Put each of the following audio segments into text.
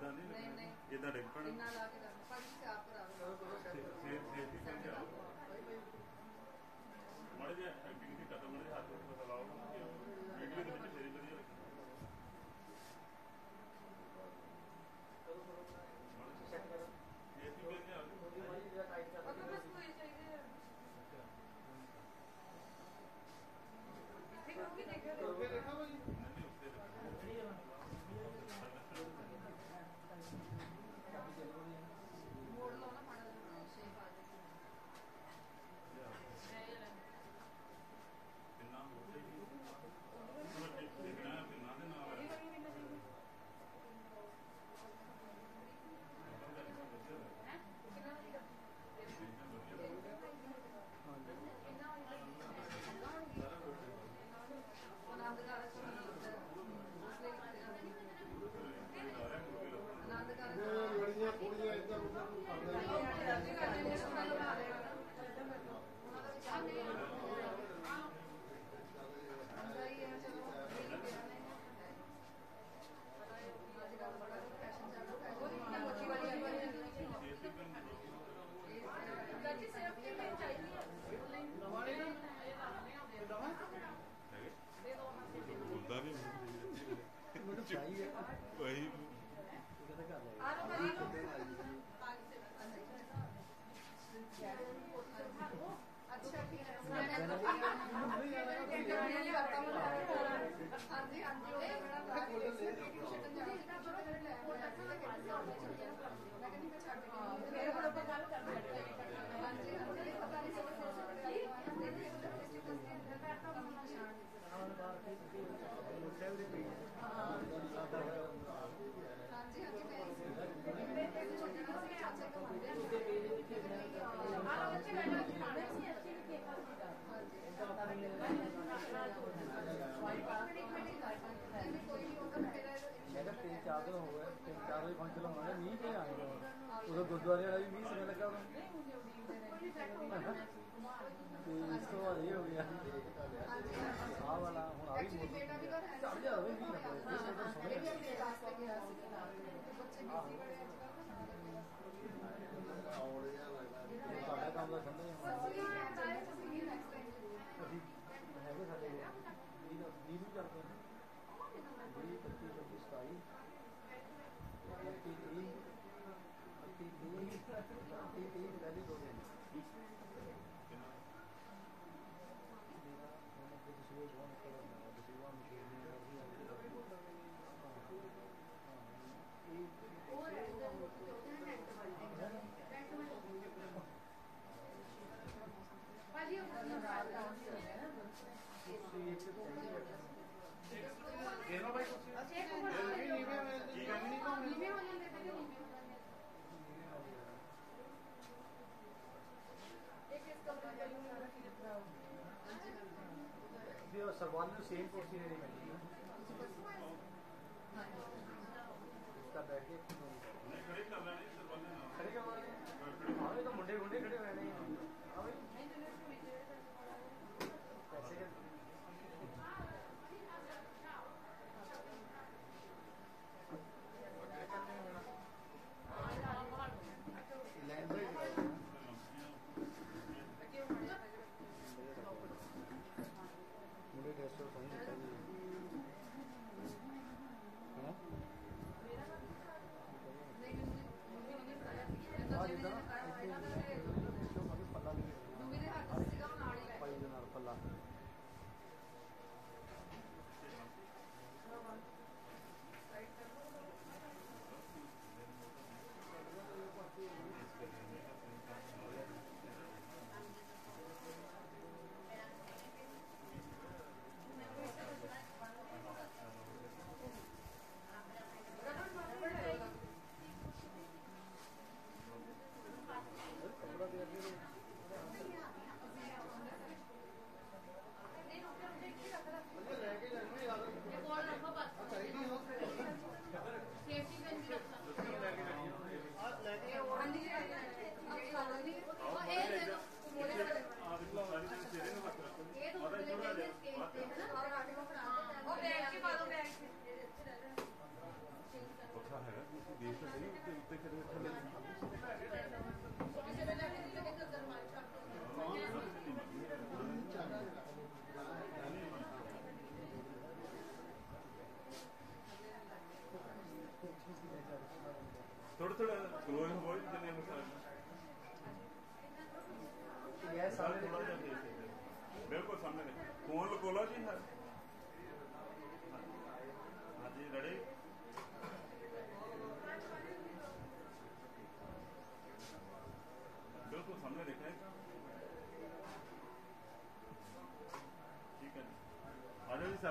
ਇਦਾਂ ਨਹੀਂ ਲੱਗਣਾ ਇਦਾਂ ਡਿੱਪਣ ਇੰਨਾ ਲਾ ਕੇ ਰੱਖ ਭਾਈ ਸੇ ਆਪ ਕਰਾਓ ਸੇਫਟੀ ਕਰਕੇ ਆਓ ਮੜ ਜੇ ਐਕਟਿੰਗ ਦੀ ਕਦਮ ਦੇ ਹੱਥ ਵਿੱਚ ਪਤਾ ਲਾਓ ਵੀਡੀਓ ਦੇ ਵਿੱਚ ਤੇਰੀ ਵਧੀਆ ਲੱਗੀ ਦੇਖੋ ਕਿ ਦੇਖੋ ਦੇਖੋ ਭਾਈ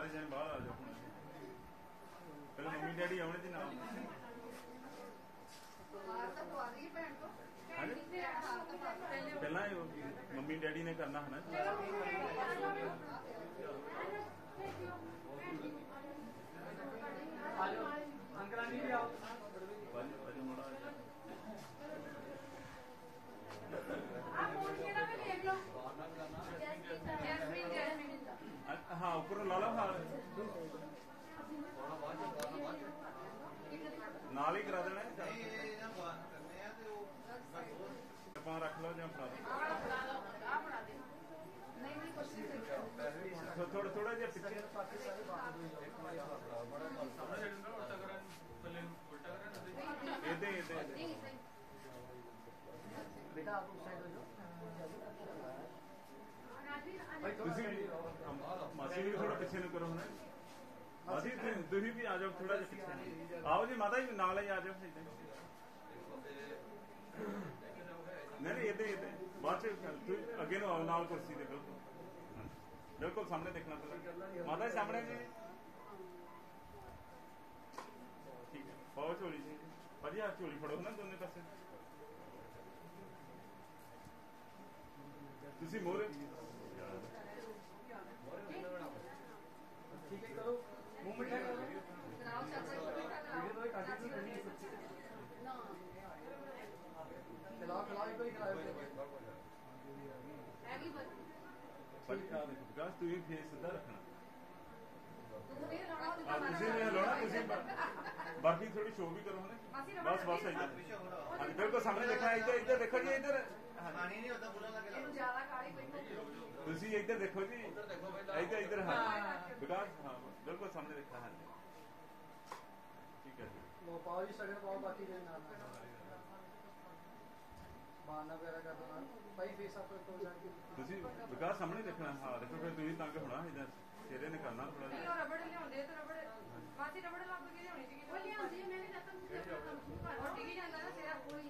ਬਾਹਰ ਆ ਜਾਓ ਪਹਿਲਾਂ ਮੰਮੀ ਡੈਡੀ ਆਉਣੇ ਤੇ ਨਾਲ। ਪਹਿਲਾਂ ਮੰਮੀ ਡੈਡੀ ਨੇ ਕਰਨਾ ਹਨਾ। ਤੁਸੀਂ ਇੱਧਰ ਦੇਖੋ ਜੀ। ਇੱਧਰ ਦੇਖੋ ਇੱਧਰ ਹਾਂ। ਬਿਕਾਜ਼ ਹਾਂ ਬਿਲਕੁਲ ਸਾਹਮਣੇ ਦੇਖਣਾ ਹਾਂ ਠੀਕ ਹੈ ਜੀ। ਲੋ ਪਾਓ ਜੀ ਸਗਨ ਬਾਕੀ ਦੇ ਨਾਲ। ਬਾਨਾ ਵਗੈਰਾ ਕਰ ਦੇਣਾ। ਫੇਸ ਆਪ ਕੋਲ ਜਾ ਕੇ। ਤੁਸੀਂ ਵਿਕਾਸ ਸਾਹਮਣੇ ਦੇਖਣਾ ਹਾਂ ਦੇਖੋ ਫਿਰ ਤੁਸੀਂ ਤੰਗ ਹੋਣਾ ਇਹਦਾ ਚਿਹਰੇ ਨੇ ਕਰਨਾ ਥੋੜਾ ਨਹੀਂ ਰਬੜ ਲਿਆਉਂਦੇ ਤੇ ਰਬੜ ਬਾਸੀ ਰਬੜ ਲੱਗ ਕੇ ਲਿਆਉਣੀ ਸੀ ਉਹ ਲਿਆਉਂਦੀ ਮੈਂ ਵੀ ਦੱਸਾਂ ਤੁਸੀਂ ਆਪਣਾ ਕੰਮ ਸ਼ੁਰੂ ਕਰ ਜਾਂਦਾ ਨਾ ਤੇਰਾ ਕੋਈ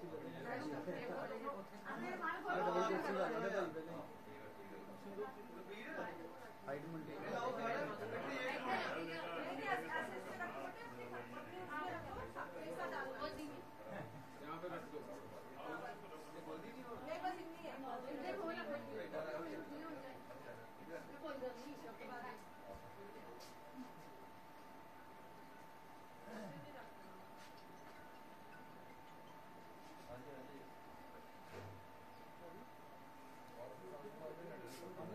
posible.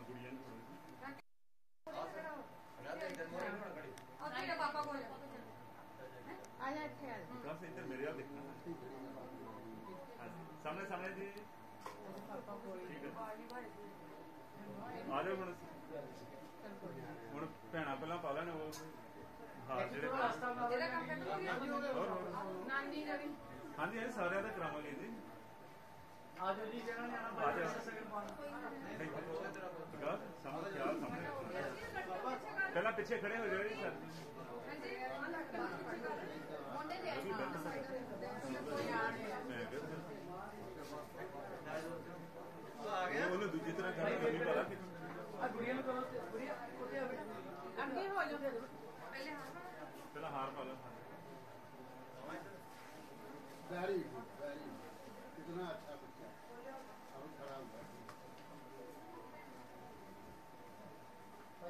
ਗੁੜੀਆਂ ਨੂੰ ਫੜੋ। ਜੀ। ਉਹ ਤੇਰੇ ਪਾਪਾ ਕੋਲ ਆ ਜਾ ਇੱਥੇ ਆ ਜਾ। ਵਿਕਾਸ ਇੱਧਰ ਮੇਰੇ ਵੱਲ ਦੇਖਣਾ। ਹਾਂਜੀ। ਸਾਹਮਣੇ ਸਾਹਮਣੇ ਜੀ। ਠੀਕ ਹੈ। ਆ ਜਾਓ ਹੁਣ। ਹੁਣ ਭੈਣਾਂ ਪਹਿਲਾਂ ਪਾ ਲੈਣ ਉਹ। ਹਾਂ ਜਿਹੜੇ ਨਾਨੀ ਦਾ ਵੀ। ਹਾਂਜੀ ਇਹ ਸਾਰਿਆਂ ਦਾ ਕਰਾਵਾਂਗੇ ਜੀ। ਪਹਿਲਾਂ ਪਿੱਛੇ ਖੜੇ ਹੋ ਜਾਓ ਜੀ ਸਰ। ਮੁੰਡੇ ਦੇ ਆ ਗਿਆ ਉਹਨੇ ਦੂਜੀ ਤਰ੍ਹਾਂ ਕਰਨਾ ਨਹੀਂ ਪਤਾ ਆ ਗੁੜੀਆਂ ਨੂੰ ਕਰੋ ਗੁੜੀਆਂ ਉੱਤੇ ਅੱਗੇ ਹੋ ਜਾਓ ਪਹਿਲੇ ਹਾਰ ਪਹਿਲਾਂ ਹਾਰ ਪਾ ਲਓ ਵੈਰੀ ਗੁੱਡ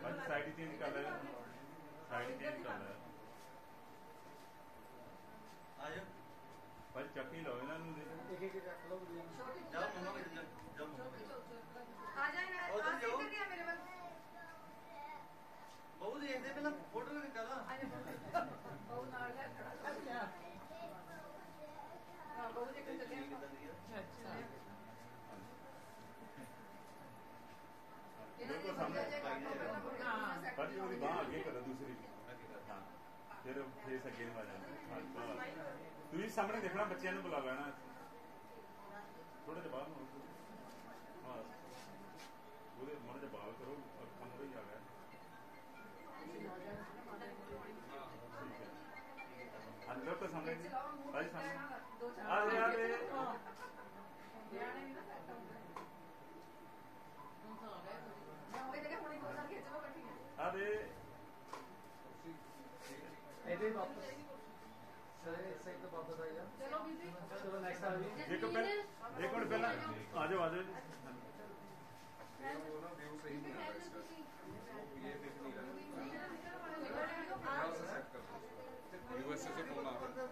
ਅੱਜ ਸਾਈਡ ਚੇਂਜ ਕਰ ਲੈ ਸਾਈਡ ਚੇਂਜ ਕਰ ਲੈ ਆਜੋ। ਭਾਈ ਚੱਕੀ ਲਓ ਇਹਨਾਂ ਨੂੰ ਦੇ। ਇੱਕ ਇੱਕ ਰੱਖ ਲਓ ਜਾਓ ਮੰਮਾ ਕਿਤੇ ਜਾਓ ਜਾਓ ਮੰਮਾ ਆ ਜਾਏ ਨਾ ਉੱਧਰ ਆ ਜਾਓ। ਗਿਆ ਮੇਰੇ ਵੱਲ। ਬਹੁ ਦੇਖਦੇ ਪਹਿਲਾਂ ਫੋਟੋ ਵੀ ਕਰਾ ਜਾ। ਉਹ ਨਾਲ ਲੈ ਖੜਾ। ਹਾਂ ਬਹੁਤ ਦੇਖ ਚੱਲੇ ਆਪਾਂ ਅੱਛਾ। ਬਿਲਕੁਲ ਸਾਹਮਣੇ ਹਾਂ। ਭਾਜੀ ਉਹਦੀ ਬਾਹ ਅੱਗੇ ਕਰੋ ਦੂਸਰੀ। ਹਾਂ ਫਿਰ ਫੇਸ ਅੱਗੇ ਨੂੰ ਆ ਹਾਂ। ਬਸ। ਤੁਸੀਂ ਸਾਹਮਣੇ ਦੇਖਣਾ ਬੱਚਿਆਂ ਨੂੰ ਬੁਲਾ ਲੈਣਾ ਥੋੜਾ ਜਿਹਾ ਬਾਹਰ ਨੂੰ ਹਾਂ। ਉਹਦੇ ਮੋੜੇ ਜਿਹਾ ਬਾਲ ਕਰੋ ਅੱਖਾਂ ਨੂੰ ਹੀ ਆ ਗਿਆ। ਹੈ ਅੰਦਰ ਤੋਂ ਸਾਹਮਣੇ। ਭਾਈ ਸਾਹਮਣੇ। ਆ ਦੇ ਆ ਦੇ ਨਿਆਣੇ ਵੀ ਨਾ ਸੈੱਟ ਹੁੰਦੇ ਗਏ ਮੈਂ ਉਹ ਜਗ੍ਹਾ ਹੁਣੇ ਦੋ ਸਾਲ ਖਿੱਚ ਲਓ ਇਕੱਠੀ ਆ ਦੇ ਇਹਦੇ ਵਾਪਸ ਸਰ ਇਸ ਸਾਈਡ ਤੋਂ ਵਾਪਸ ਆ ਜਾ ਚਲੋ ਬੀਬੀ ਚਲੋ ਨੈਕਸਟ ਆ ਜੀ ਇੱਕ ਪਹਿਲਾਂ ਇੱਕ ਮਿੰਟ ਪਹਿਲਾਂ ਆ ਜਾਓ ਆ ਜਾਓ ਜੀ यूएसए से फोन आ रहा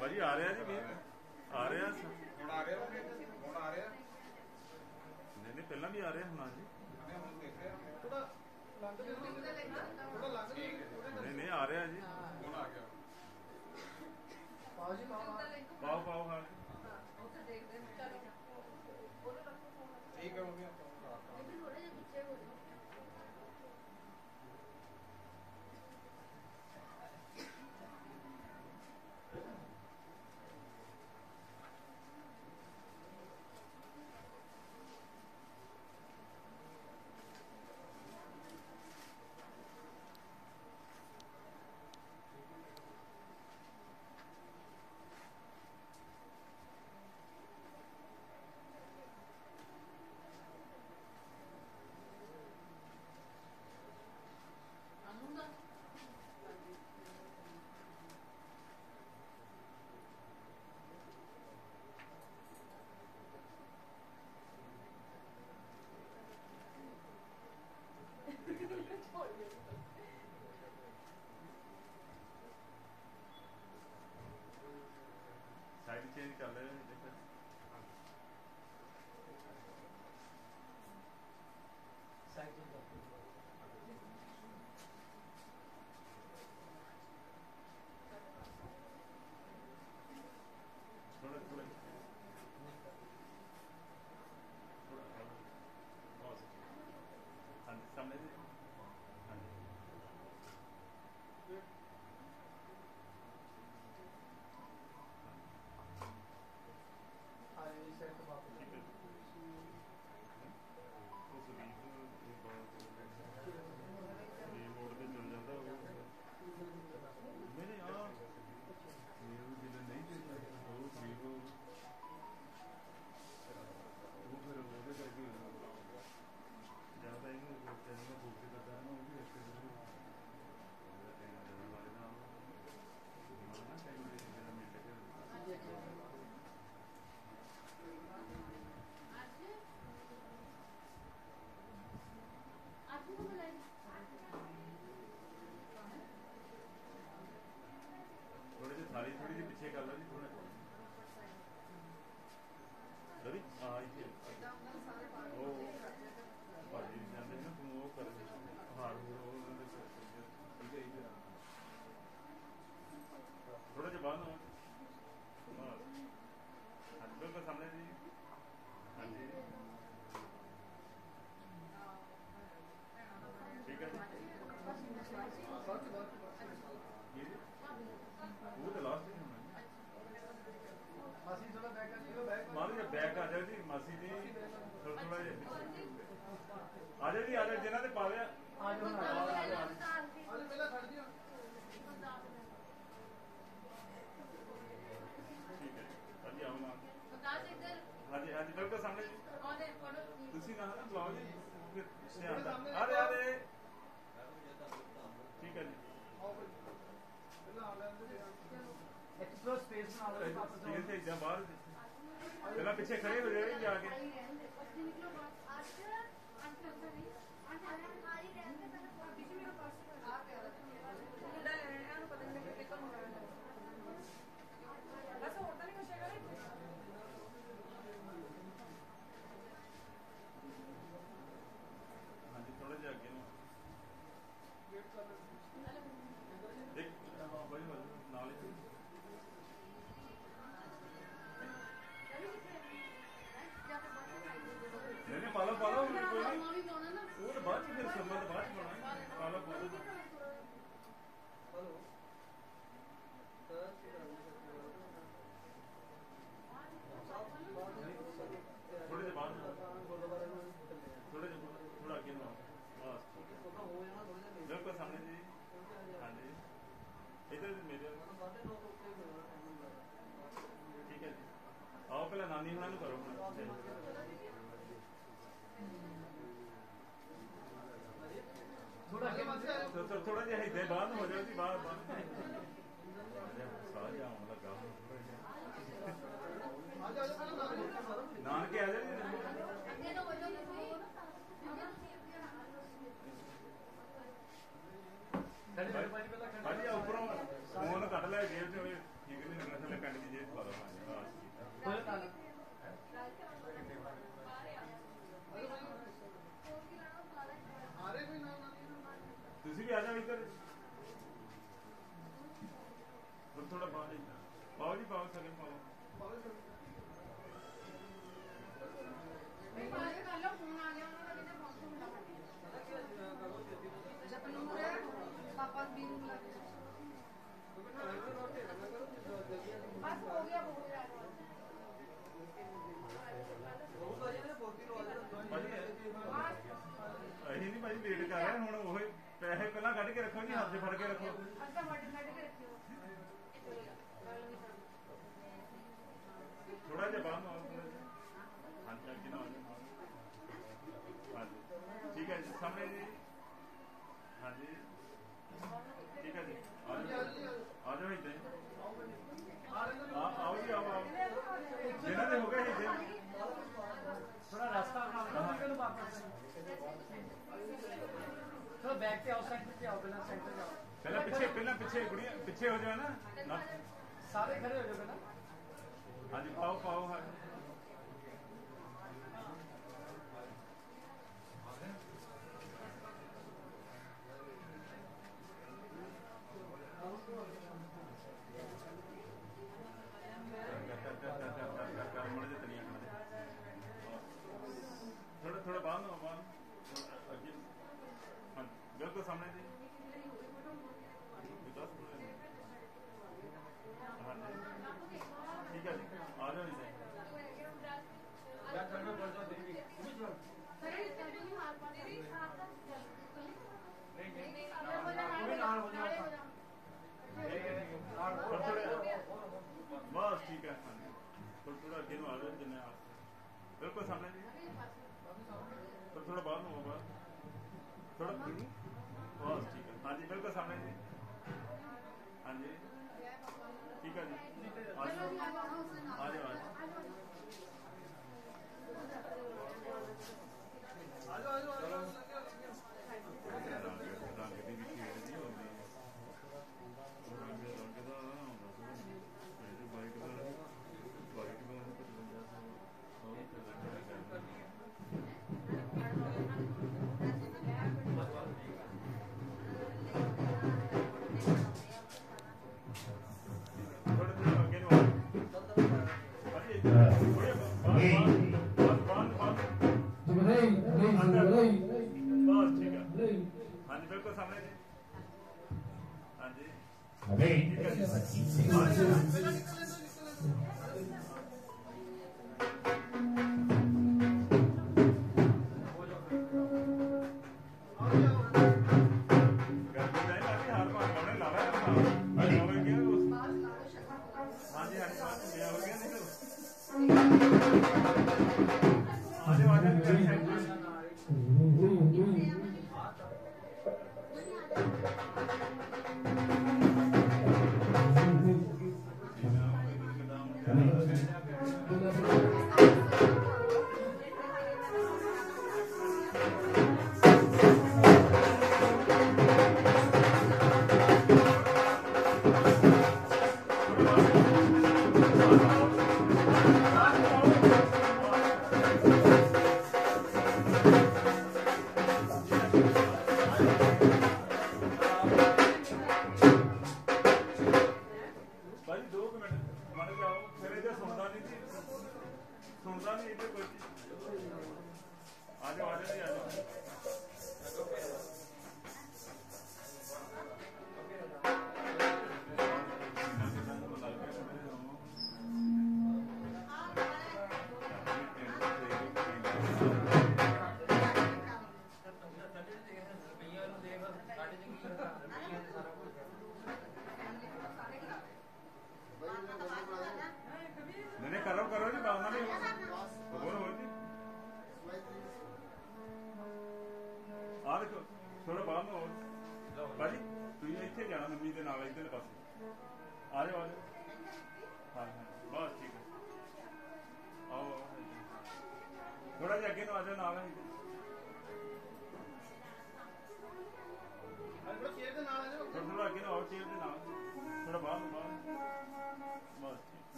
ਭਾਜੀ ਆ ਰਿਹਾ ਜੀ ਵੀਰ ਆ ਰਿਹਾ ਸ- ਹੁਣ ਆ ਰਿਹਾ ਹੁਣ ਆ ਰਿਹਾ ਨਹੀਂ ਪਹਿਲਾਂ ਵੀ ਆ ਰਿਹਾ ਹੁਣਾ ਜੀ। ਨਹੀਂ ਆ ਰਿਹਾ ਜੀ। ਆ ਗਿਆ। ਪਾਓ ਜੀ ਪਾਓ ਪਾਓ ਪਾਓ ਹਾਂ। ਉੱਥੇ ਦੇਖਦੇ ਚਲੋ ਠੀਕ ਹੈ ਹੋ ਗਿਆ।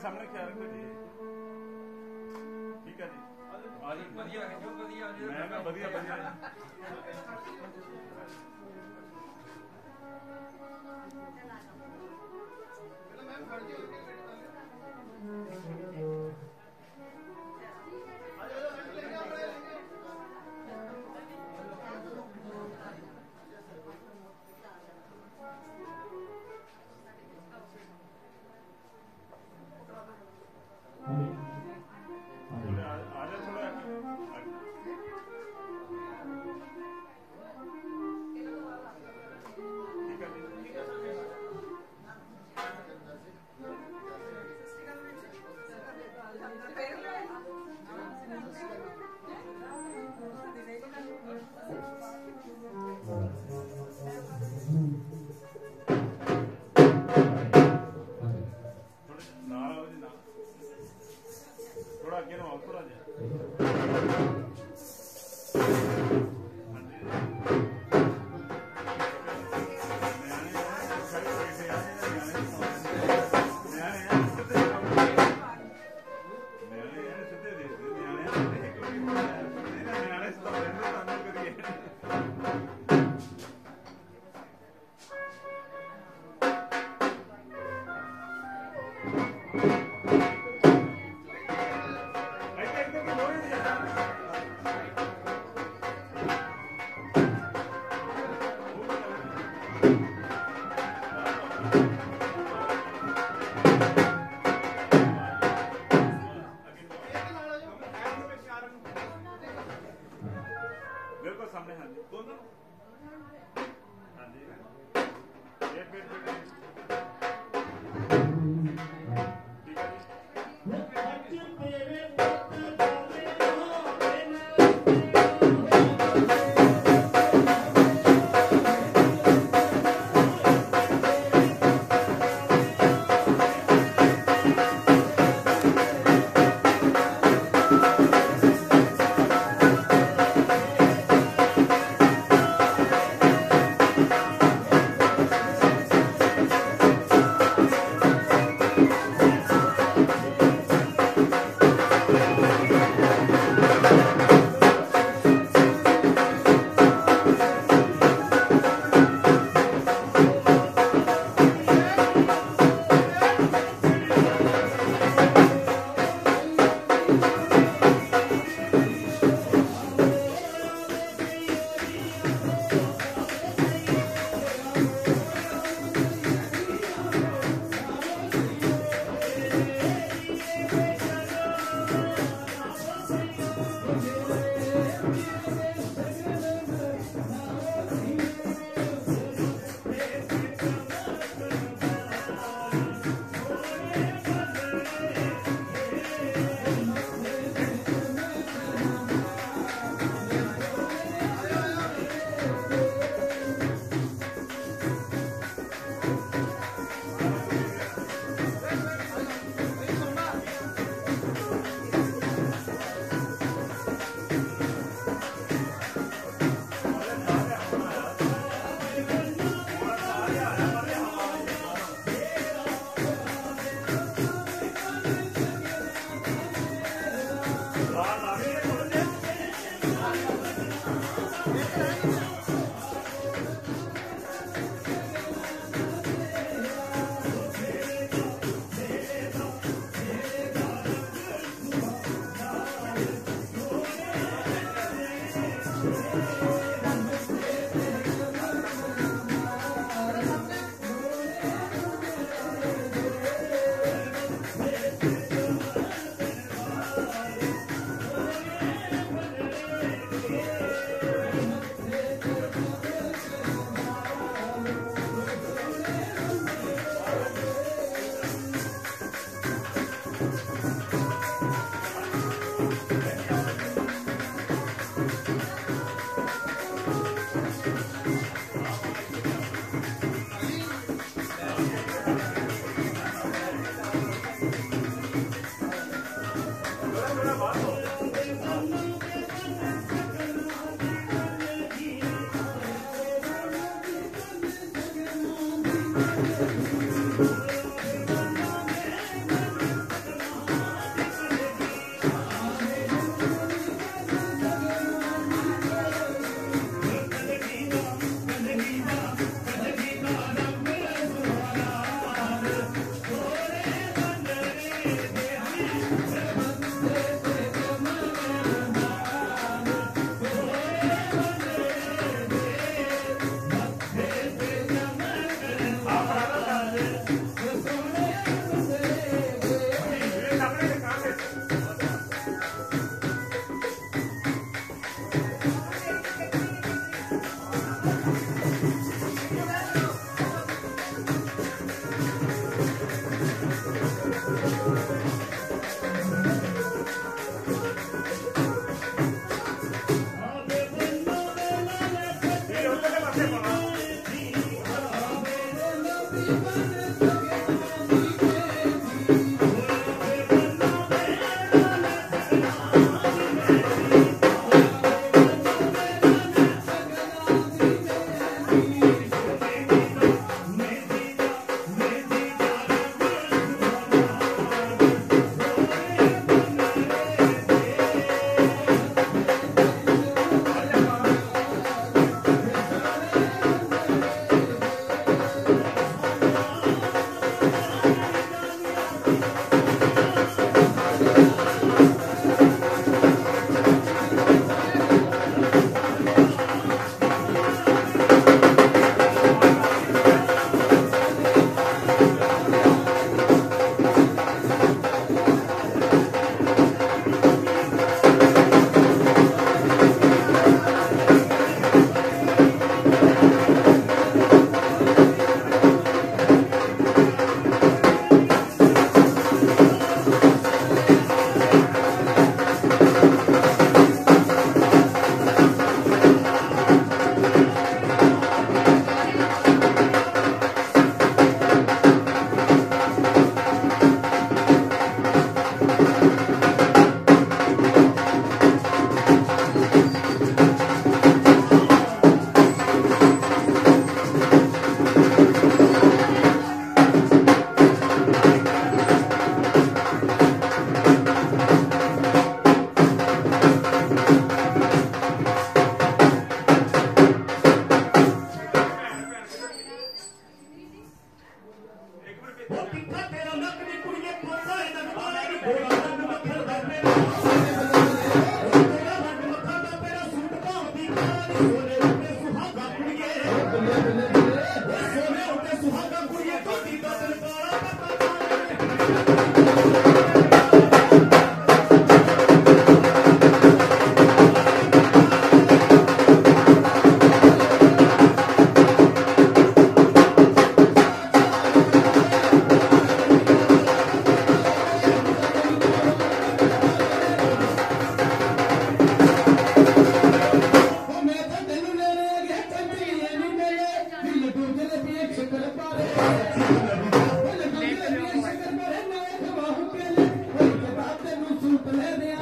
ਸਾਹਮਣੇ ਖਿਆਲ ਰੱਖੋ ਜੀ ਠੀਕ ਹੈ ਜੀ ਵਧੀਆ ਵਧੀਆ ਮੈਂ ਵਧੀਆ ਵਧੀਆ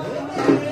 Yeah.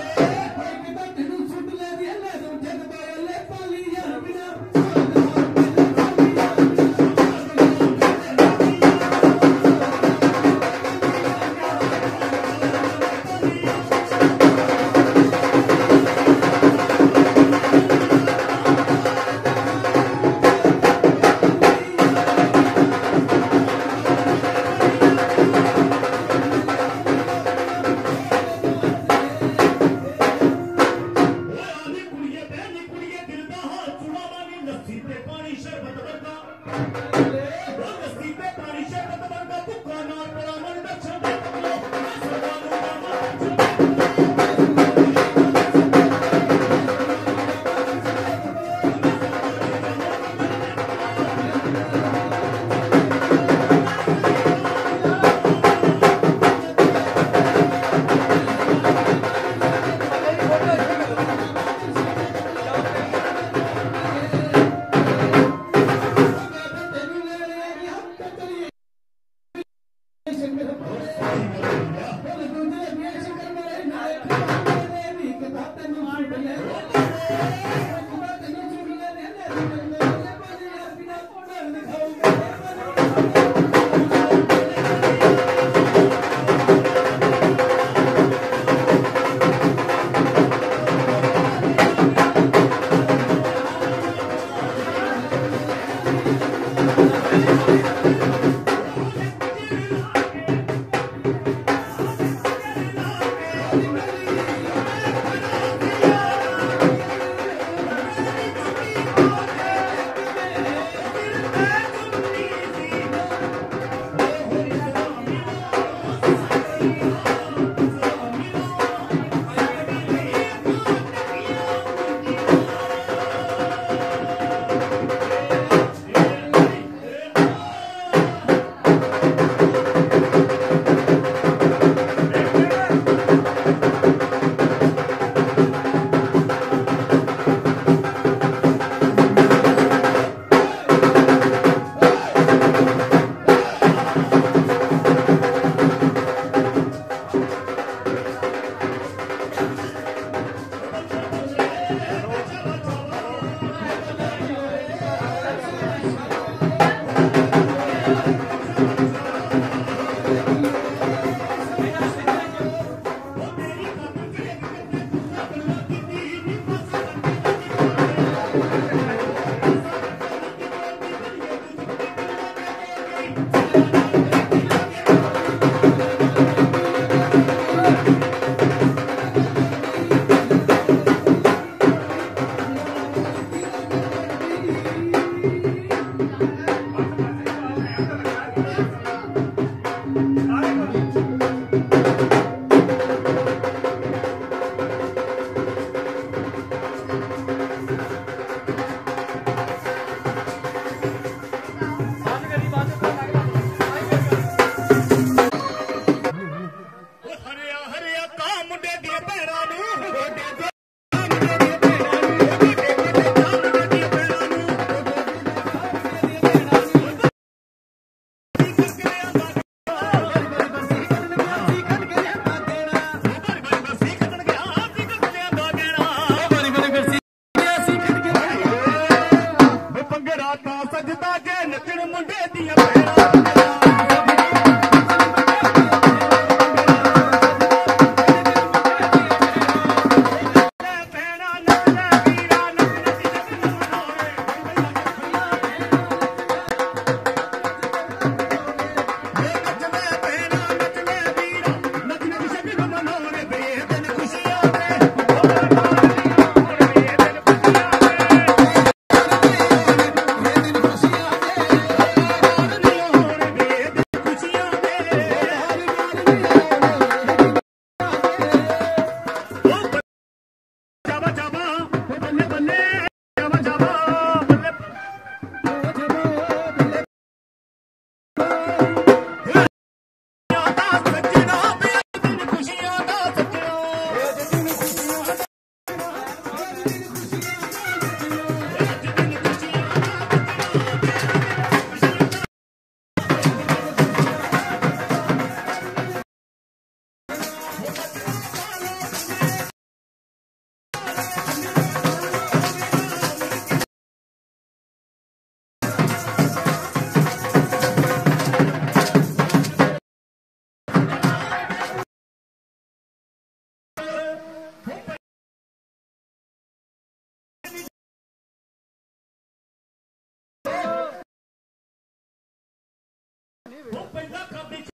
Vamos pegar a cabeça.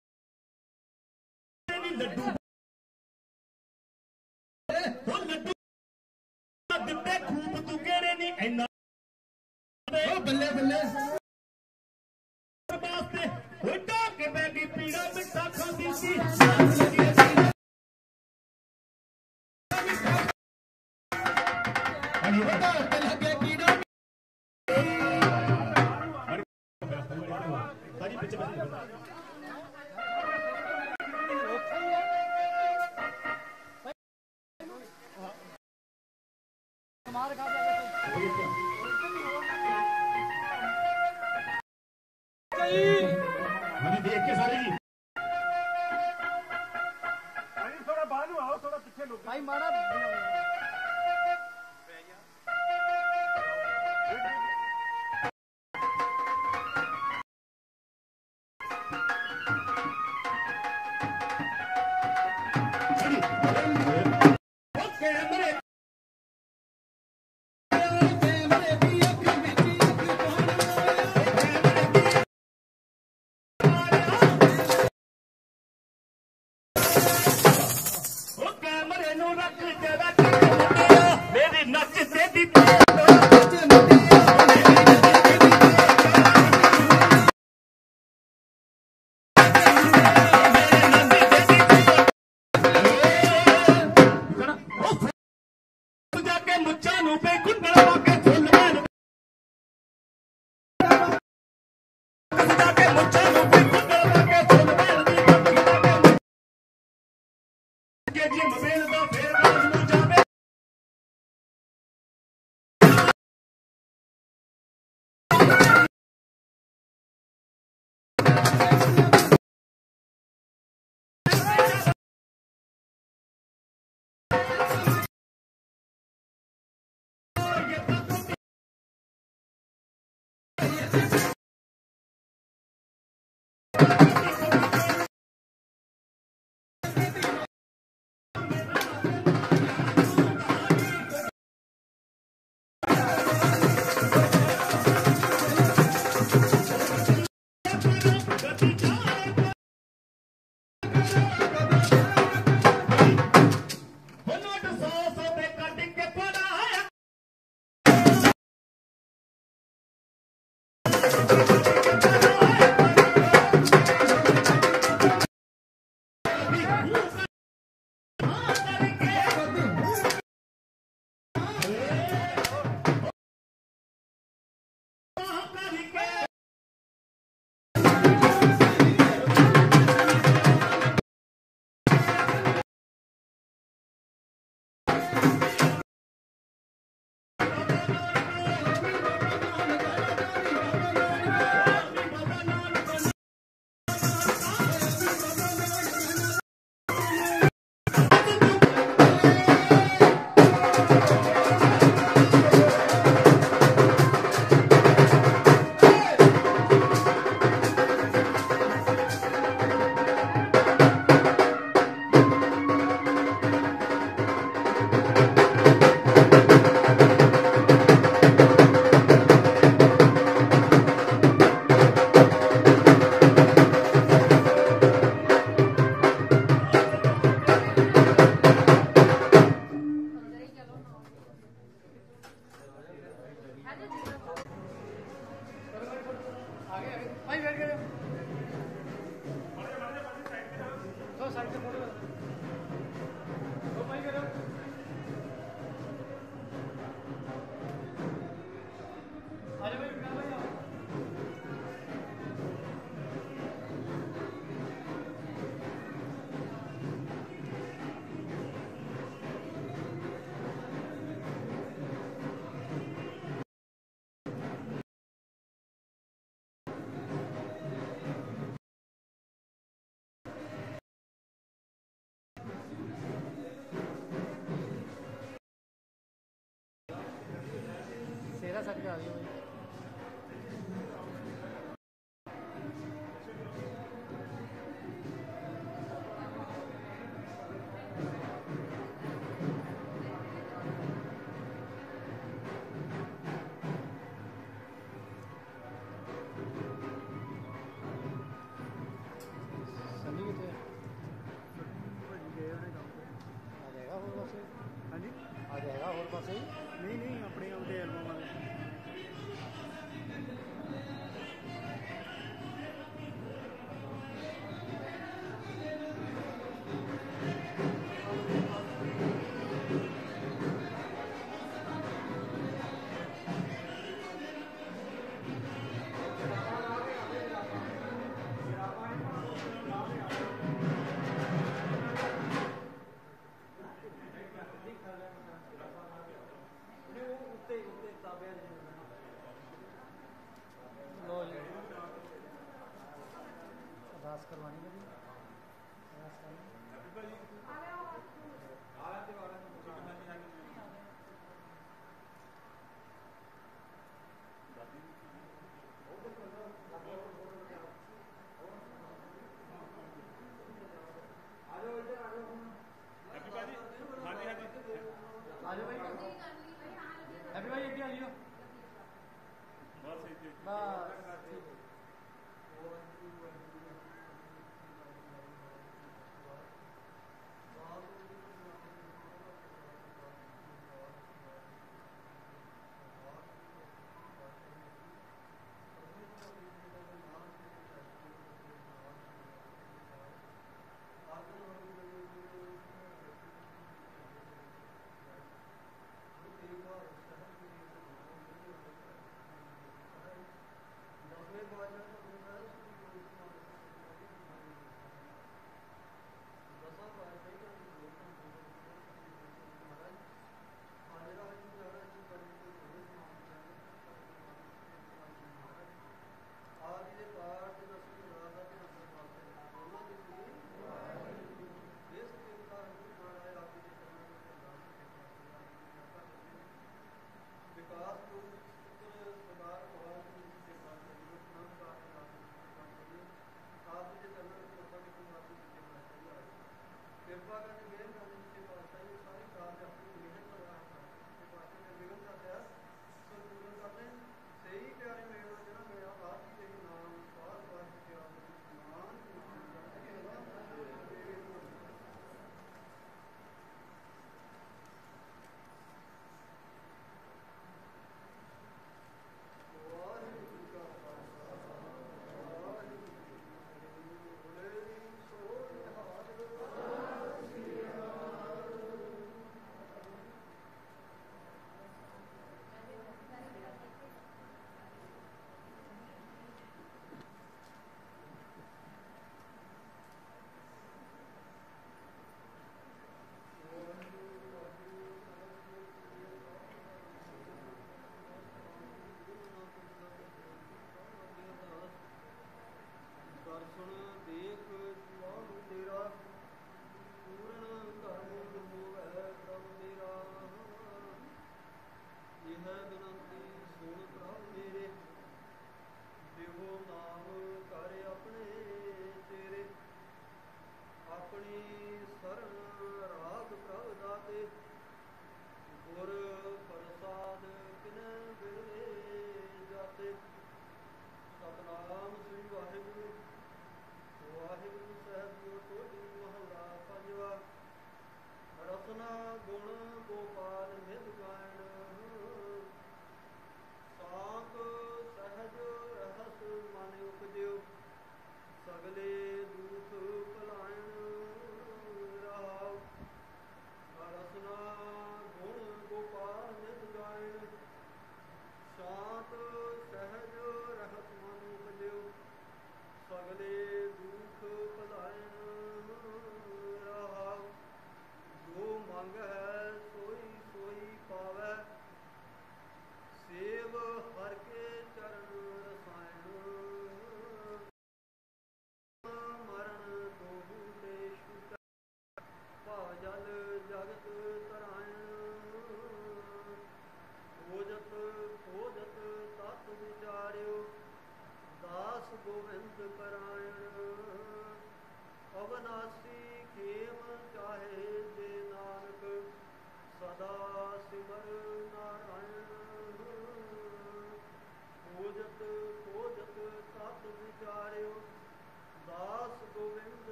करवाने करवानी है ਬਿਨੰਤੀ ਸੁਣ ਪ੍ਰਭ ਮੇਰੇ ਦੇਹੋ ਨਾਮ ਕਰ ਆਪਣੇ ਤੇਰੇ ਆਪਣੀ ਸਰਣ ਰਾਗ ਪ੍ਰਭ ਦਾਤੇ ਗੁਰ ਪ੍ਰਸਾਦ ਕਿਨ ਬਿਲੇ ਜਾਤੇ ਸਤਨਾਮ ਸ੍ਰੀ ਵਾਹਿਗੁਰੂ ਵਾਹਿਗੁਰੂ ਸਾਹਿਬ ਜੀ ਕੋ ਜੀ ਮਹਲਾ ਪੰਜਵਾ ਰਸਨਾ ਗੁਣ ਗੋਪਾਲ ਮਿਲ ਗਾਇਣ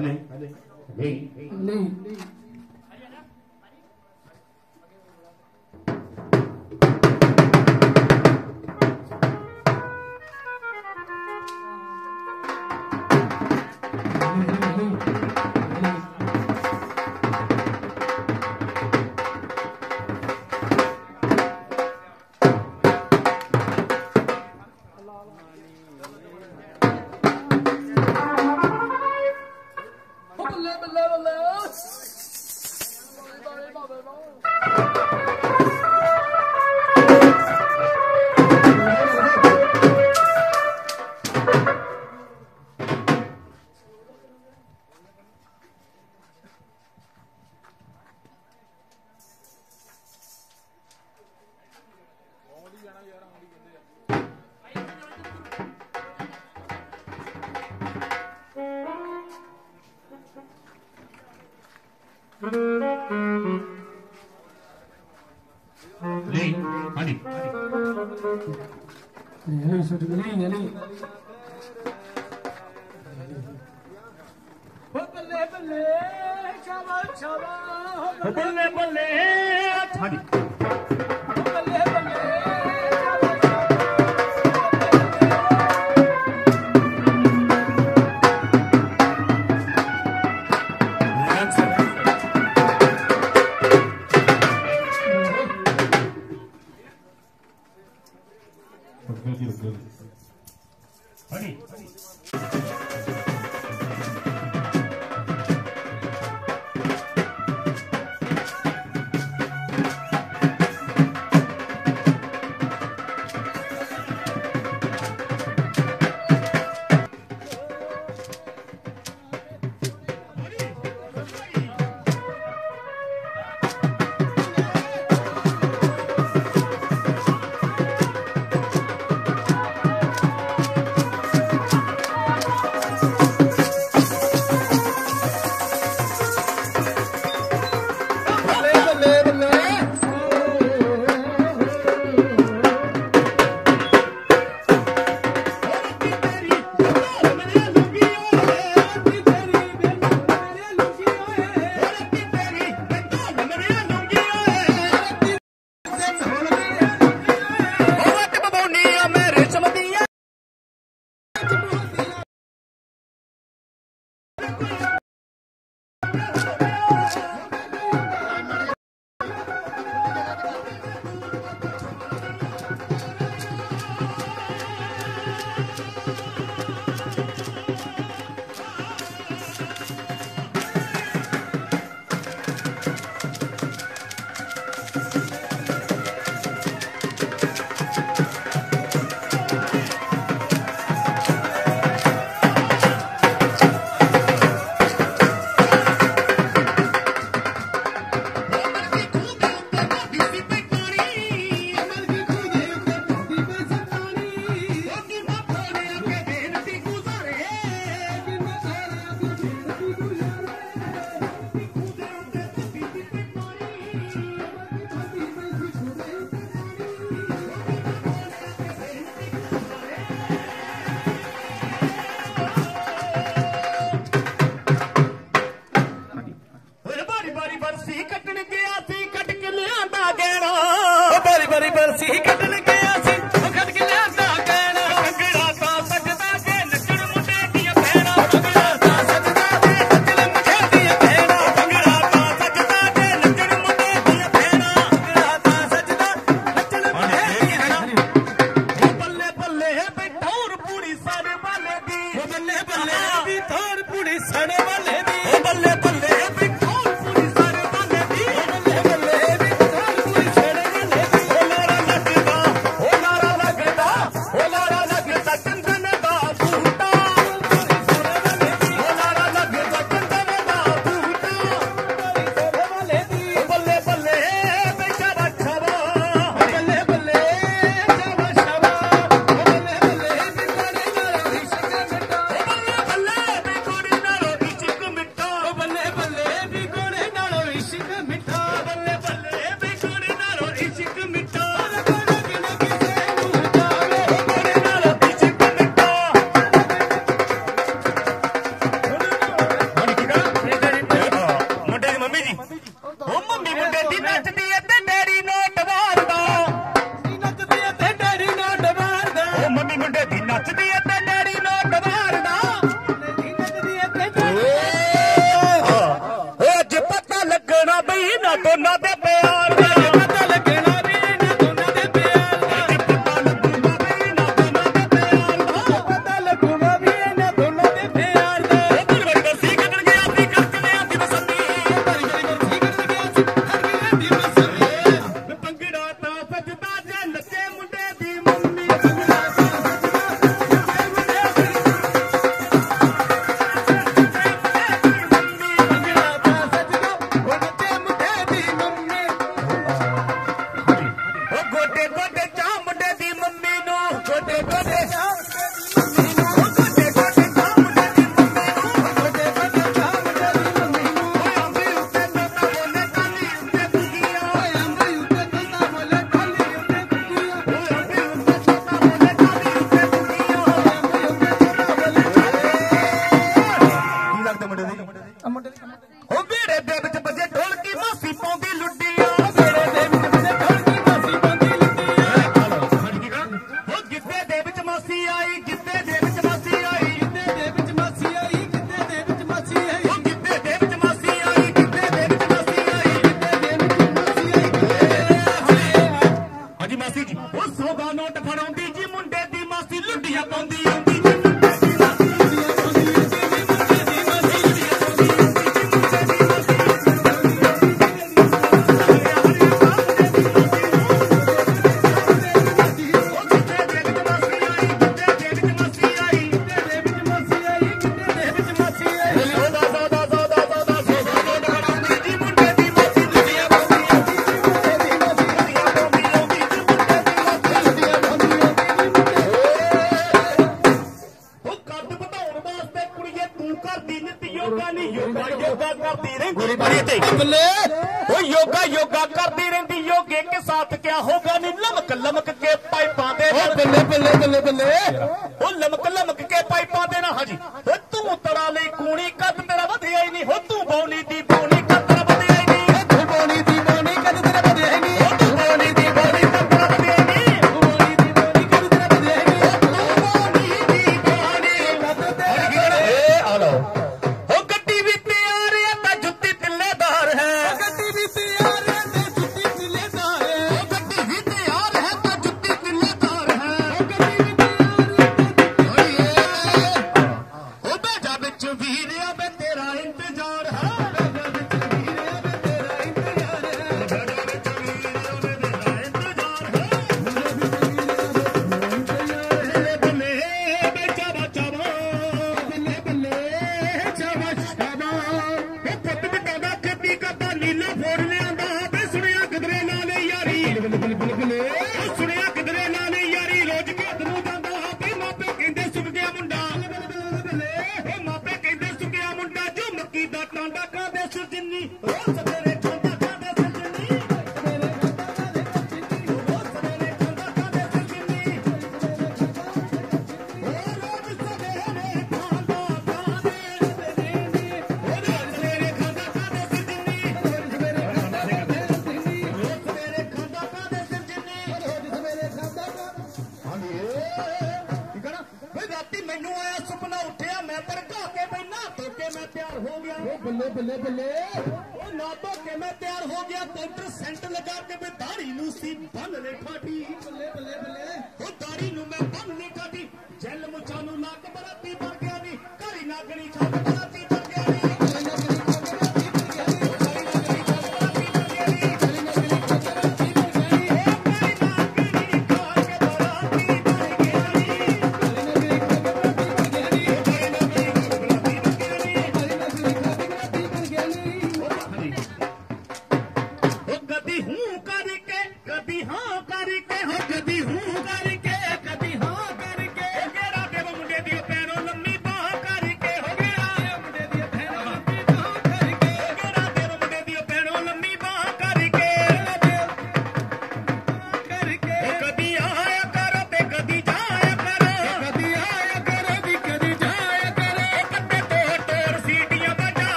नहीं। नहीं।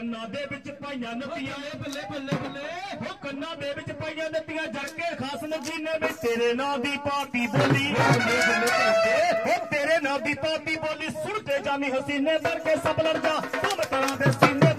ਕੰਨਾਂ ਦੇ ਵਿੱਚ ਪਾਈਆਂ ਨੱਤੀਆਂ ਬੱਲੇ ਬੱਲੇ ਬੱਲੇ ਉਹ ਕੰਨਾਂ ਦੇ ਵਿੱਚ ਪਾਈਆਂ ਨੱਤੀਆਂ ਜੜ ਕੇ ਖਾਸ ਜੀ ਨੇ ਵੀ ਤੇਰੇ ਨਾਂ ਦੀ ਪਾਪੀ ਬੋਲੀ। ਉਹ ਤੇਰੇ ਨਾਂ ਦੀ ਪਾਪੀ ਬੋਲੀ ਸੁਣ ਕੇ ਜਾਨੀ ਹਸੀਨੇ ਦਰ ਕੇ ਸਭ ਲੜ ਜਾ ਤੂੰ ਤਰਾਂ ਦੇ ਸੀਨੇ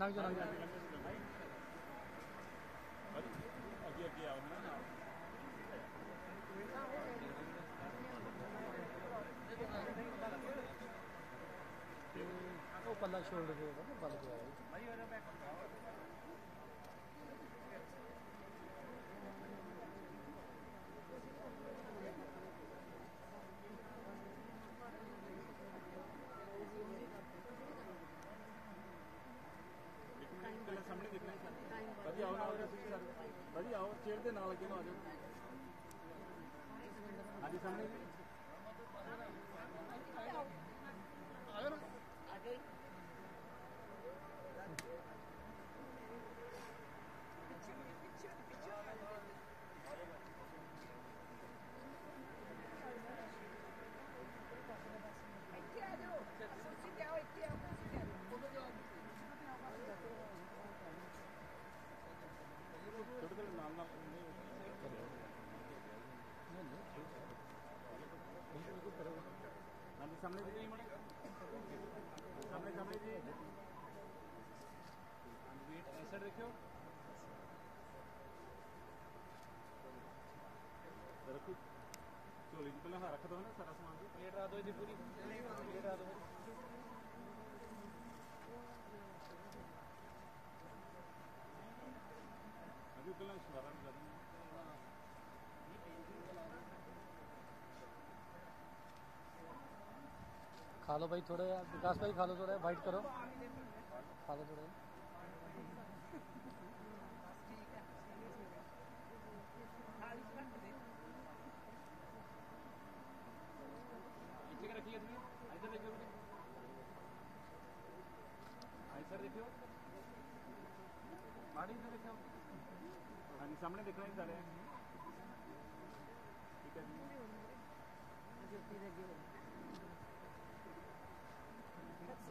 नाग जाओ नाग जाओ अभी छोड़ रहे लो भाई थोड़े विकास भाई खा लो थोड़ा वाइट करो। खा लो थोड़ा। सामने देखना ही सारे। ठीक है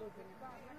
looking at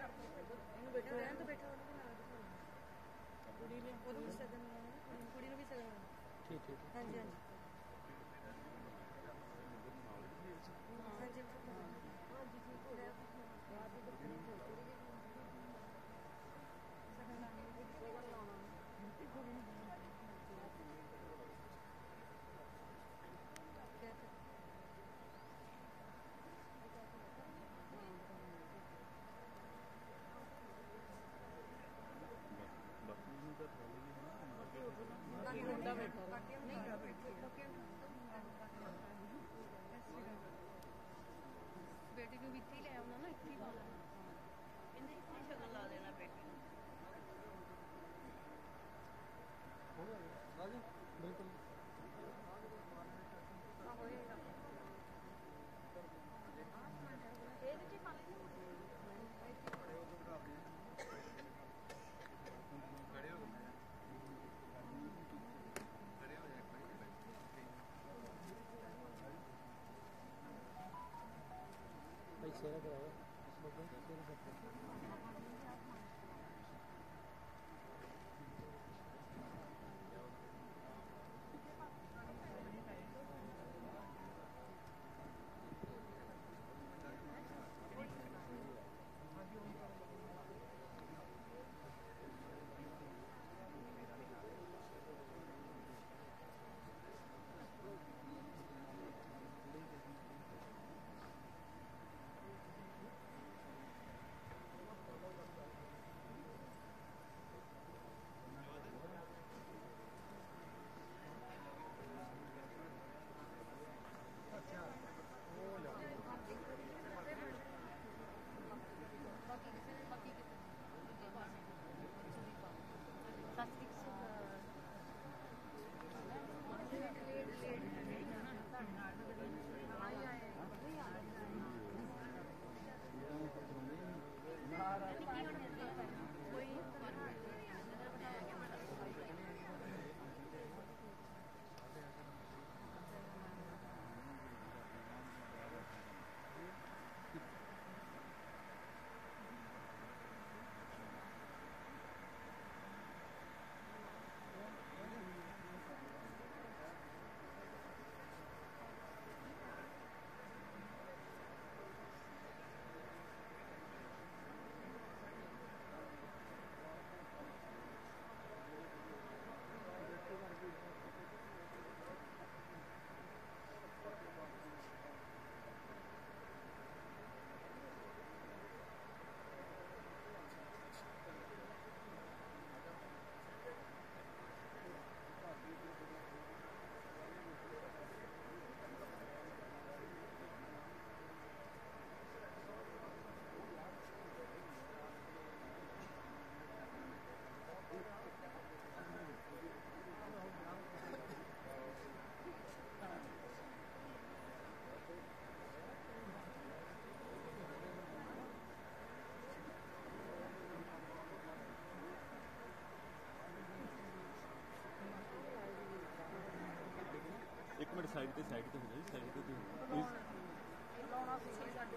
ਸਾਈਡ ਤੇ ਸਾਈਡ ਤੇ ਹੋ ਜਾਓ ਸਾਈਡ ਤੇ ਤੁਸੀਂ।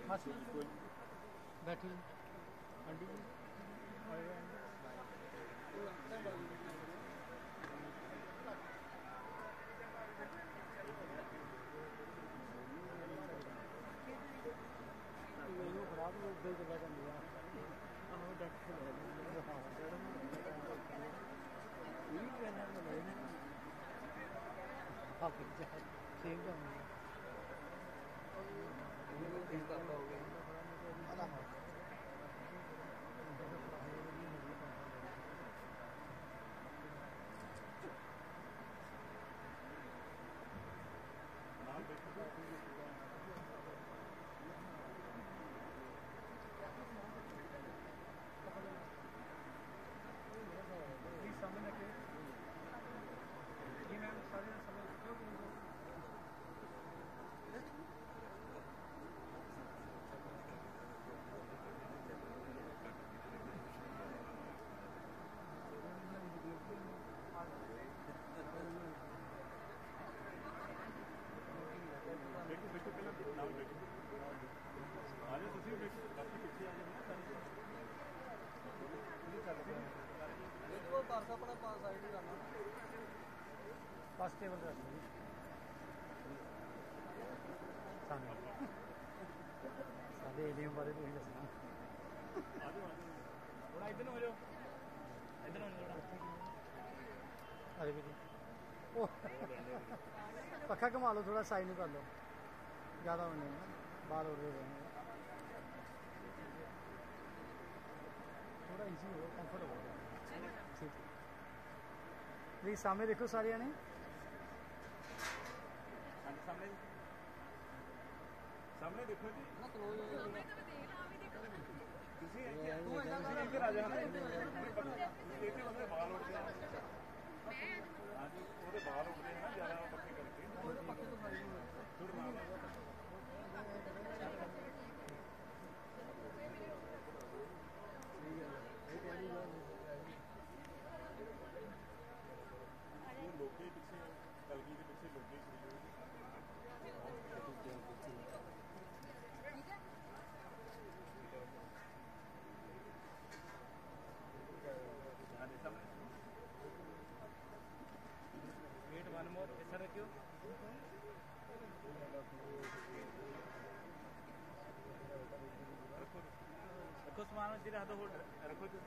ਮਾਸੀ ਬੈਠੀ ਆਂਟੀ ਜੀ ਮੈਨੂੰ ਖਰਾਬ ਹੋ ਗਈ ਜਗ੍ਹਾ ਜਾਂਦੀ ਆ ਆਹ ਡਾਕਟਰ ਲੈ ਹਾਂ ਇਹ ਕਹਿੰਦਾ ਮੈਂ ਲੈ ਨਾ ਆਪੇ ਜਾ ਸੇਮ ਜਾਂਦੀ ਬੈਠੋ ਬੈਠੋ ਪਹਿਲਾਂ ਨਾਲ ਬੈਠੋ ਆ ਜਾਓ ਤੁਸੀਂ ਬੈਠੋ ਬਾਕੀ ਪਿੱਛੇ ਆ ਜਾਓ ਨਾ ਸਾਰੇ ਬਸ ਟੇਬਲ ਰੱਖ ਲਓ ਜੀ। ਸਾਹਮਣੇ ਸਾਡੇ ਏਰੀਆ ਬਾਰੇ ਤੁਸੀਂ ਦੱਸਣਾ। ਥੋੜਾ ਇੱਧਰ ਨੂੰ ਹੋ ਜਾਓ। ਇੱਧਰ ਨੂੰ ਹੋ ਜਾਓ ਅਰੇ ਵੀ ਉਹ ਪੱਖਾ ਘੁਮਾ ਲਓ ਥੋੜਾ ਸਾਈਡ ਨੂੰ ਕਰ ਲਓ। ਜ਼ਿਆਦਾ ਹੋਣੇ ਨਾ ਰਹੇ ਨੇ। ਥੋੜਾ ਈਜ਼ੀ ਹੋ ਕੰਫਰਟੇਬਲ ਹੋ ਠੀਕ। ਪਲੀਜ਼ ਸਾਹਮਣੇ ਦੇਖੋ ਸਾਰੇ ਜਣੇ ਲੋਕੇ ਪਿੱਛੇ ਕਲਗੀ ਦੇ ਪਿੱਛੇ ਲੋਕੇ ਸੀ रखो सामान तेरे हाथों को रखो तो।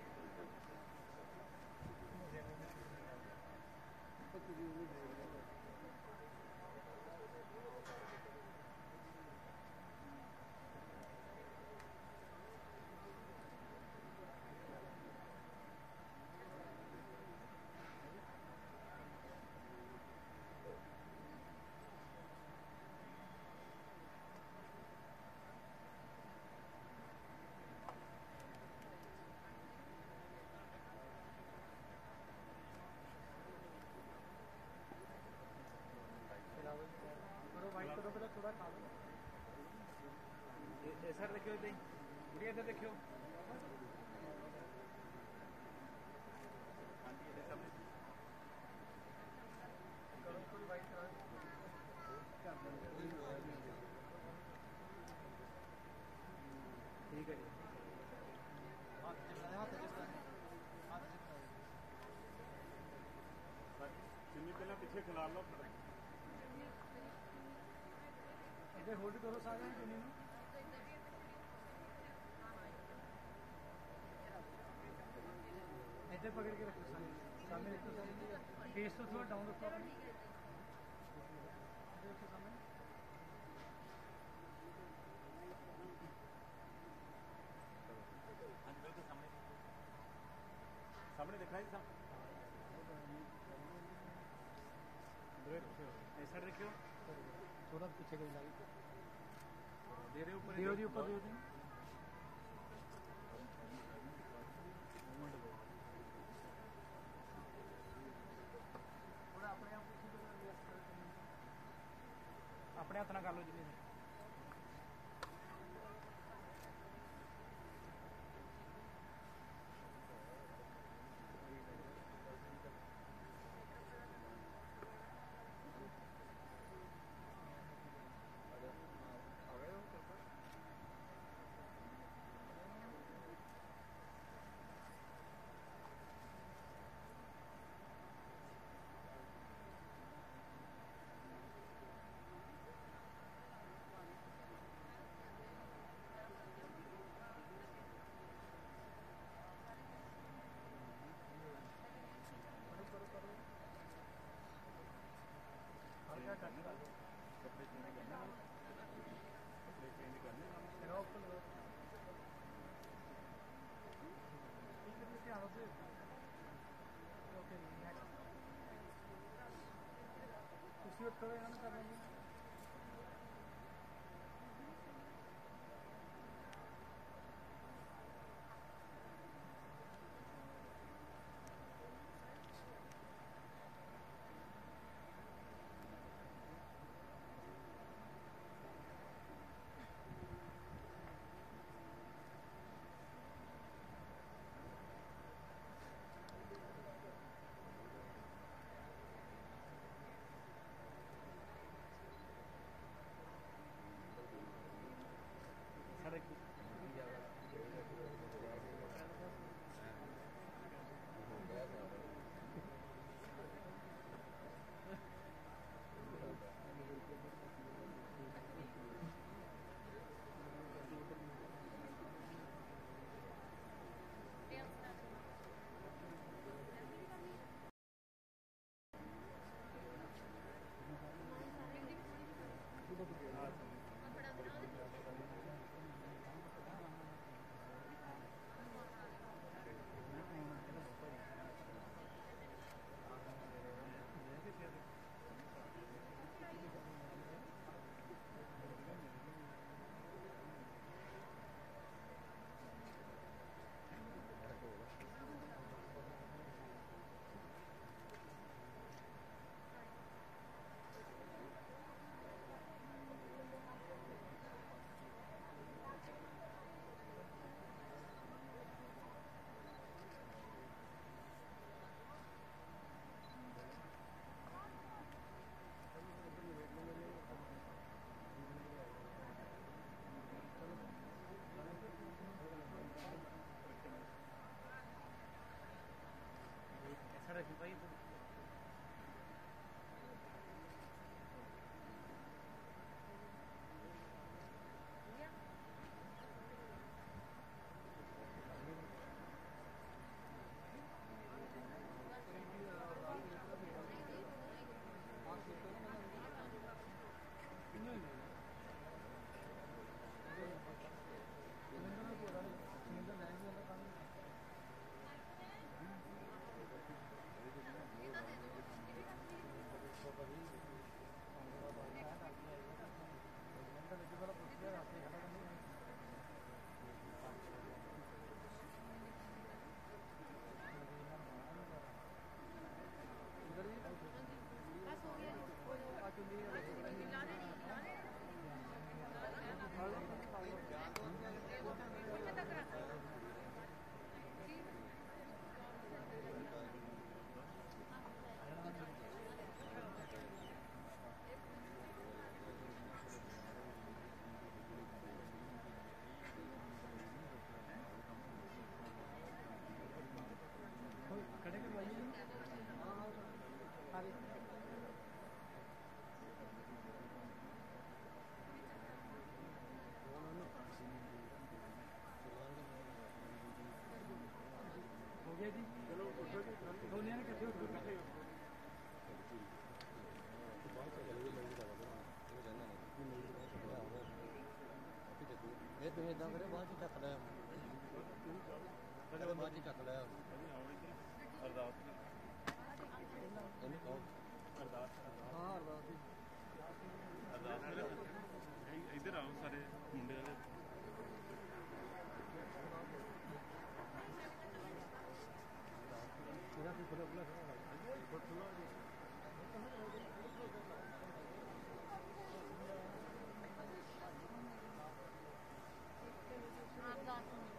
पीछे कहीं लगी अपने आप ना कर लो जी। ਇਦਾਂ ਕਰਿਓ ਬਾਅਦ ਚ ਚੱਕ ਲਿਆ ਬਾਅਦ ਚ ਚੱਕ ਲਿਆ ਅਰਦਾਸ ਇਹਨੂੰ ਕਹੋ ਅਰਦਾਸ ਹਾਂ ਅਰਦਾਸ ਜੀ ਅਰਦਾਸ ਕਰੋ। ਇ- ਇੱਧਰ ਆਓ ਸਾਰੇ ਮੁੰਡੇ ਵਾਲੇ ਇਹਦਾ ਵੀ ਖੁੱਲਾ ਖੁੱਲਾ ਖੜਾ i'm undocumented.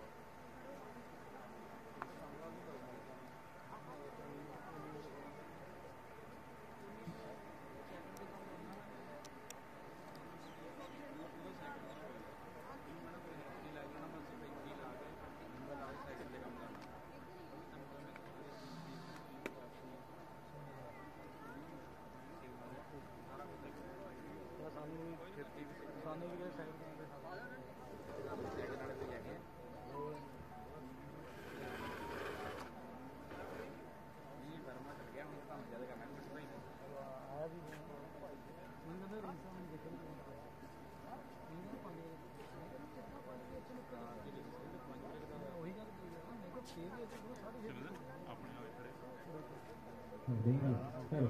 bem. Pera,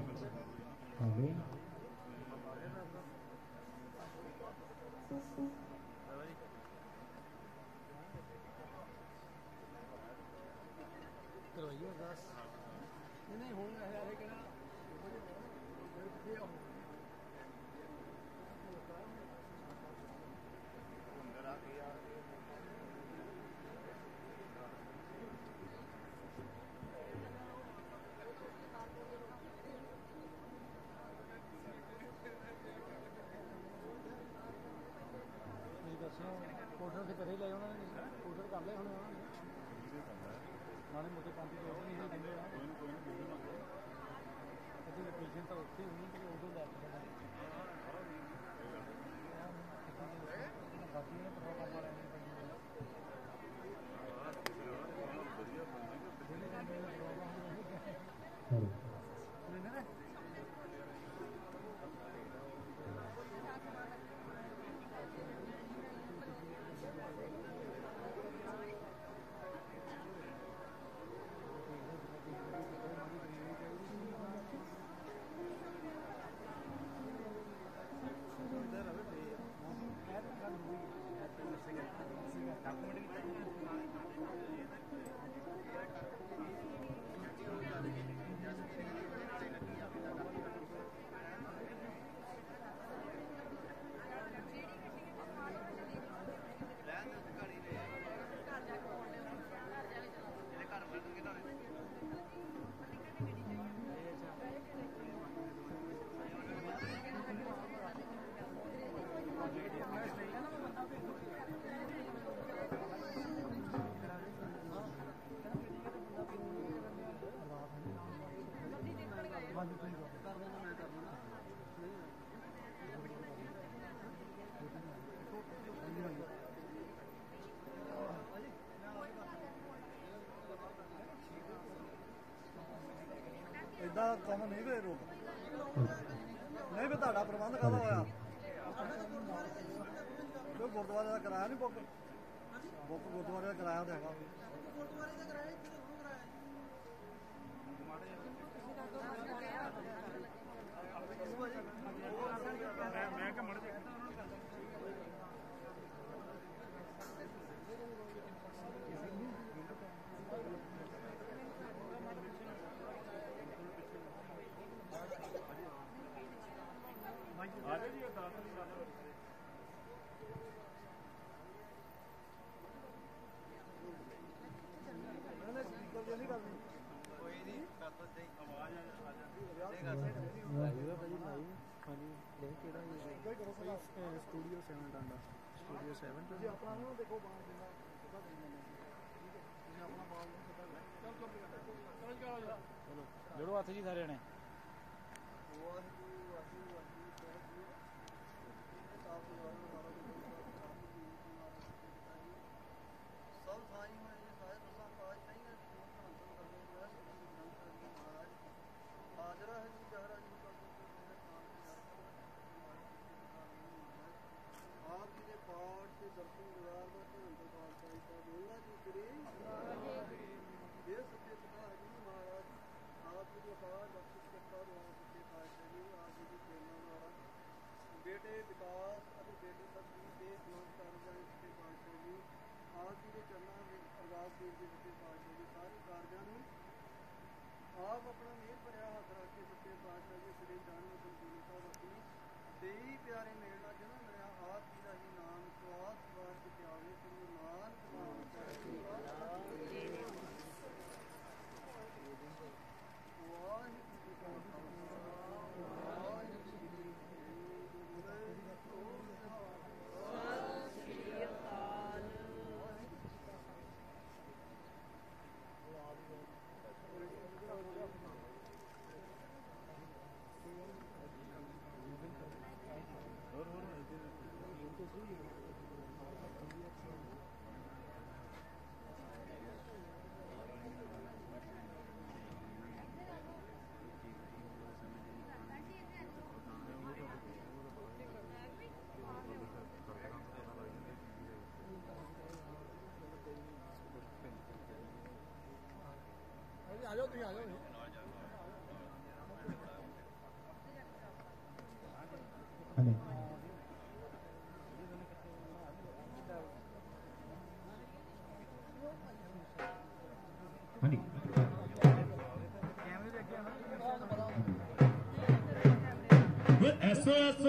tá bem? Daha neyi ver oğlum? Studio seven Danda studio seven जी अपना ना देखो बाल देना पता नहीं मुझे अपना बाल नहीं पता चल चल चल चलो जोड़ो हाथ जी सारे ने वाहेगुरु वाहेगुरु वाहेगुरु सब थाई में ये सारे प्रसाद आज नहीं है हाजरा है जी जहरा जी ਆਪ ਜੀ ਦੇ ਪਾਠ ਤੇ ਦਰਸ਼ਨ ਗੁਜ਼ਾਰ ਦਾ ਧੰਨ ਤੋਂ ਪਾਤਸ਼ਾਹੀ ਸਾਹਿਬ ਬੋਲਣਾ ਜੀ ਕਰੀ ਇਹ ਸੱਚੇ ਪਿਤਾ ਹੈ ਜੀ ਮਹਾਰਾਜ ਆਪ ਜੀ ਦੇ ਪਾਠ ਬਖਸ਼ਿਸ਼ ਕਰਤਾ ਰੋ ਸੱਚੇ ਪਾਤਸ਼ਾਹ ਜੀ ਆਪ ਜੀ ਦੀ ਪ੍ਰੇਰਣਾ ਦੁਆਰਾ ਬੇਟੇ ਵਿਕਾਸ ਅਤੇ ਬੇਟੀ ਸਤਿ ਦੇ ਸਲੋਕ ਕਰਨ ਵਾਲੇ ਸੱਚੇ ਪਾਤਸ਼ਾਹ ਜੀ ਆਪ ਜੀ ਦੇ ਚਰਨਾਂ ਵਿੱਚ ਅਰਦਾਸ ਦੇ ਜੀ ਸੱਚੇ ਪਾਤਸ਼ਾਹ ਜੀ ਸਾਰੇ ਕਾਰਜਾਂ ਨੂੰ ਆਪ ਆਪਣਾ ਮੇਲ ਭਰਿਆ ਹੱਥ ਰੱਖ ਕੇ ਸੱਚੇ ਪਾਤਸ਼ਾਹ ਜੀ ਸ੍ਰੀ ਜਾਨ ਨੂੰ ਸੰਪੂਰਨਤਾ ਰੱਖੀ ਦੇਈ ਪਿਆਰੇ ਮੇਲ ਨਾਲ ਜਨਮ ਮਿਲਿਆ ਆਪ ਜੀ ਦਾ ਹੀ ਨਾਮ ਸਵਾਸ ਵਾਸ ਕੇ ਆਵੇ ਨਾਨਕ Allez. Allez. SOS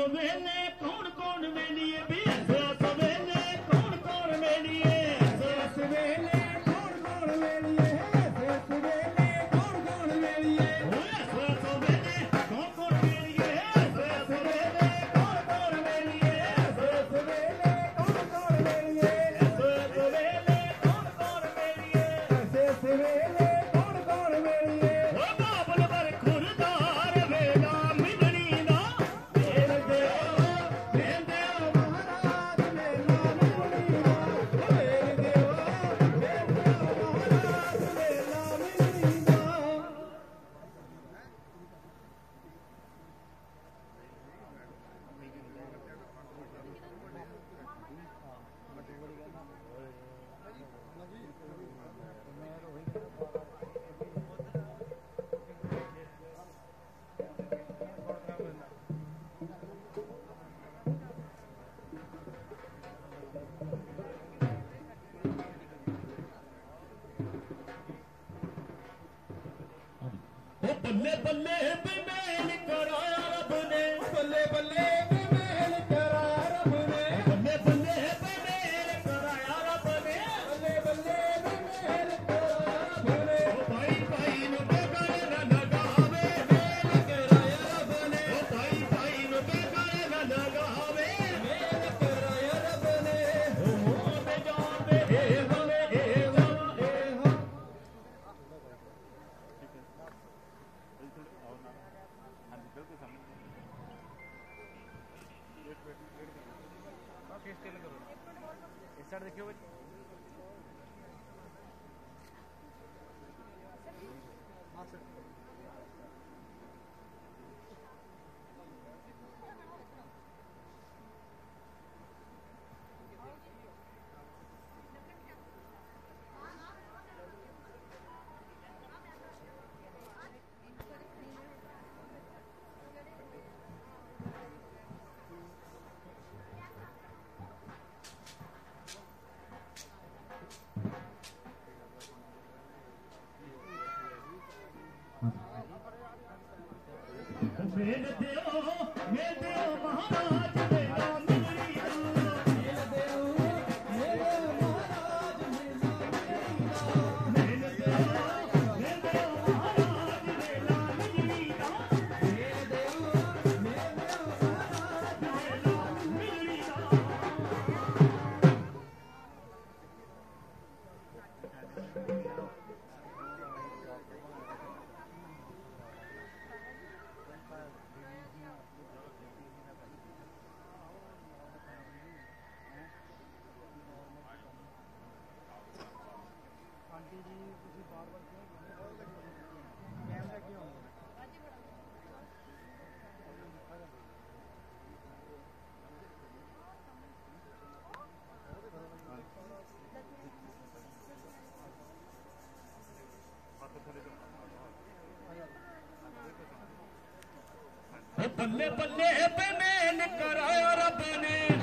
बल्ले बल्ले पे मैन कराया रब ने।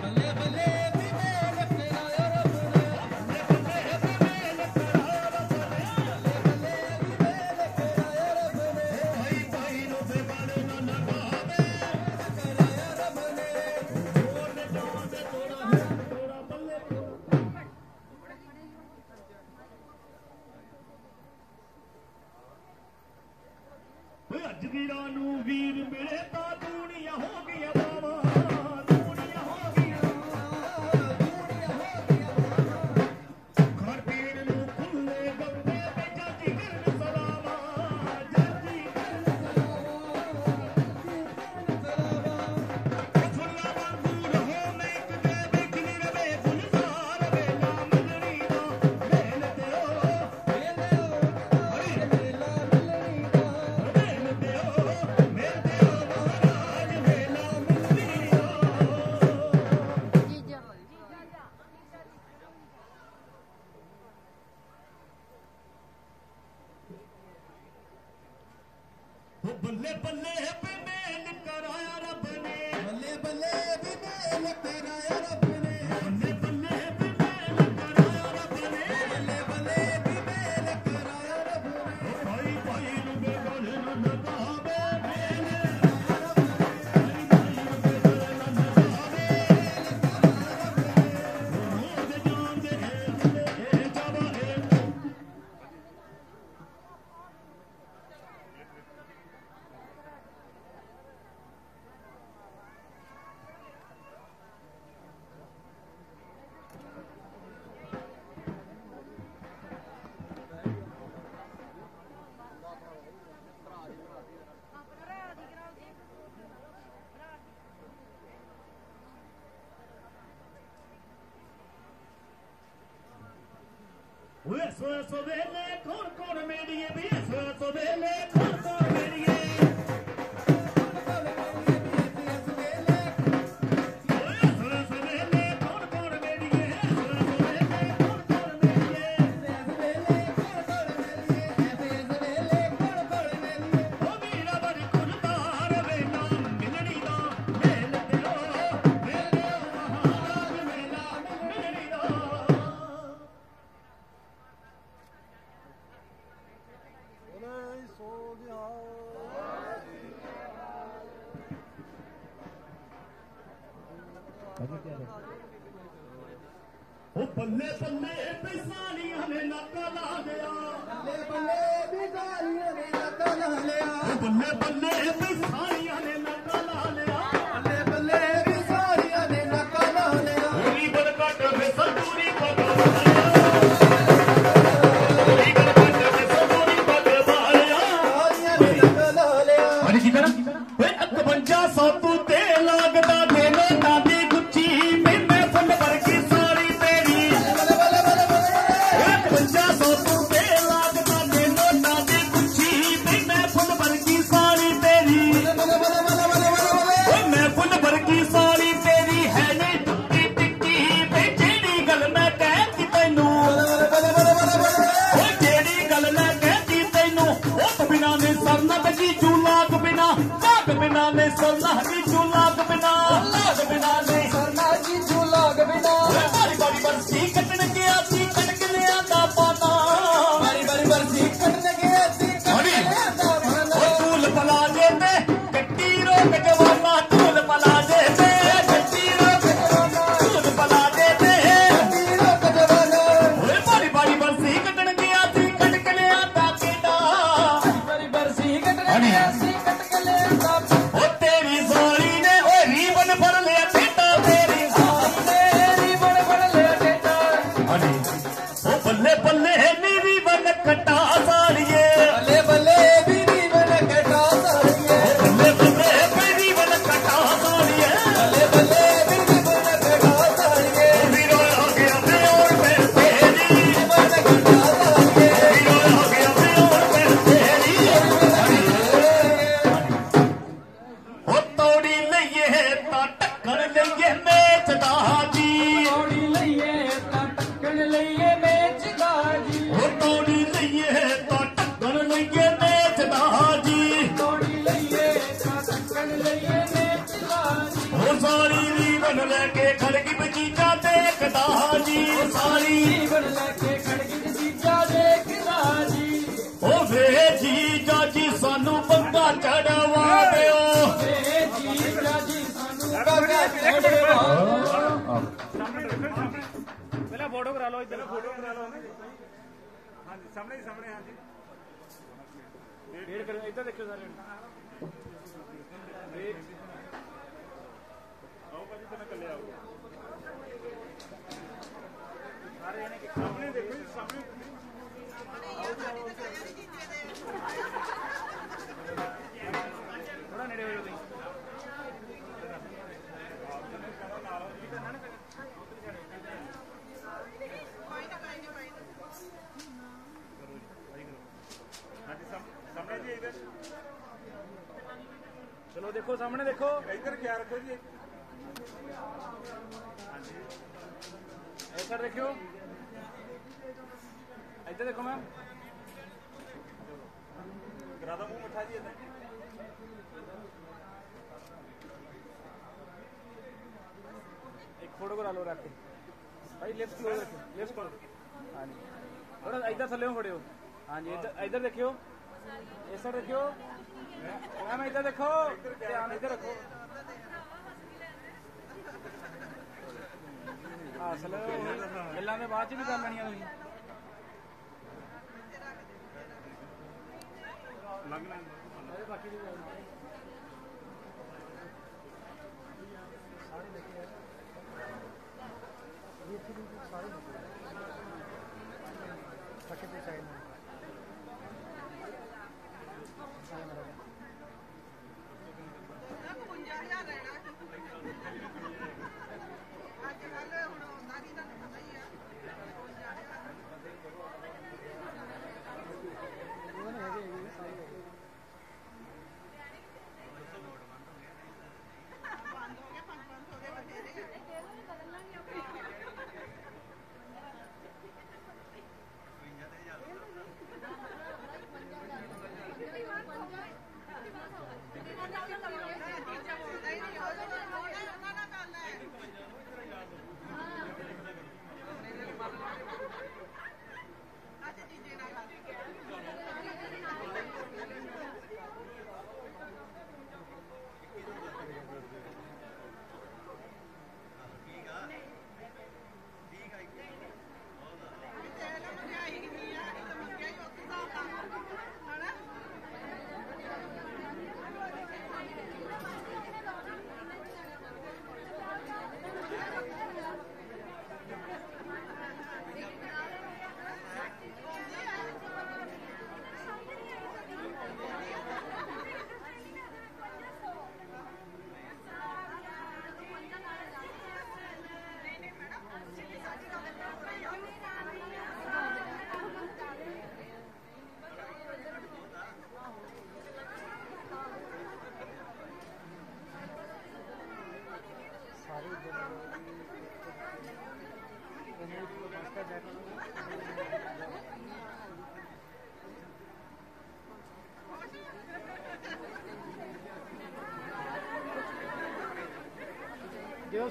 ਵੇਲੇ ਕੌਣ ਕੌਣ ਮੇੜੀਏ ਵੀ ਐਸੋ ਐਸੋ ਵੇਲੇ इधर देखो मैम राधा मुँह उठा दिए एक फ़ोटो करा लो रखे भाई लेफ़्ट की रखो लेफ़्ट करो हाँ जी थोड़ा इधर से ले खड़े हो हाँ जी इधर इधर देखियो इस साइड देखियो मैम इधर देखो ध्यान इधर रखो हाँ बाद च भी कर लेनिया ਅਲੱਗ ਲੈਣ ਅਰੇ ਬਾਕੀ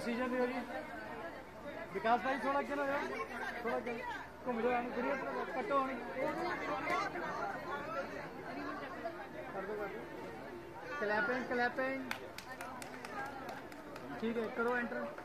ऑक्सीजन नहीं हो रही। विकास भाई, थोड़ा क्या ना थोड़ा क्या? घूम जाओ फिर कट्टो होनी क्लैपिंग क्लैपिंग ठीक है, करो एंटर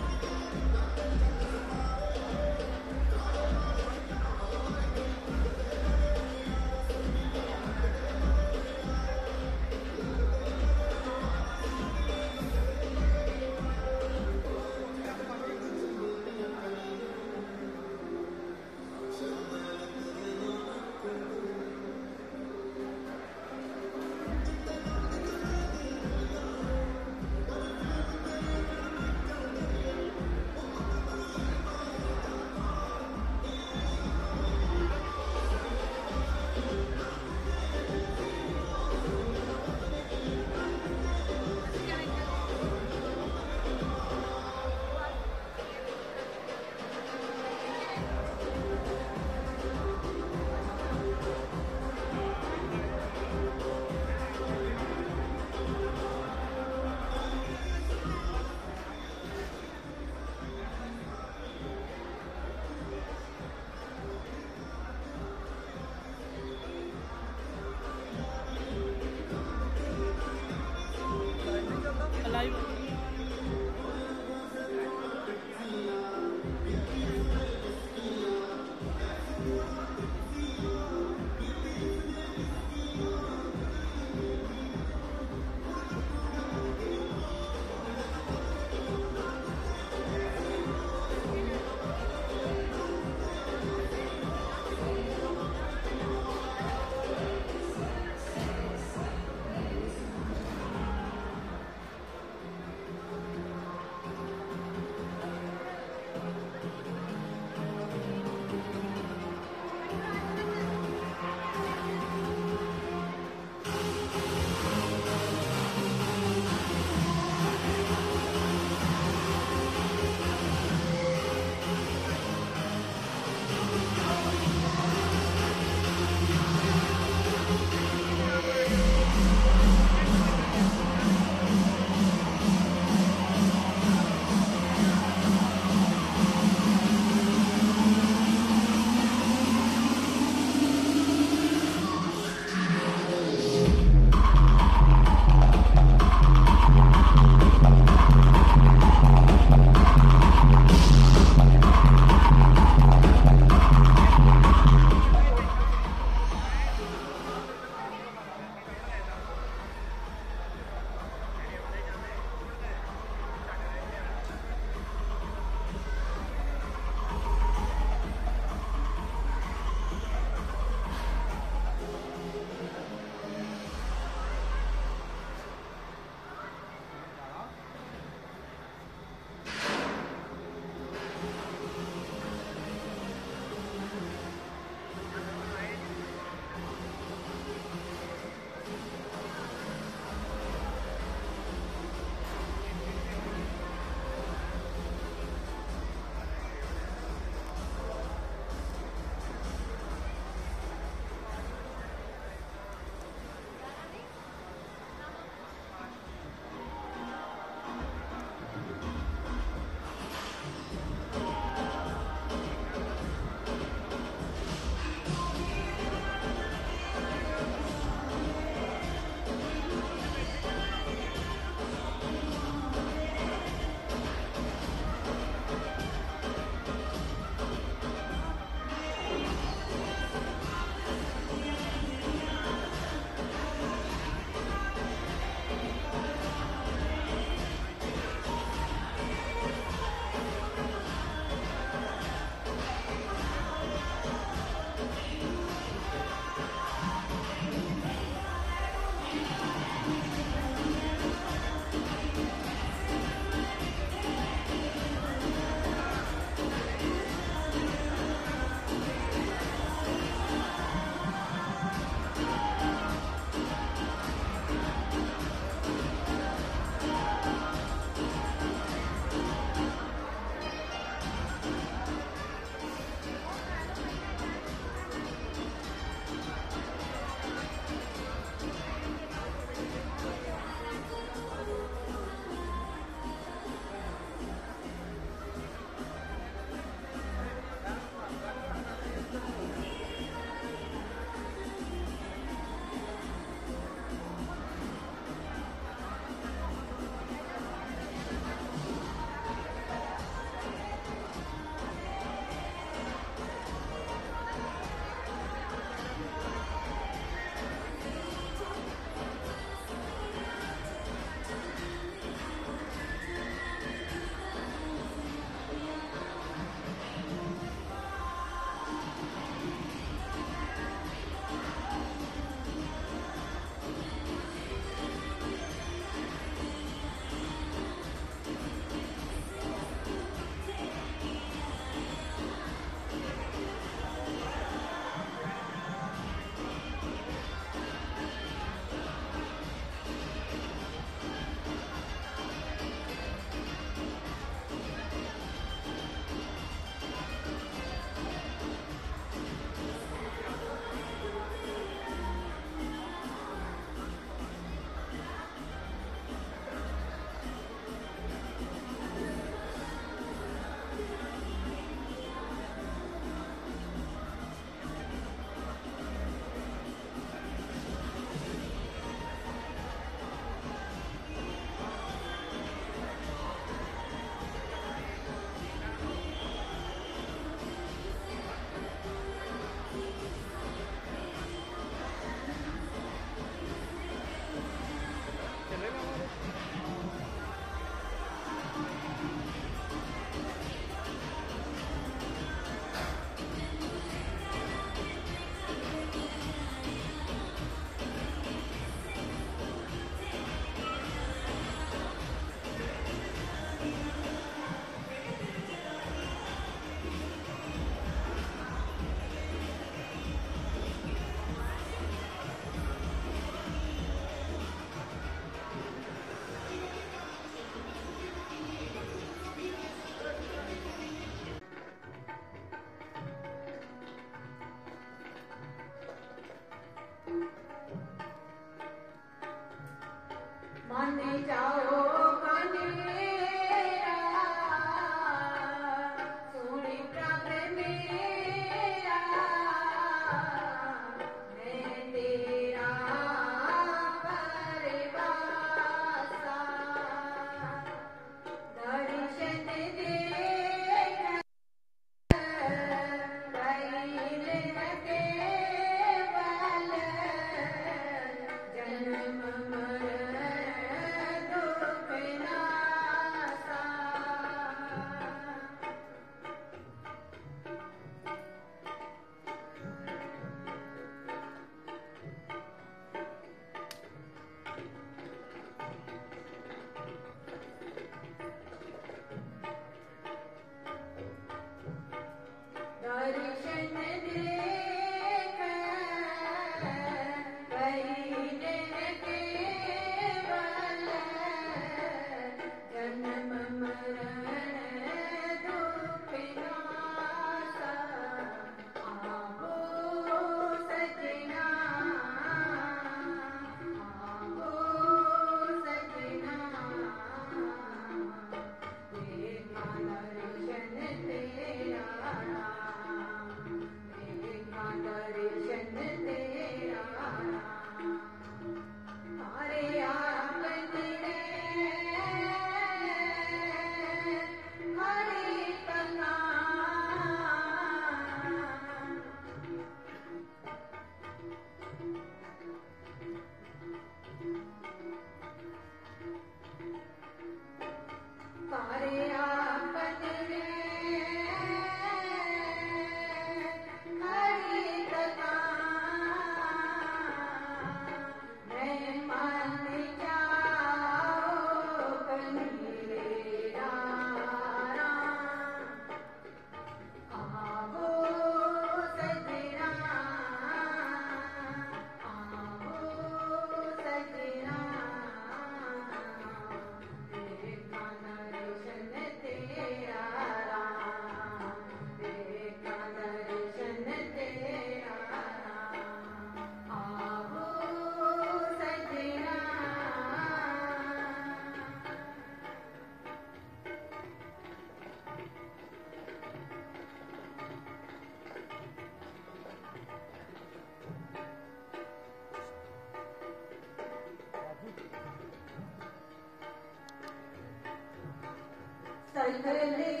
Sai,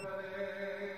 Kavare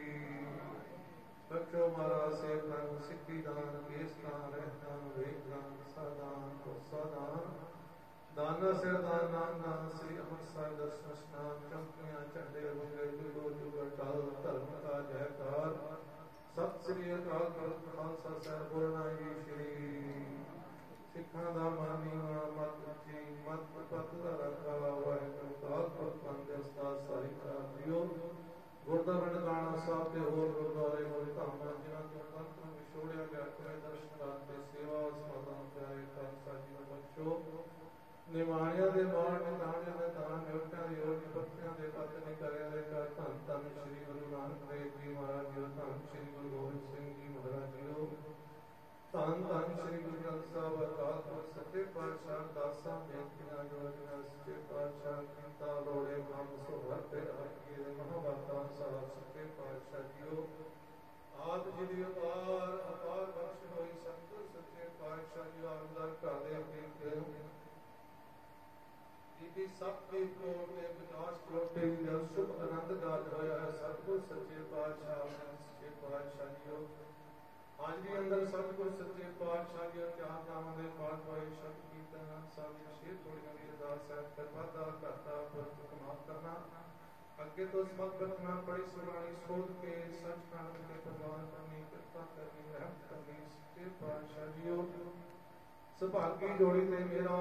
ਬਖਸ਼ੋ ਮਾਰਾ ਸੇ ਪ੍ਰਭ ਸਿੱਖੀ ਦਾਨ, ਕੇਸ ਦਾਨ ਰਹਿਤਾਨ ਵੇਖ ਦਾਨ ਸਾਦਾਨ ਕੋ ਸਾਦਾਨ ਦਾਨਾ। ਸਿਰ ਦਾਨ, ਨਾਮ ਨਾਮ ਸ੍ਰੀ ਅੰਮ੍ਰਿਤਸਰ ਦਰਸ਼ਨ ਸਨਾਮ ਚੰਪੀਆਂ ਝੰਡੇ ਵੰਗੇ ਜੁਗੋ ਜੁਗ ਟਲ ਧਰਮ ਕਾ ਜੈਕਾਰ। ਸਤਿ ਸ੍ਰੀ ਅਕਾਲ ਪੁਰਖ ਖਾਲਸਾ, ਸਾਹਿਬ ਬੋਲਣਾ ਜੀ ਸ਼੍ਰੀ। ਸਿੱਖਾਂ ਦਾ ਮਾਨੀਵਾ ਮਤ ਉੱਚੀ, ਮਤ ਪਤ ਦਾ ਰੱਖਾ, ਵਾਹਿਗੁਰੂ ਕਾਲ ਪੁਰਖ ਬੰਦੇ, ਉਸਤਾਦ, ਸਾਰੀ ਖਰਾਬ ਗੁਰਦੁਆਰਾ ਨਗਾਣਾ ਸਾਹਿਬ ਤੇ ਹੋਰ ਗੁਰਦੁਆਰੇ ਹੋਰ ਧਾਮਾਂ ਜਿਨ੍ਹਾਂ ਤੋਂ ਤੰਤ ਨੂੰ ਵਿਛੋੜਿਆ ਗਿਆ ਕੋਈ ਦਰਸ਼ਨ ਕਰਦੇ ਸੇਵਾ ਸਮਾਧਾਨ ਪਿਆਰੇ ਖਾਲਸਾ ਜੀ ਨੂੰ ਬਖਸ਼ੋ ਨਿਮਾਣਿਆਂ ਦੇ ਮਾਣ ਨਿਤਾਣਿਆਂ ਦੇ ਦਾਨ ਨਿਵਟਾਂ ਦੀ ਓਟ ਪੱਤਿਆਂ ਦੇ ਪੱਤ ਨੇ ਕਰਿਆ ਦੇ ਕਰ ਧੰਨ ਧੰਨ ਸ੍ਰੀ ਗੁਰੂ ਨਾਨਕ ਦੇਵ ਜੀ ਮਹਾਰਾਜ ਜੀ ਧੰਨ ਸ੍ਰੀ ਗੁਰੂ ਗੋਬਿੰਦ ਸਿੰਘ ਧੰਨ ਧੰਨ ਸ੍ਰੀ ਗੁਰੂ ਗ੍ਰੰਥ ਸਾਹਿਬ ਅਕਾਲ ਪੁਰਖ ਸੱਚੇ ਪਾਤਸ਼ਾਹ ਦਾਸਾਂ ਬੇਨਤੀਆਂ ਜੋੜੀਆਂ ਸੱਚੇ ਪਾਤਸ਼ਾਹ ਕੀਤਾ ਲੋੜੇ ਨਾਮ ਸੋਹਰ ਤੇ ਆਖੀ ਦੇ ਮਹਾਵਾਤਾਂ ਸਾਹਿਬ ਸੱਚੇ ਪਾਤਸ਼ਾਹ ਜੀਓ ਆਪ ਜੀ ਦੀ ਅਪਾਰ ਅਪਾਰ ਬਖਸ਼ ਹੋਈ ਸੰਤੁਰ ਸੱਚੇ ਪਾਤਸ਼ਾਹ ਜੀ ਆਮਦਾਰ ਘਰ ਦੇ ਕੀਤੇ ਬੀਬੀ ਸਭ ਦੇ ਕੋਲ ਦੇ ਵਿਨਾਸ਼ ਕੋਟੇ ਦਾ ਸੁਭ ਆਨੰਦ ਗਾਜ ਹੋਇਆ ਹੈ ਸਤਿਗੁਰ ਸੱਚੇ ਪਾਤਸ਼ਾਹ ਸੱਚੇ ਪਾਤਸ਼ਾਹ ਜੀਓ ਅੱਜ ਵੀ ਅੰਦਰ ਸਤਿਗੁਰ ਸੱਚੇ ਪਾਤਸ਼ਾਹ ਜੀ ਚਾਰ ਨਾਮਾਂ ਪਾਠ ਹੋਏ ਸ਼ਬਦ ਕੀਰਤਨ ਸਭ ਸ਼ੇਰ ਥੋੜੀਆਂ ਦੀ ਅਰਦਾਸ ਹੈ ਕਿਰਪਾ ਦਾ ਕਰਤਾ ਪੁਰਖ ਕਮਾ ਕਰਨਾ। ਅੱਗੇ ਤੋਂ ਸਮਤ ਬਖਨਾ ਬੜੀ ਸੁਰਾਣੀ ਸੋਧ ਕੇ ਸੱਚ ਕਾਨ ਦੇ ਪ੍ਰਵਾਨ ਕਰਨੀ ਕਿਰਪਾ ਕਰਨੀ ਰਹਿਮਤ ਕਰਨੀ ਸੱਚੇ ਪਾਤਸ਼ਾਹ ਜੀਓ। ਸੁਭਾਗੀ ਜੋੜੀ ਤੇ ਮੇਰਾ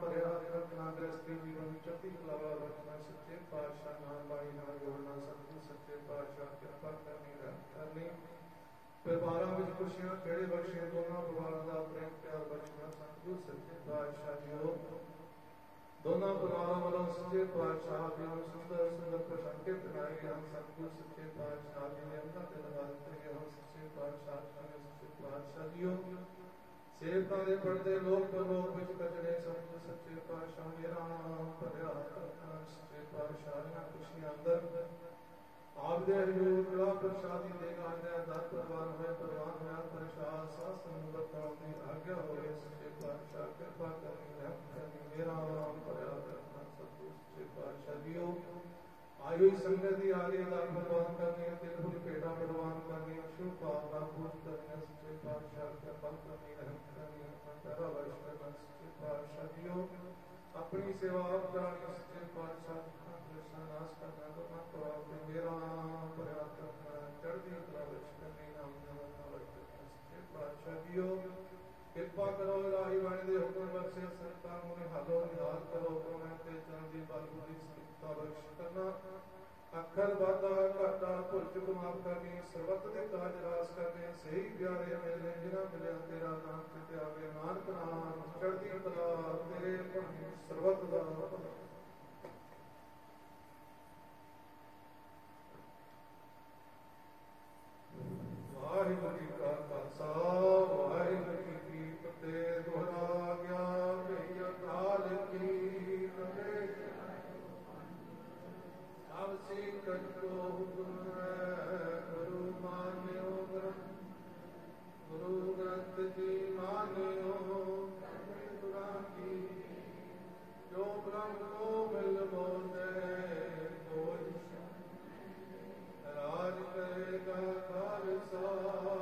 ਭਰਿਆ ਰੱਖਣਾ ਗ੍ਰਸਤੀ ਜੀਵਨ ਚੜ੍ਹਦੀ ਕਲਾ ਰੱਖਣਾ ਸੱਚੇ ਪਾਤਸ਼ਾਹ ਨਾਮ ਬਾਣੀ ਨਾਲ ਜੋੜਨਾ, ਸਤਿਗੁਰ ਸੱਚੇ ਪਾਤਸ਼ਾਹ, ਕਿਰਪਾ ਕਰਨੀ ਰਹਿਮਤ ਕਰਨੀ। ਪਰਿਵਾਰਾਂ ਵਿੱਚ ਖੁਸ਼ੀਆਂ ਕਿਹੜੇ ਬਖਸ਼ੇ ਦੋਨਾਂ ਪਰਿਵਾਰਾਂ ਦਾ ਪ੍ਰੇਮ ਪਿਆਰ ਬਖਸ਼ਣਾ ਸਤਿਗੁਰ ਸੱਚੇ ਪਾਤਸ਼ਾਹ ਜੀਓ ਦੋਨਾਂ ਪਰਿਵਾਰਾਂ ਵੱਲੋਂ ਸੱਚੇ ਪਾਤਸ਼ਾਹ ਜੀ ਨੂੰ ਸੁੰਦਰ ਸੁੰਦਰ ਪ੍ਰਸ਼ੰਕੇ ਬਣਾਏ ਗਏ ਹਨ ਸਤਿਗੁਰ ਸੱਚੇ ਪਾਤਸ਼ਾਹ ਜੀ ਨੇ ਉਹਨਾਂ ਤੇ ਲਗਾ ਦਿੱਤੇ ਹਨ ਸੱਚੇ ਪਾਤਸ਼ਾਹ ਜੀ ਨੇ ਸੱਚੇ ਪਾਤਸ਼ਾਹ ਜੀਓ ਸੇਵਕਾਂ ਦੇ ਪਰਦੇ ਲੋਕ ਪਰਲੋਕ ਵਿੱਚ ਕਚੜੇ ਸਤਿਗੁਰ ਸੱਚੇ ਪਾਤਸ਼ਾਹ ਮੇਰਾ ਭਰਿਆ ਕਰਨਾ ਸੱਚੇ ਪਾਤਸ਼ਾਹ ਦੀਆਂ ਖੁਸ਼ੀਆਂ ਅੰਦਰ। ਆਪ ਹਜ਼ੂਰ ਕਲਾ ਪ੍ਰਸ਼ਾਦੀ ਦੇ ਗਾਂਦਿਆਂ ਦਰ ਪਰਵਾਨ ਹੋਏ ਪਰਵਾਨ ਹੋਇਆ ਪ੍ਰਸ਼ਾਦ ਸਾਸ ਸੰਗਤ ਤੋਂ ਦੀ ਆਗਿਆ ਹੋਏ ਸੱਚੇ ਪਾਤਸ਼ਾਹ ਕਿਰਪਾ ਕਰਨੀ ਰਹਿਮਤ ਮੇਰਾ ਨਾਮ ਭਰਿਆ ਕਰਨਾ ਸਤਿਗੁਰ ਸੱਚੇ ਪਾਤਸ਼ਾਹ ਜੀਓ। ਆਈ ਸੰਗਤ ਦੀ ਆਗੇ ਦਾ ਪ੍ਰਵਾਨ ਕਰਨੀ ਤੇ ਫੁੱਲ ਭੇਟਾ ਪ੍ਰਵਾਨ ਕਰਨੀ ਸ਼ੁਭ ਭਾਵਨਾ ਪੂਜ ਕਰਨੀ, ਸੱਚੇ ਪਾਤਸ਼ਾਹ ਕਿਰਪਾ ਕਰਨੀ ਰਹਿਮਤ ਕਰਨੀ ਅੰਤਰਾ ਵਰਸ਼ ਕਰਨਾ, ਸੱਚੇ ਪਾਤਸ਼ਾਹ ਜੀਓ। ਆਪਣੀ ਸੇਵਾ ਆਪ ਕਰਾਣੀ ਸੱਚੇ ਪਾਤਸ਼ਾਹ ਕ੍ਰਿਸ਼ਨ ਨਾਸ ਕਰਨਾ ਕਰਨਾ ਪ੍ਰਭਾਵ ਤੇ ਮੇਰਾ ਭਰਿਆ ਚੜ੍ਹਦੀ ਕਲਾ ਵਿੱਚ ਕਰਨੀ ਨਾਮ ਜਪਨਾ ਵਿੱਚ ਸੱਚੇ ਪਾਤਸ਼ਾਹ ਜੀਓ, ਕਿਰਪਾ ਕਰੋ ਰਾਹੀ ਬਾਣੀ ਦੇ ਹੁਕਮ ਬਖਸ਼ੇ ਸੰਤਾਂ ਨੂੰ ਹਾਲੋ ਨਿਹਾਲ ਕਰੋ ਕਰੋਨਾ ਤੇ ਚਰਨ ਦੀ ਸਿੱਖਤਾ ਬਖਸ਼ ਕਰਨਾ। ਅੱਖਰ ਬਾਦਾ ਘਾਟਾ ਭੁੱਲ ਮਾਫ ਕਰਨੀ, ਸਰਬੱਤ ਦੇ ਕਾਜ ਰਾਸ ਕਰਨੇ, ਸਹੀ ਪਿਆਰੇ ਮਿਲਨੇ ਜਿਨ੍ਹਾਂ ਮਿਲਿਆ ਤੇਰਾ ਨਾਮ ਕਿਤੇ ਆਵੇ ਨਾਨਕ ਨਾਮ ਚੜ੍ਹਦੀ ਕਲਾ ਤੇਰੇ ਭੰਗ ਸਰਬੱਤ ਦਾ ਵਾਹਿਗੁਰੂ ਜੀ ਕਾ Khalsa, Waheguru Christ.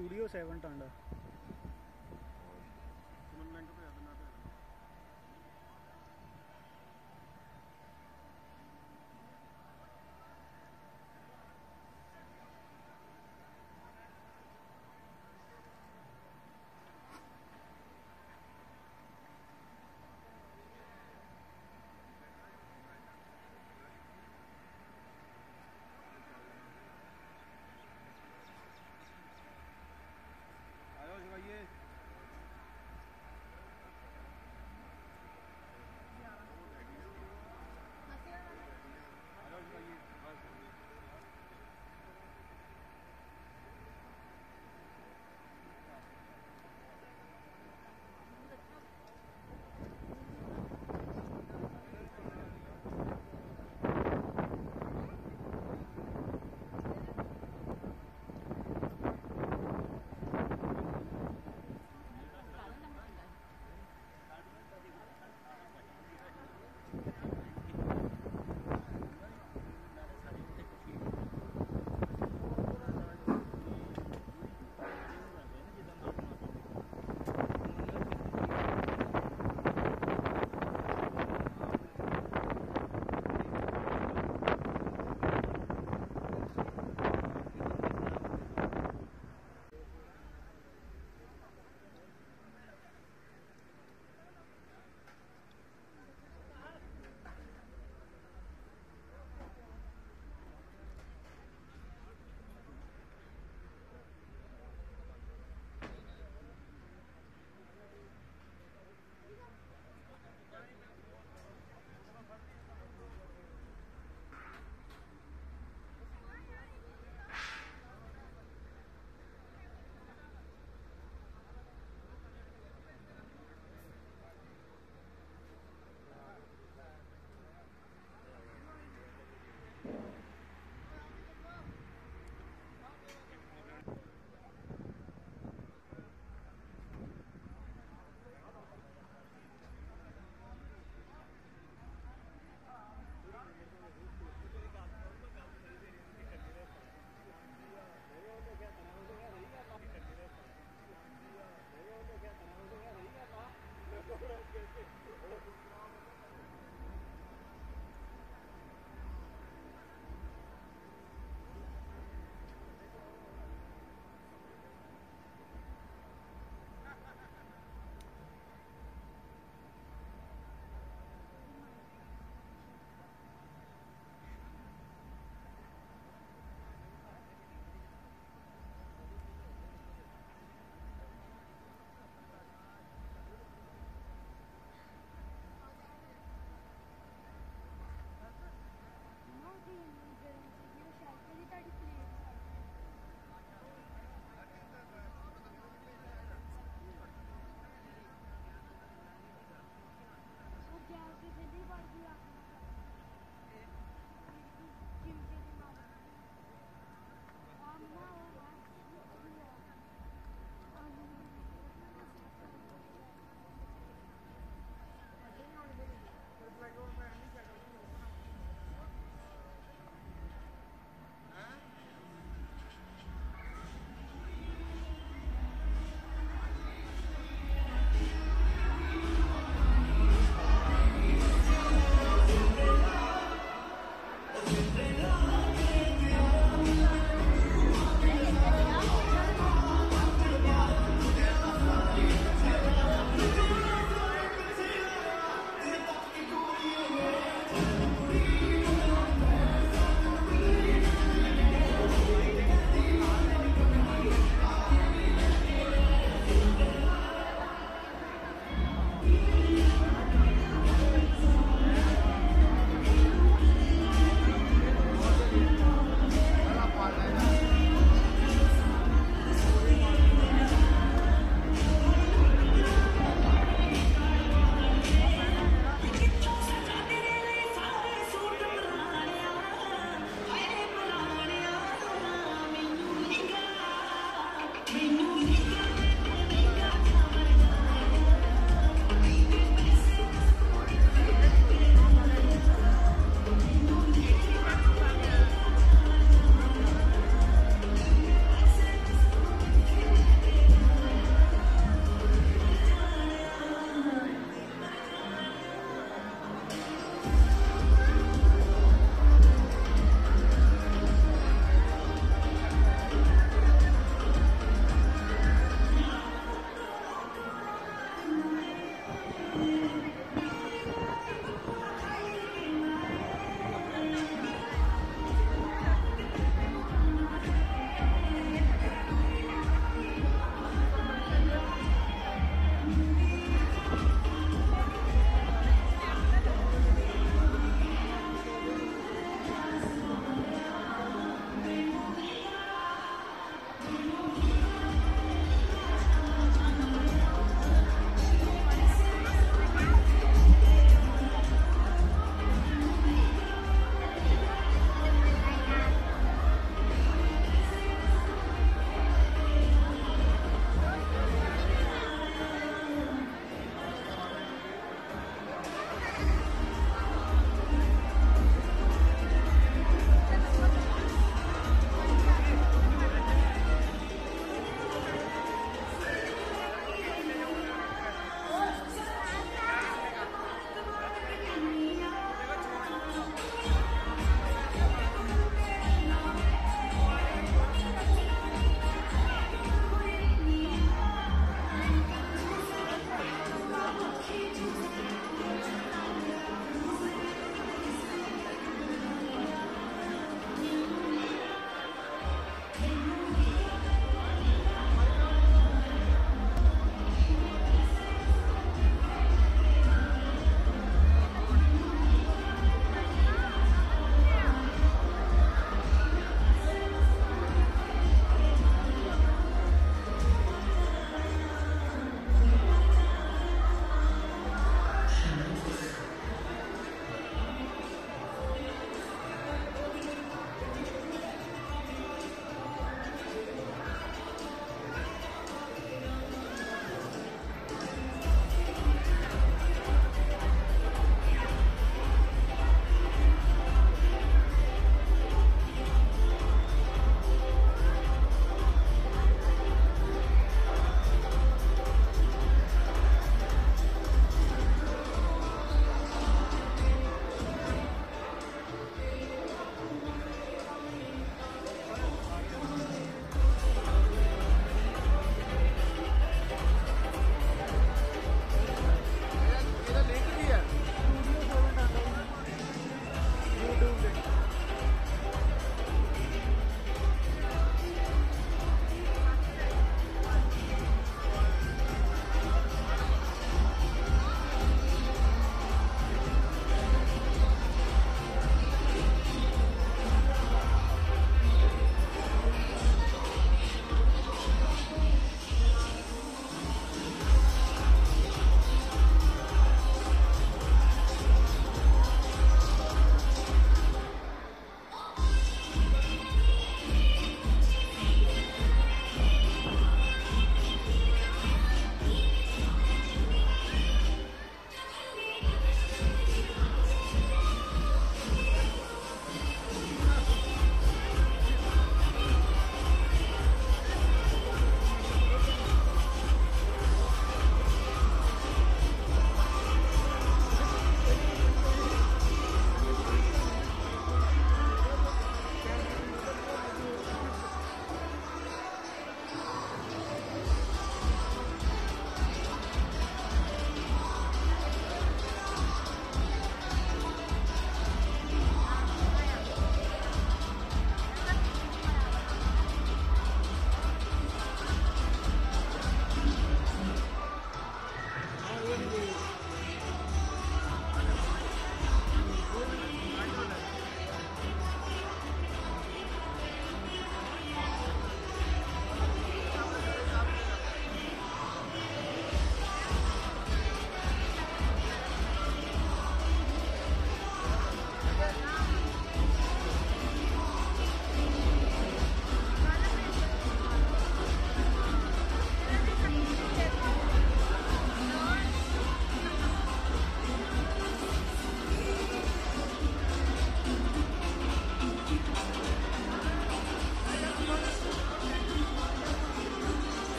Studio 7 Tanda.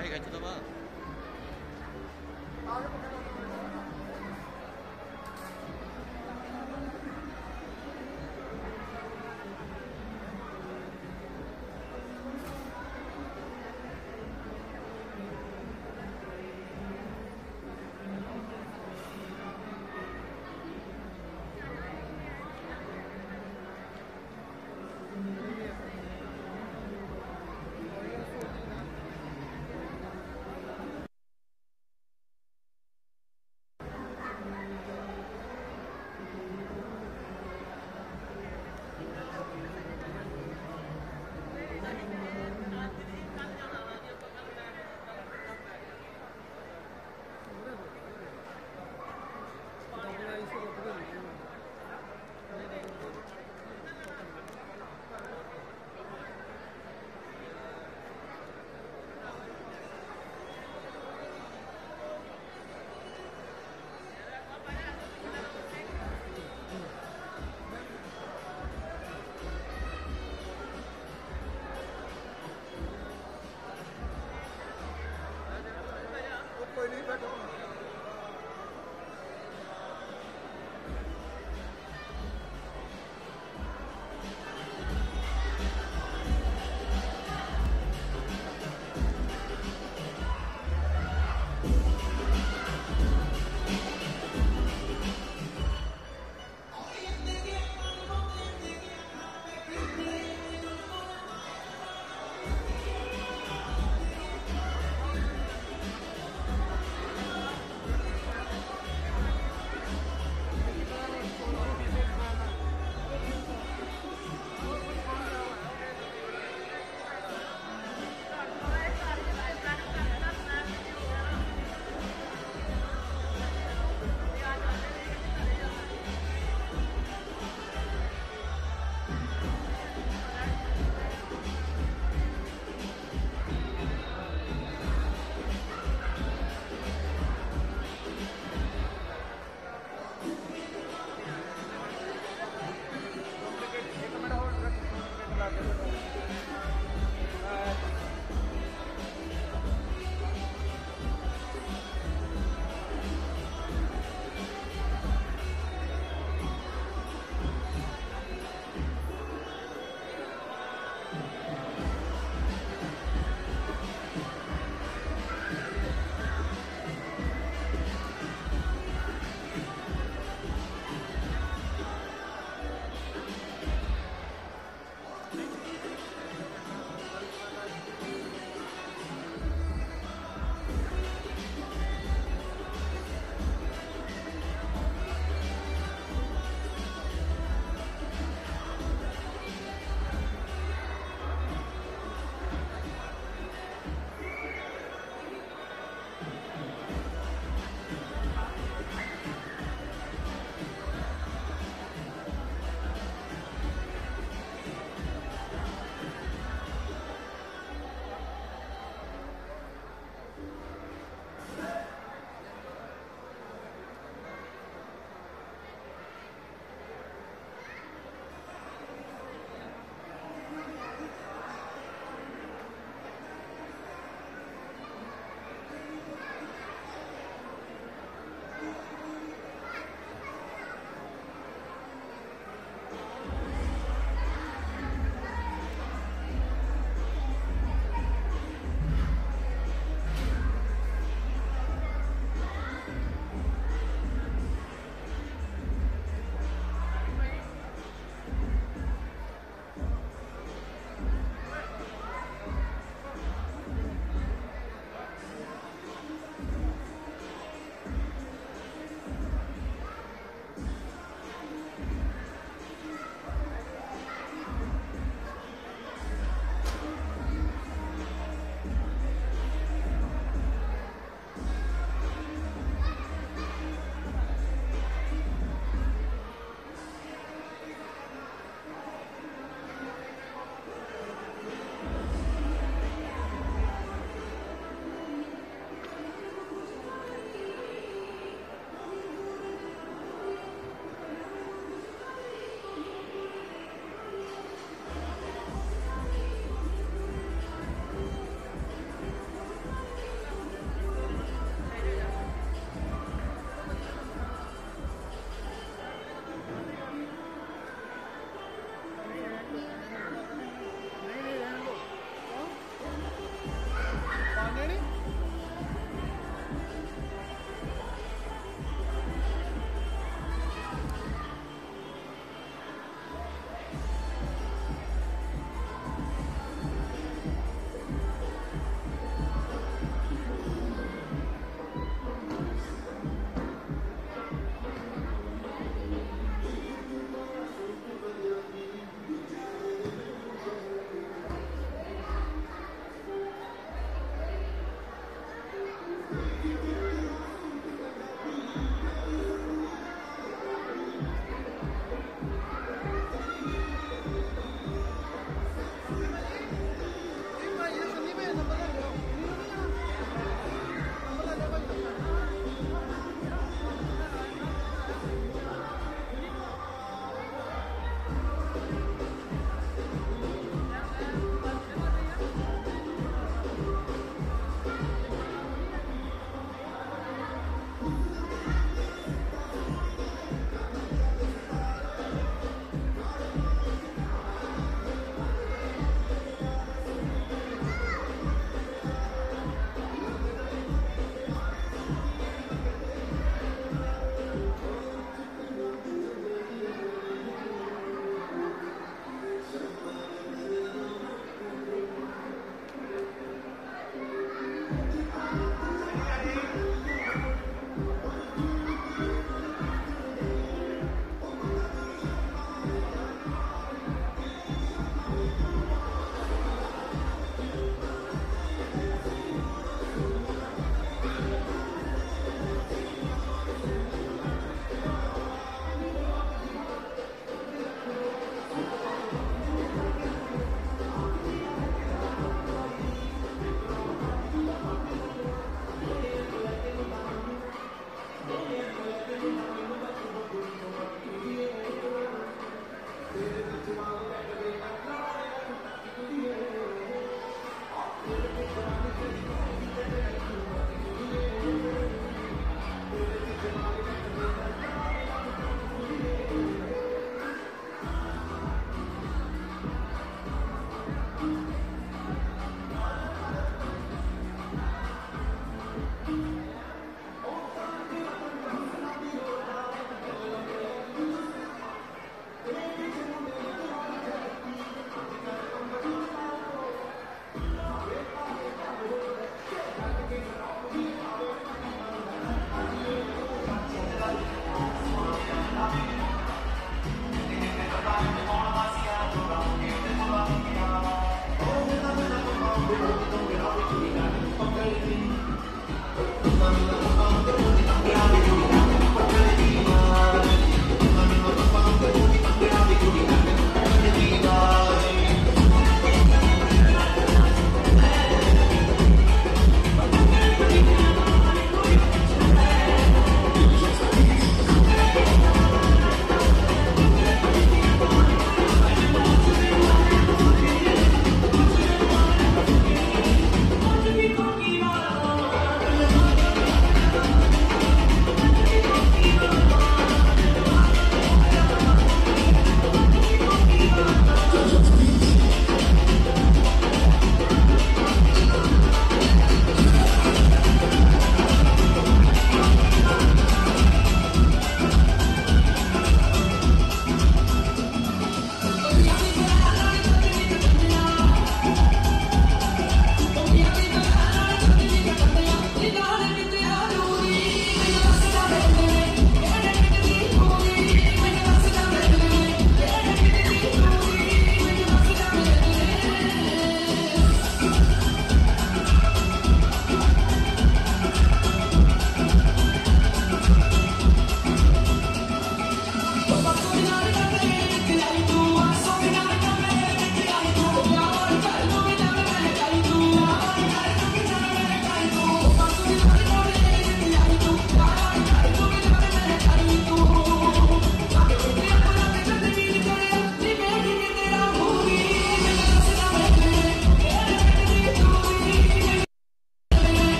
はい、ガチのま Benny Becker.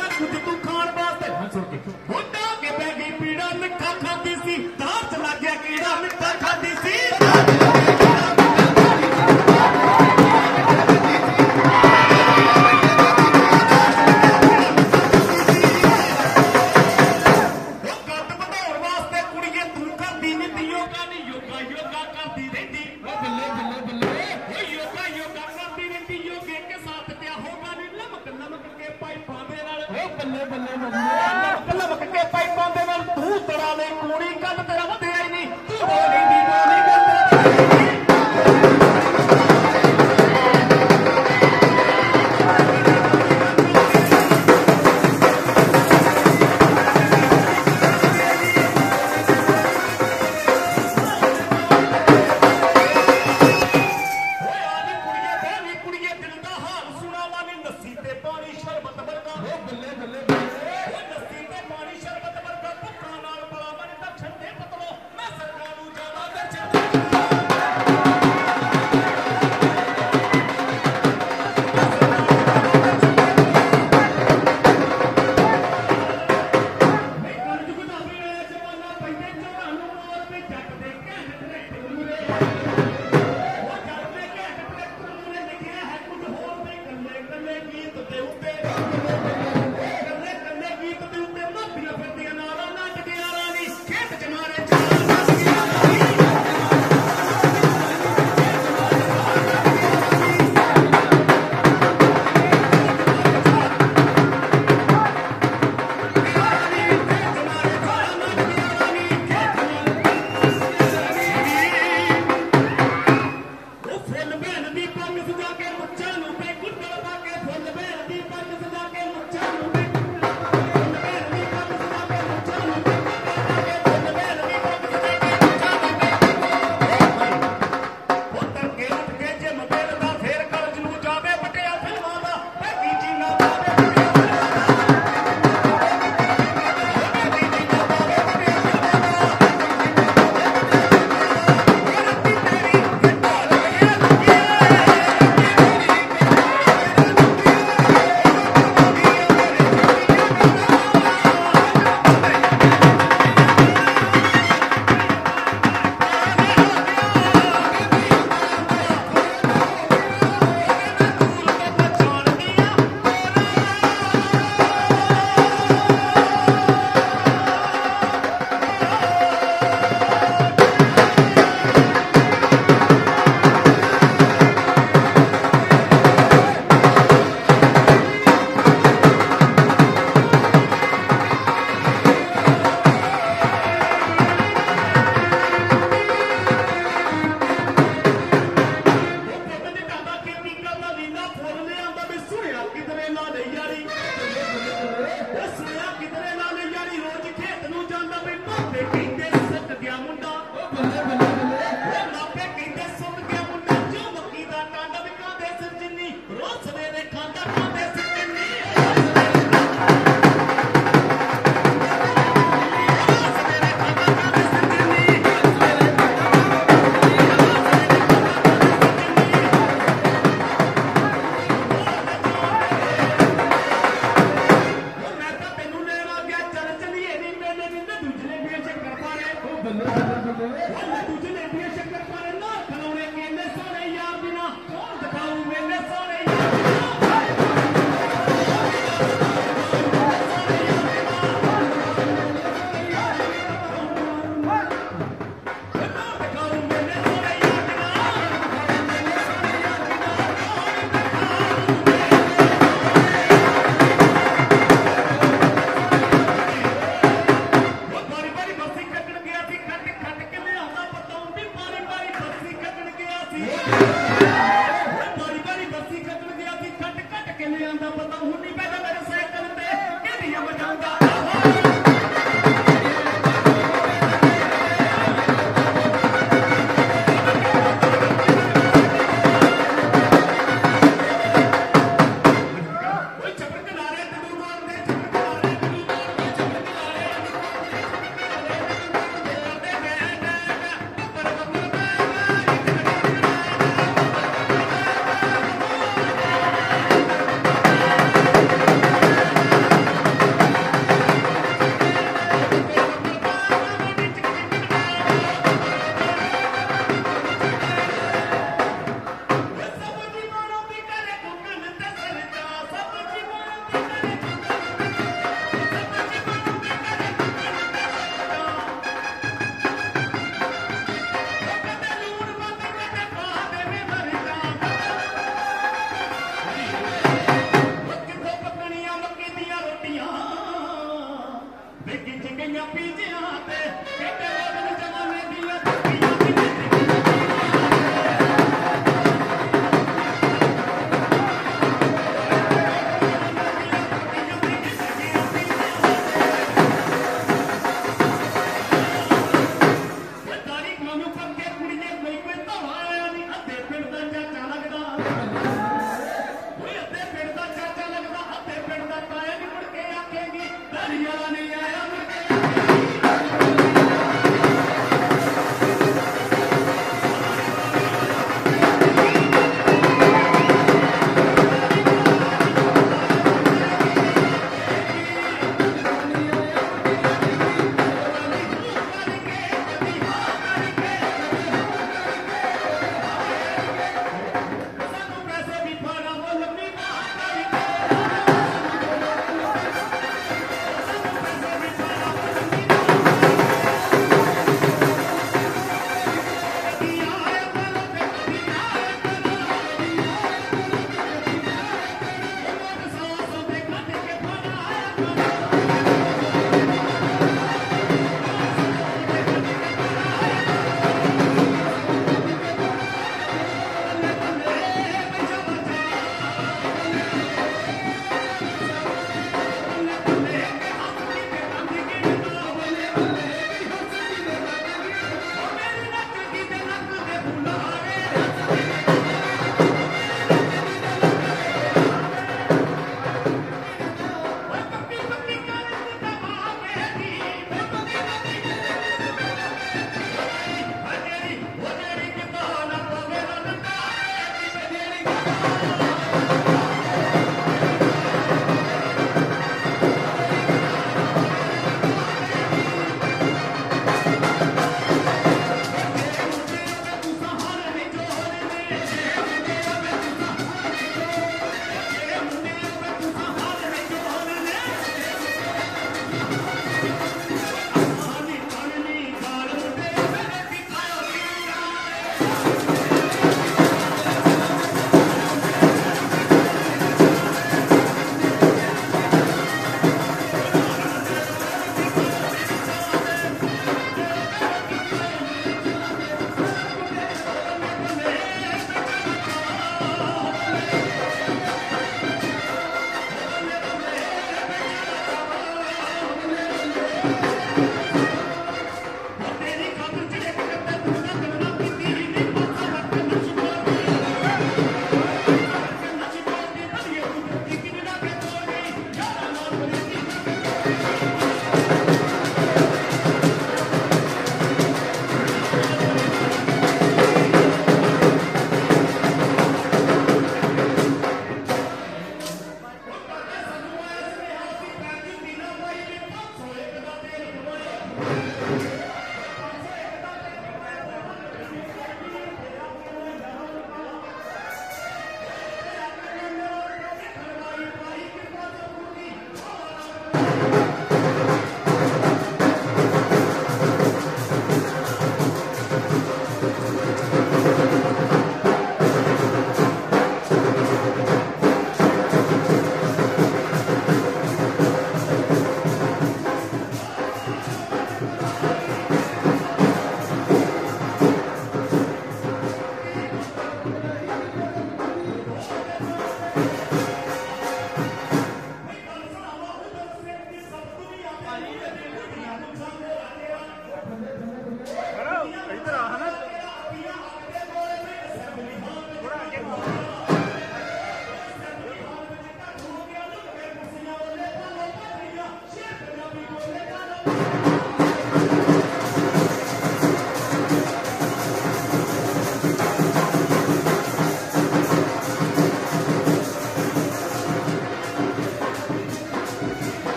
Good.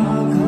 our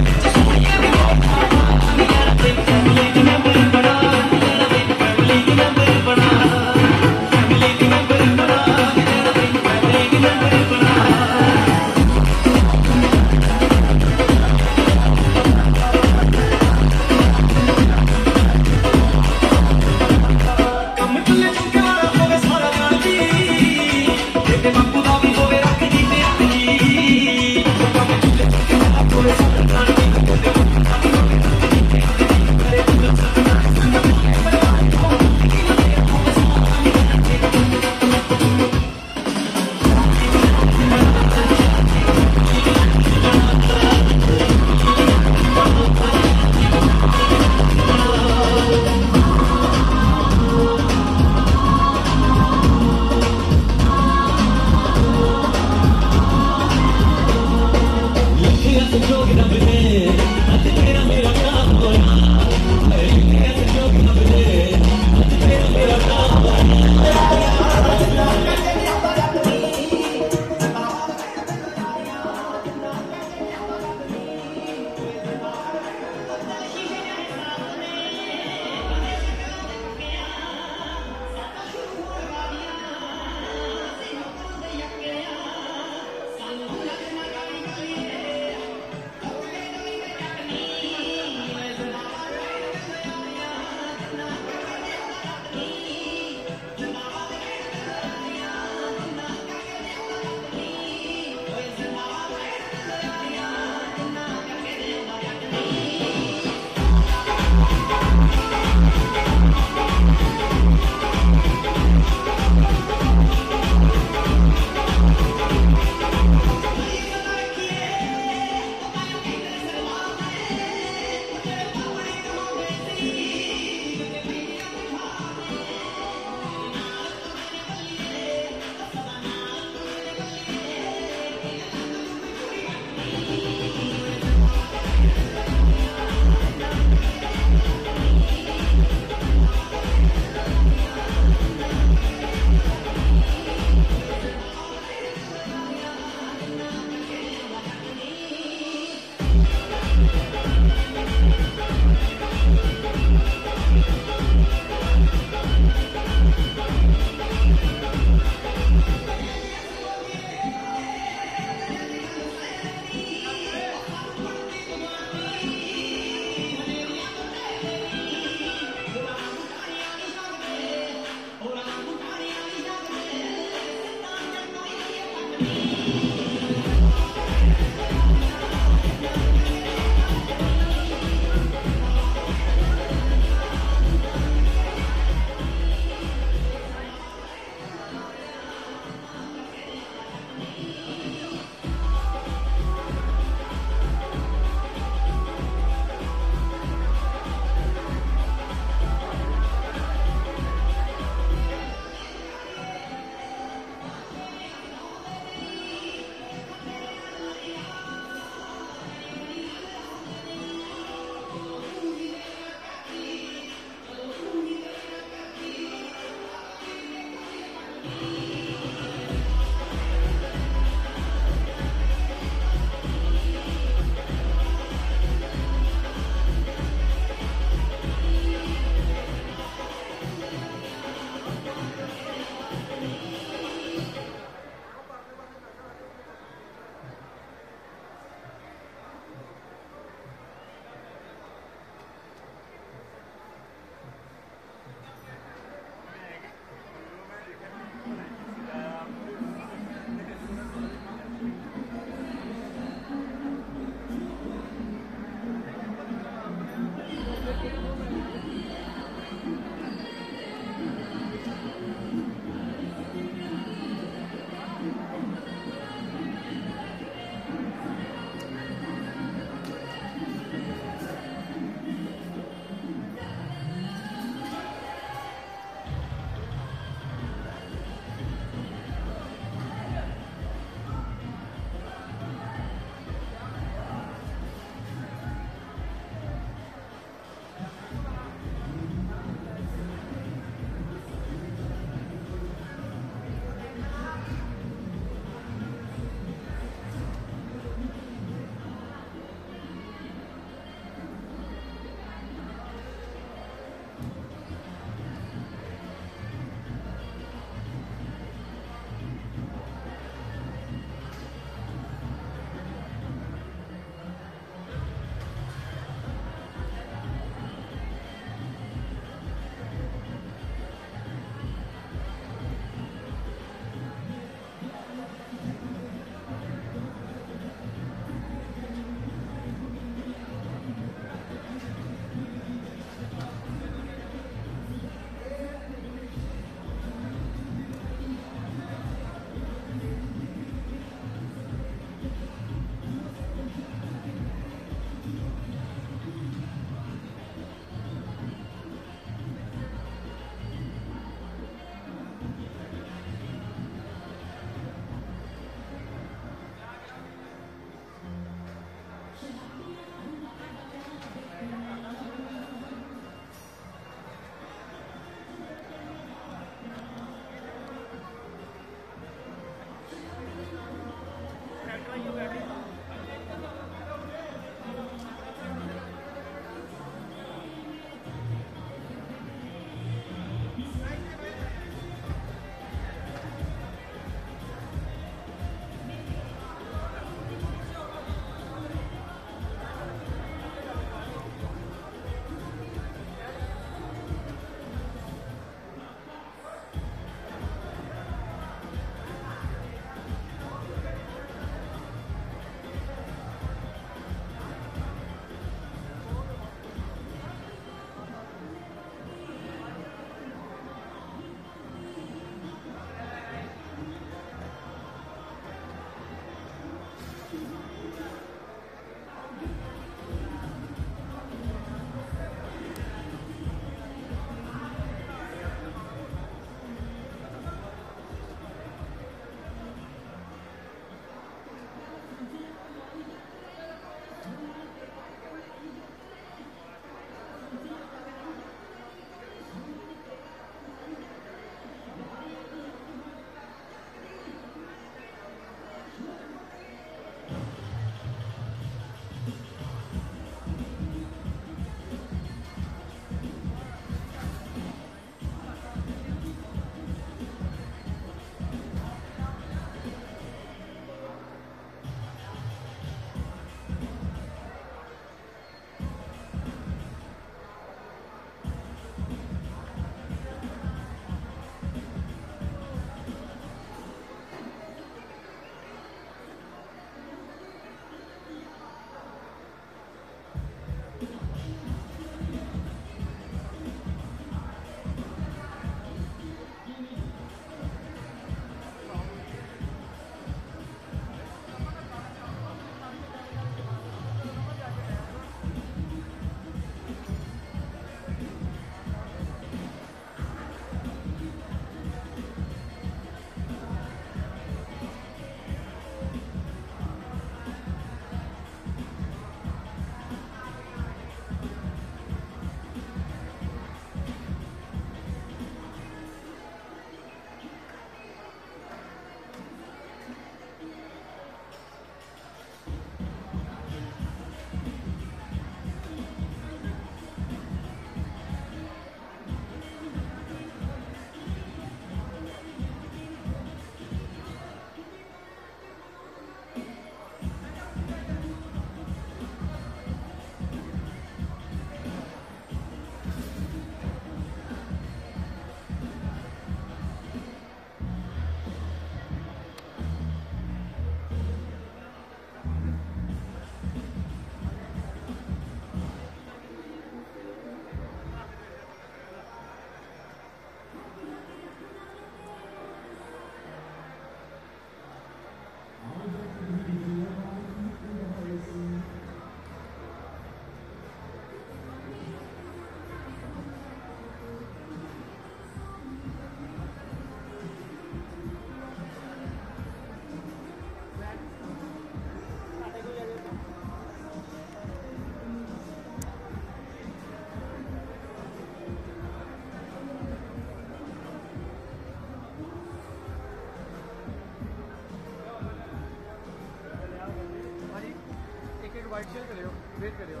bike share करियो वेट करियो।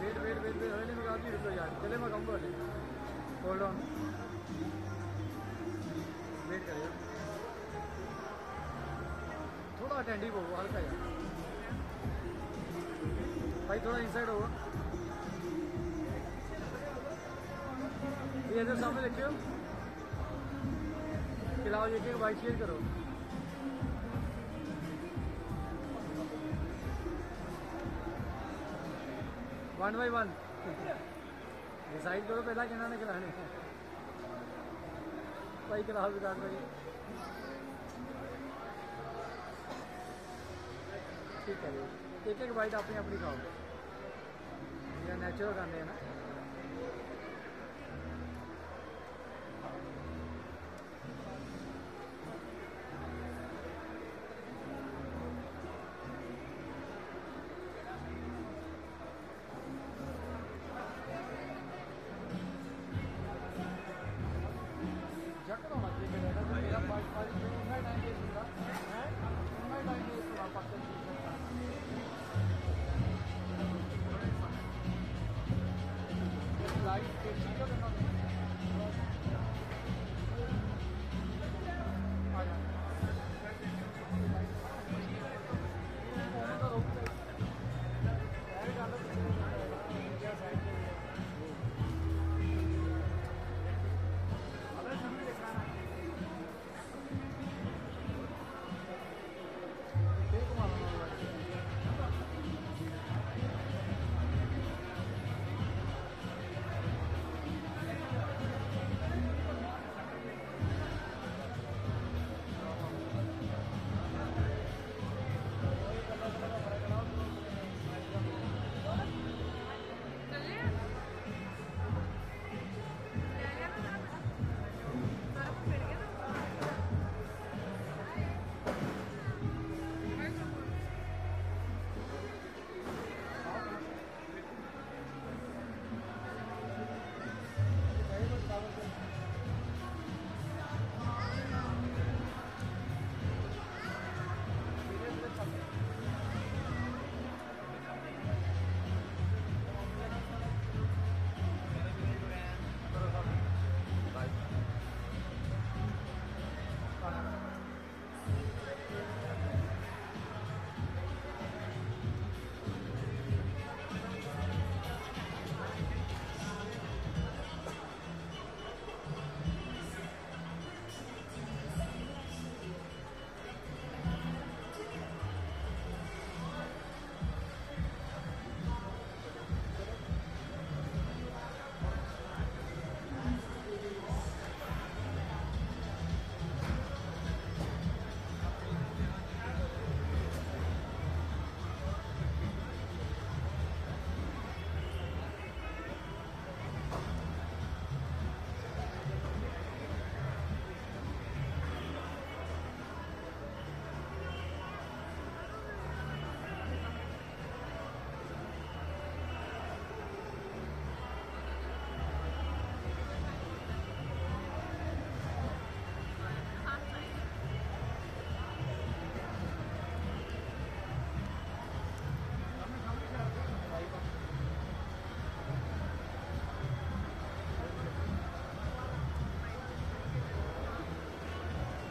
वेट वेट वेट वेट यार। चले, मैं कहूँगा हले होल्ड ऑन वेट करियो। थोड़ा हो हल्का यार। भाई, थोड़ा इनसाइड हो ये इधर सामने देखियो खिलाओ ये बाइक शेयर करो। 1 ਬਾਈ 1 ਡਿਸਾਈਡ ਕਰੋ ਪਹਿਲਾਂ ਕਿਹਨਾਂ ਨੇ ਖਿਲਾਣੇ ਭਾਈ ਖਿਲਾਓ ਵਿਕਾਸ ਭਾਈ। ਠੀਕ ਹੈ ਇੱਕ ਇੱਕ ਬਾਈਟ ਆਪਣੀ ਆਪਣੀ ਖਾਓ। ਜਿਹੜਾ ਨੈਚੁਰਲ ਖਾਂਦੇ ਆ ਨਾ।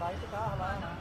लाइट का हलाया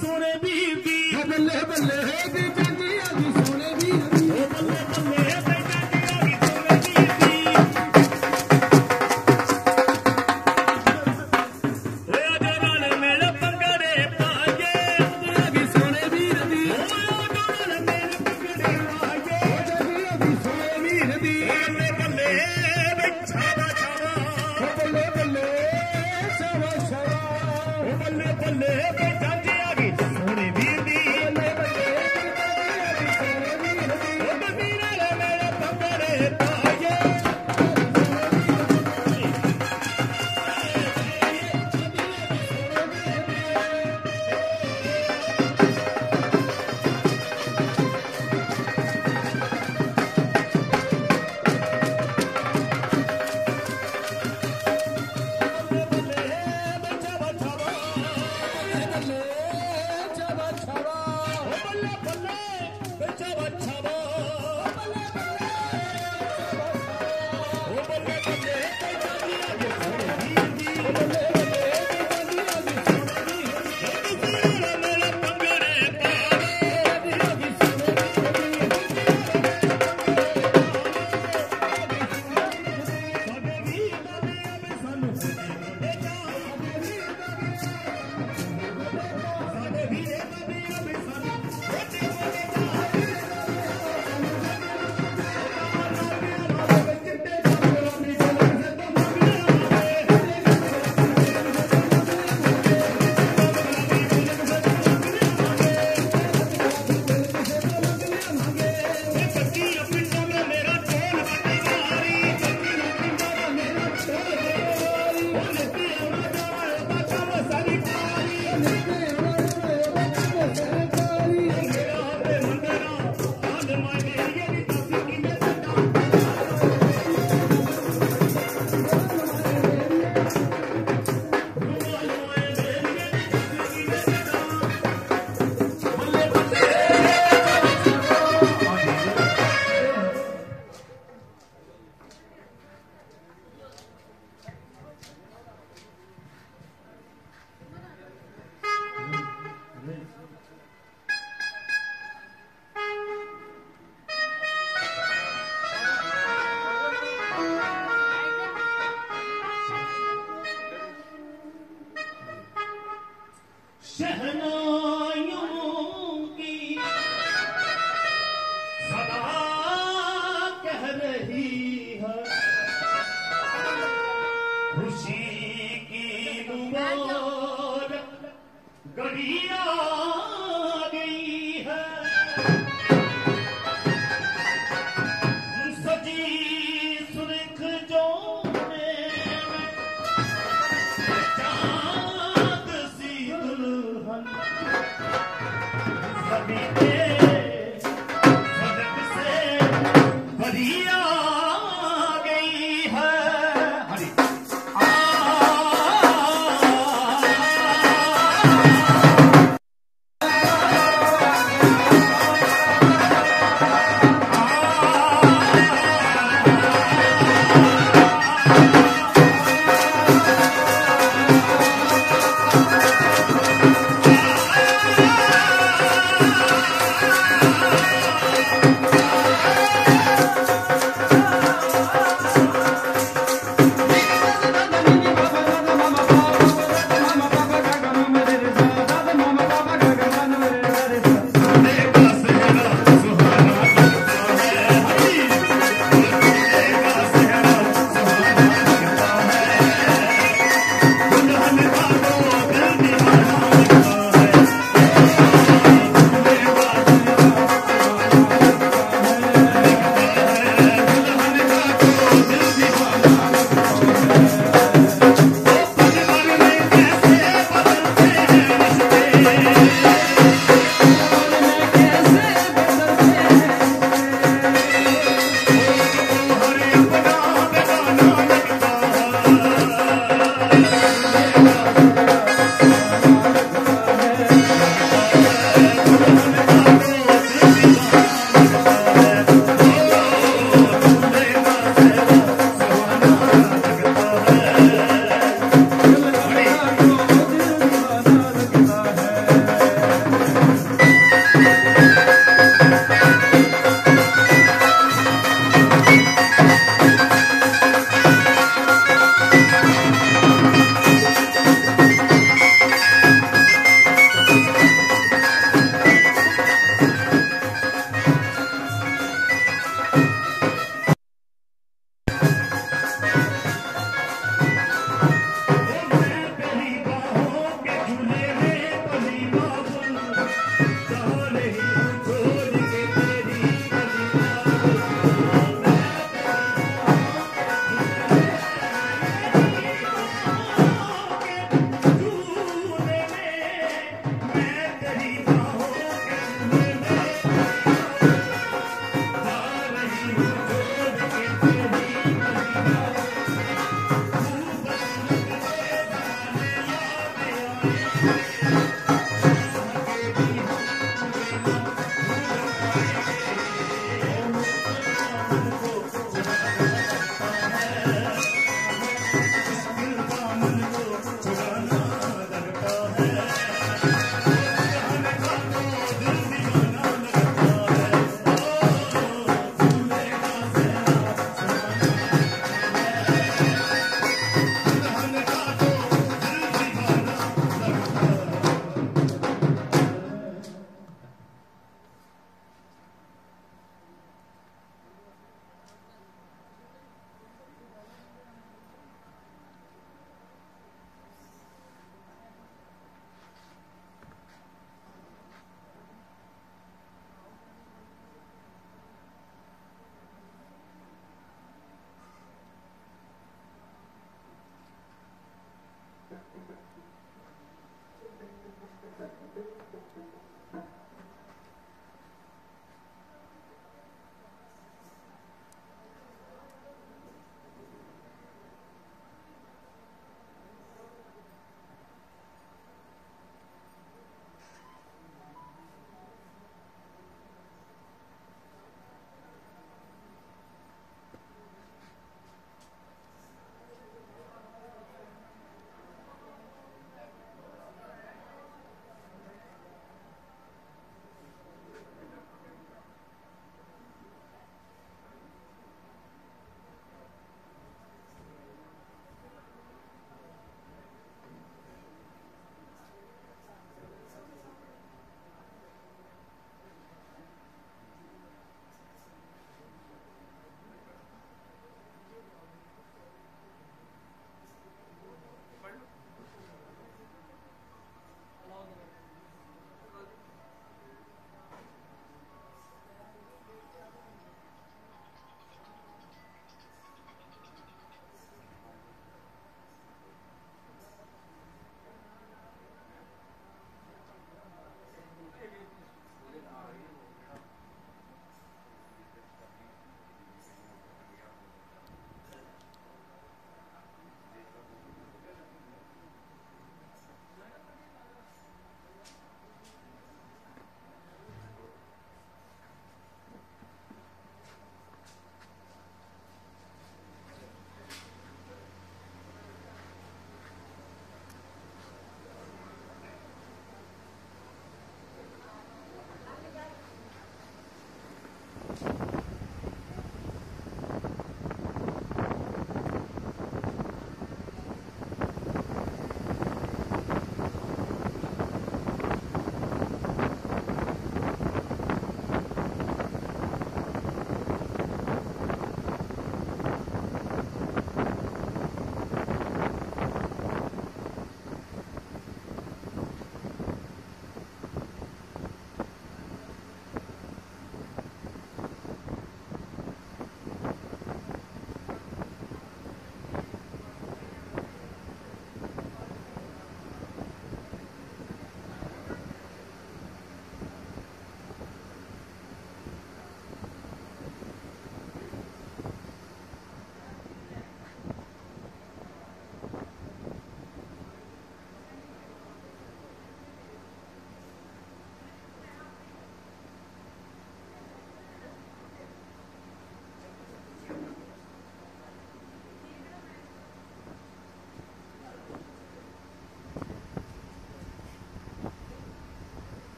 سونے be be Balle Balle be be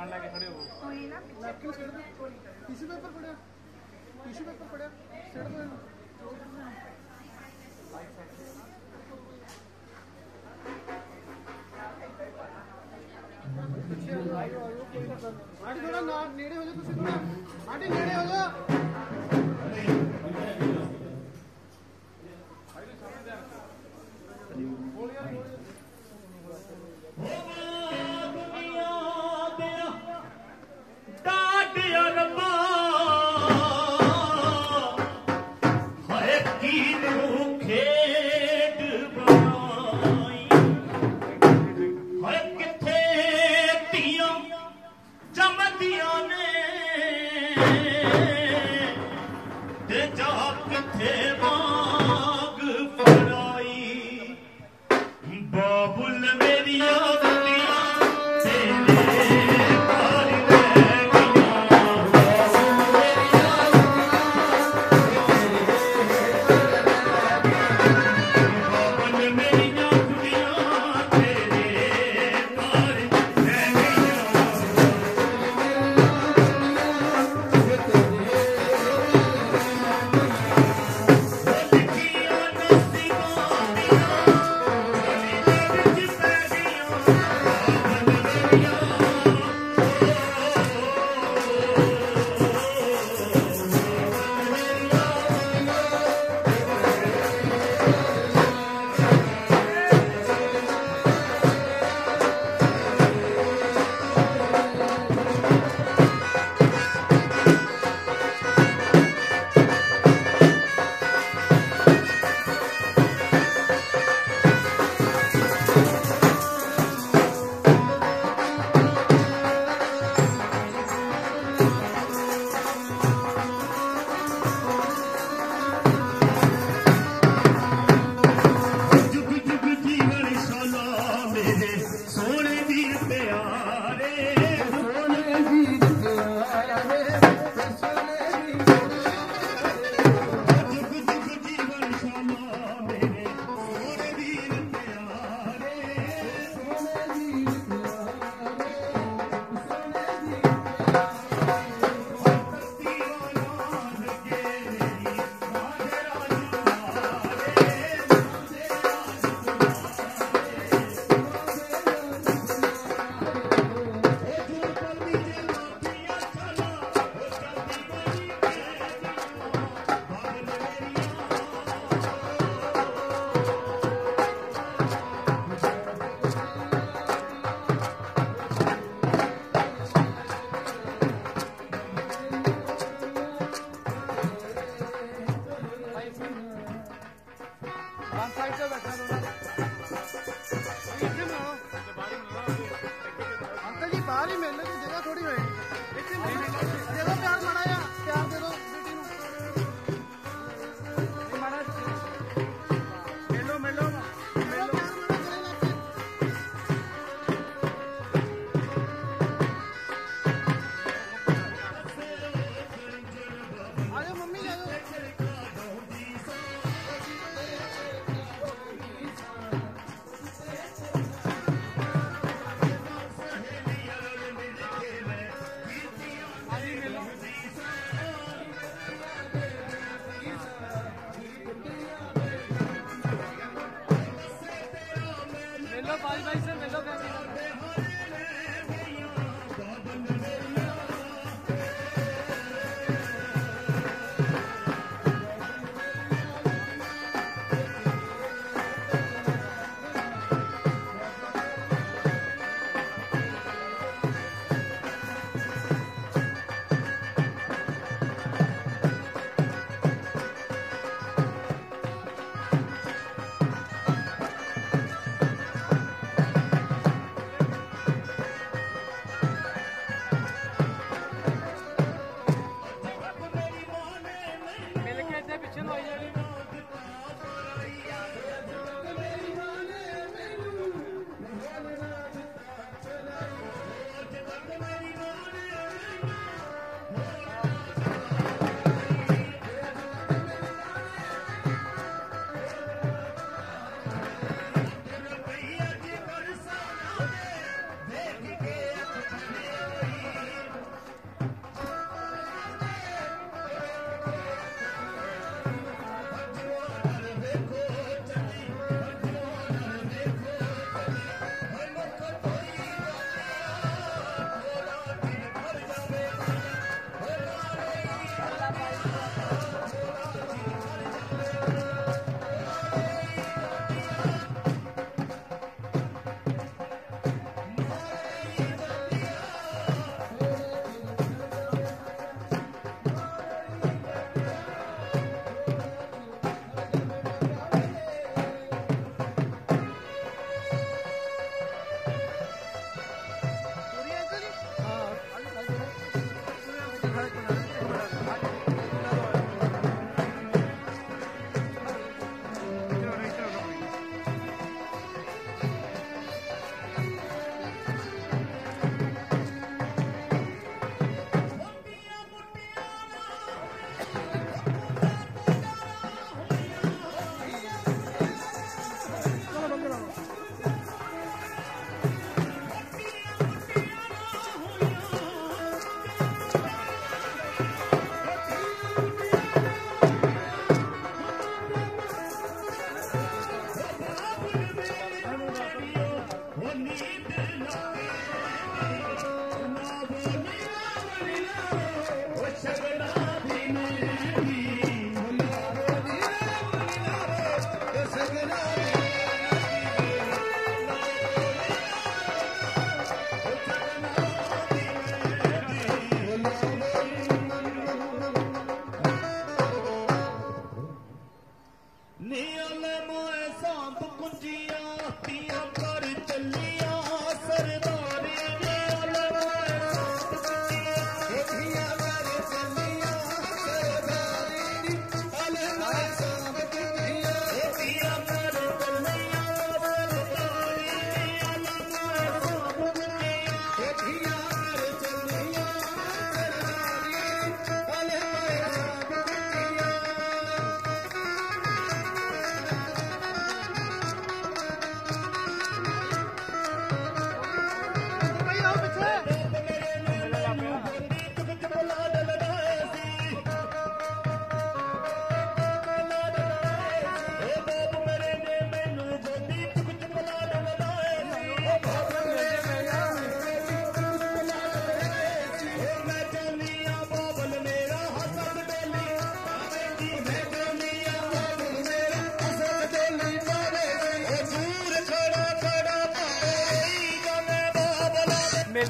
सामान लाके खड़े हो। टिश्यू पेपर पड़ा टिश्यू पेपर पड़ा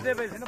debes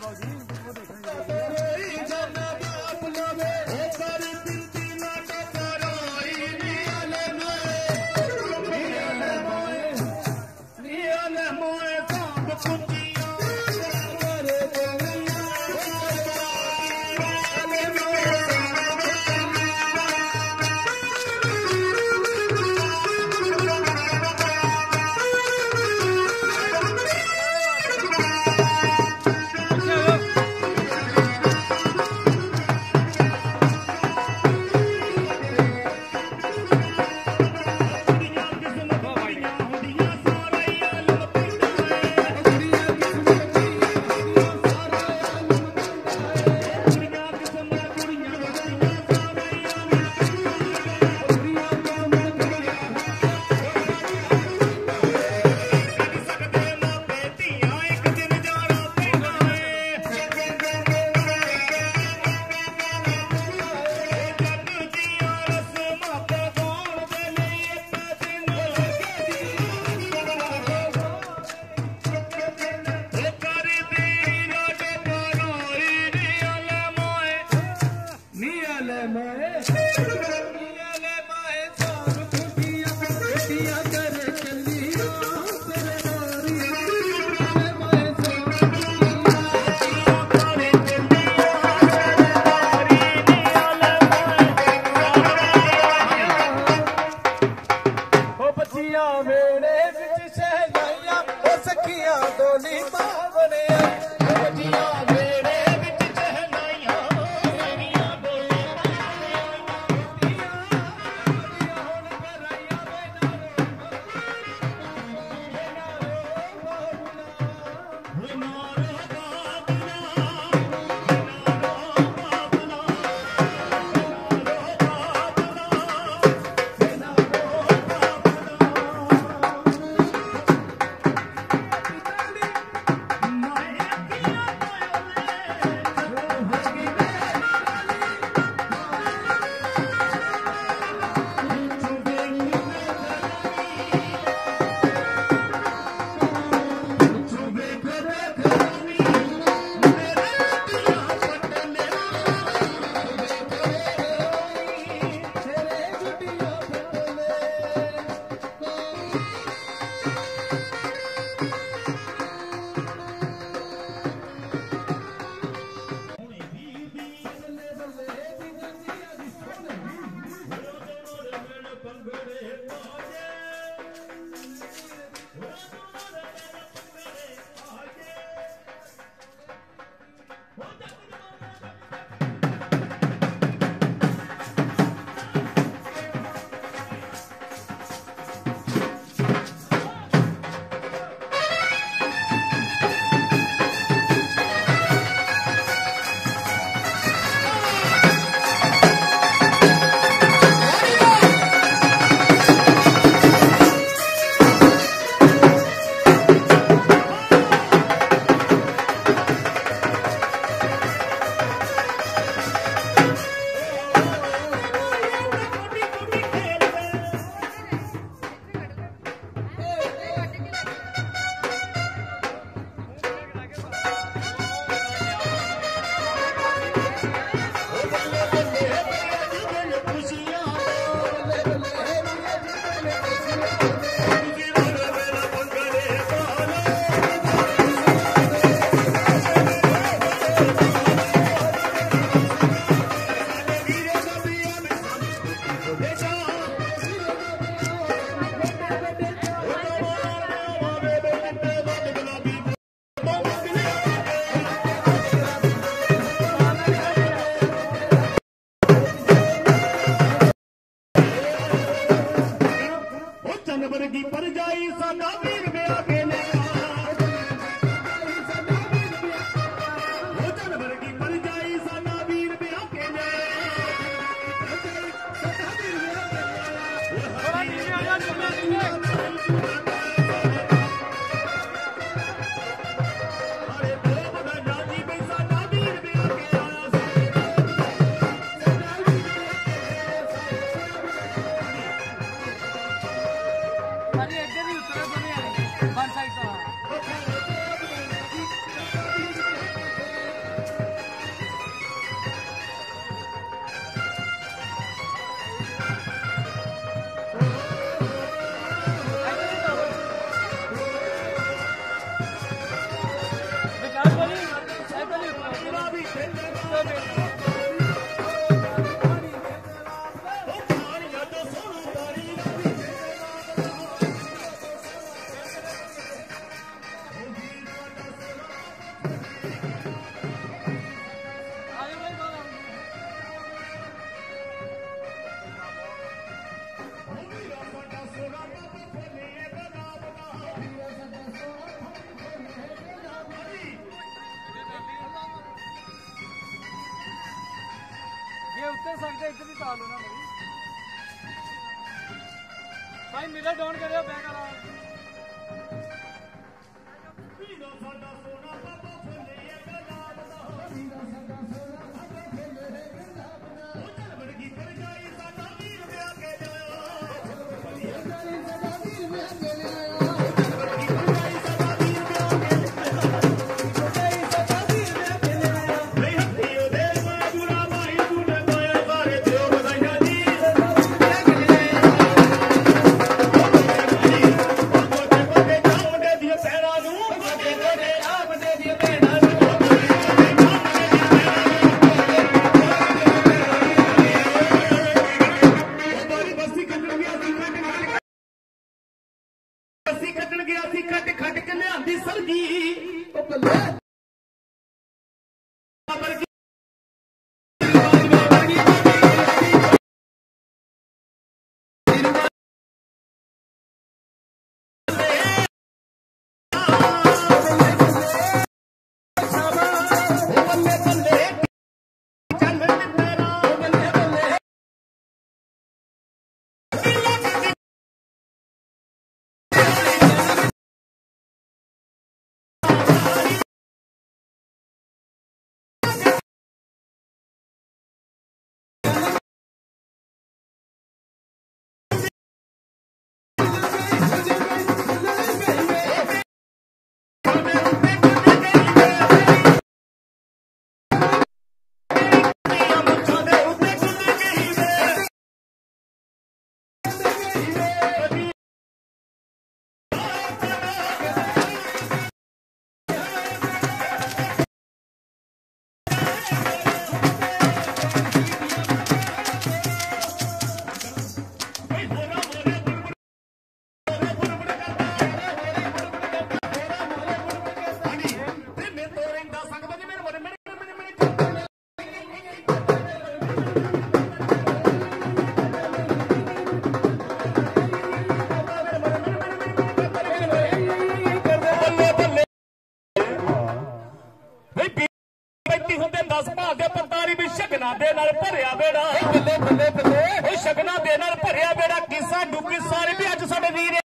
ਭਾਗੇ ਪੰਤਾਰੀ ਵੀ ਸ਼ਗਨਾ ਦੇ ਨਾਲ ਭਰਿਆ ਬੇੜਾ ਬੱਲੇ ਬੱਲੇ ਬੱਲੇ। ਉਹ ਸ਼ਗਨਾ ਦੇ ਨਾਲ ਭਰਿਆ ਬੇੜਾ ਕਿਸਾ ਡੁੱਕੀ ਸਾਰੇ ਵੀ ਅੱਜ ਸਾਡੇ ਵੀਰ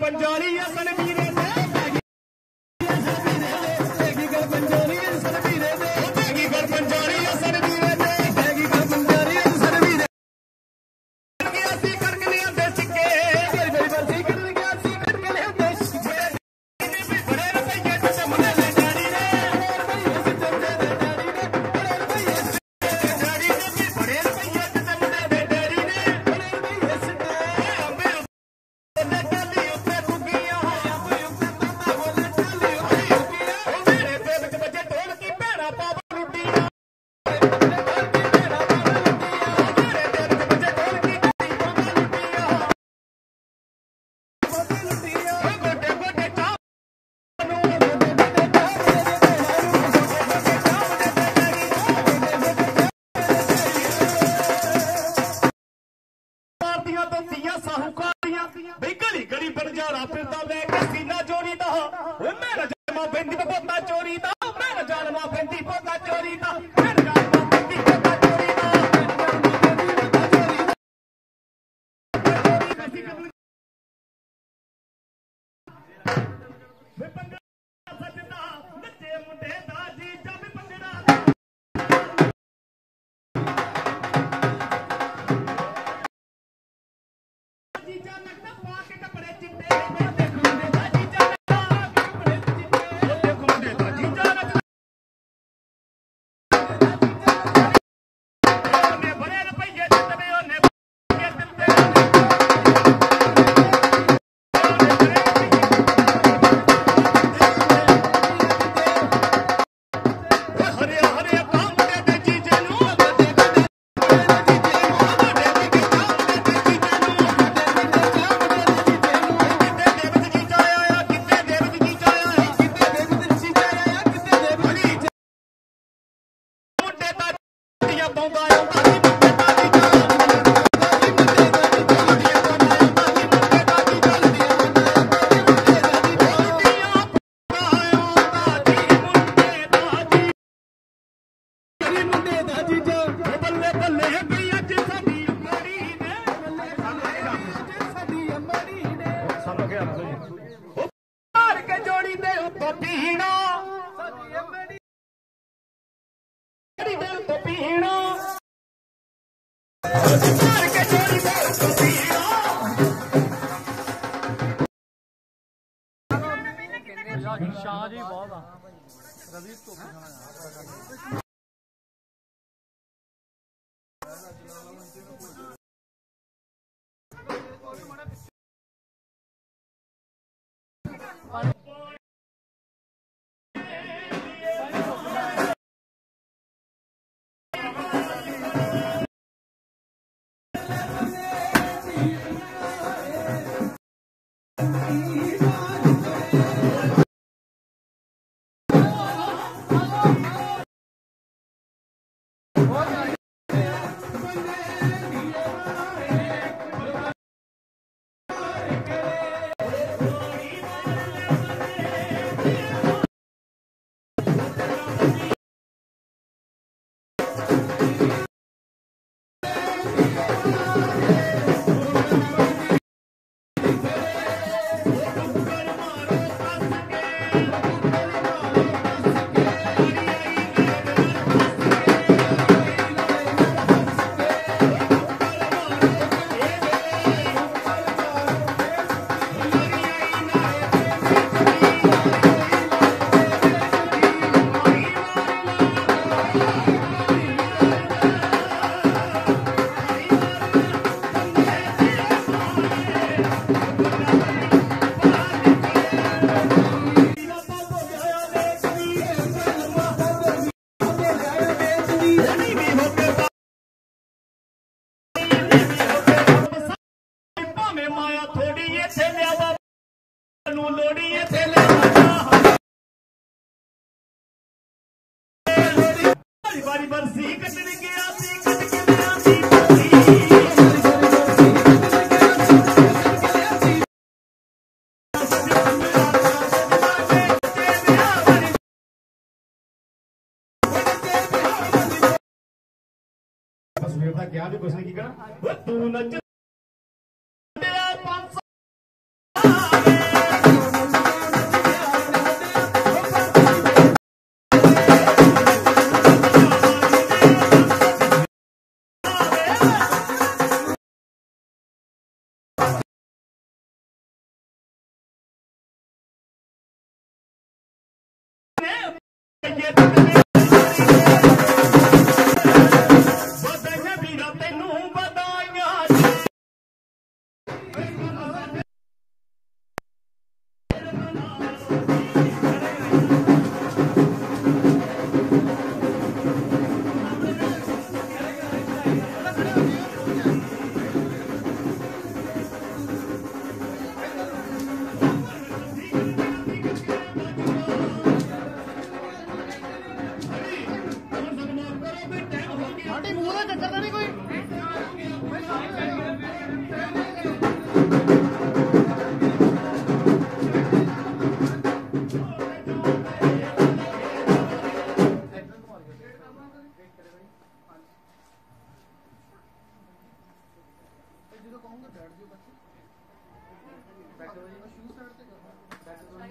ਪੰਜਾਲੀ ਅਸਲ ਵੀ आगे घुसने की गणा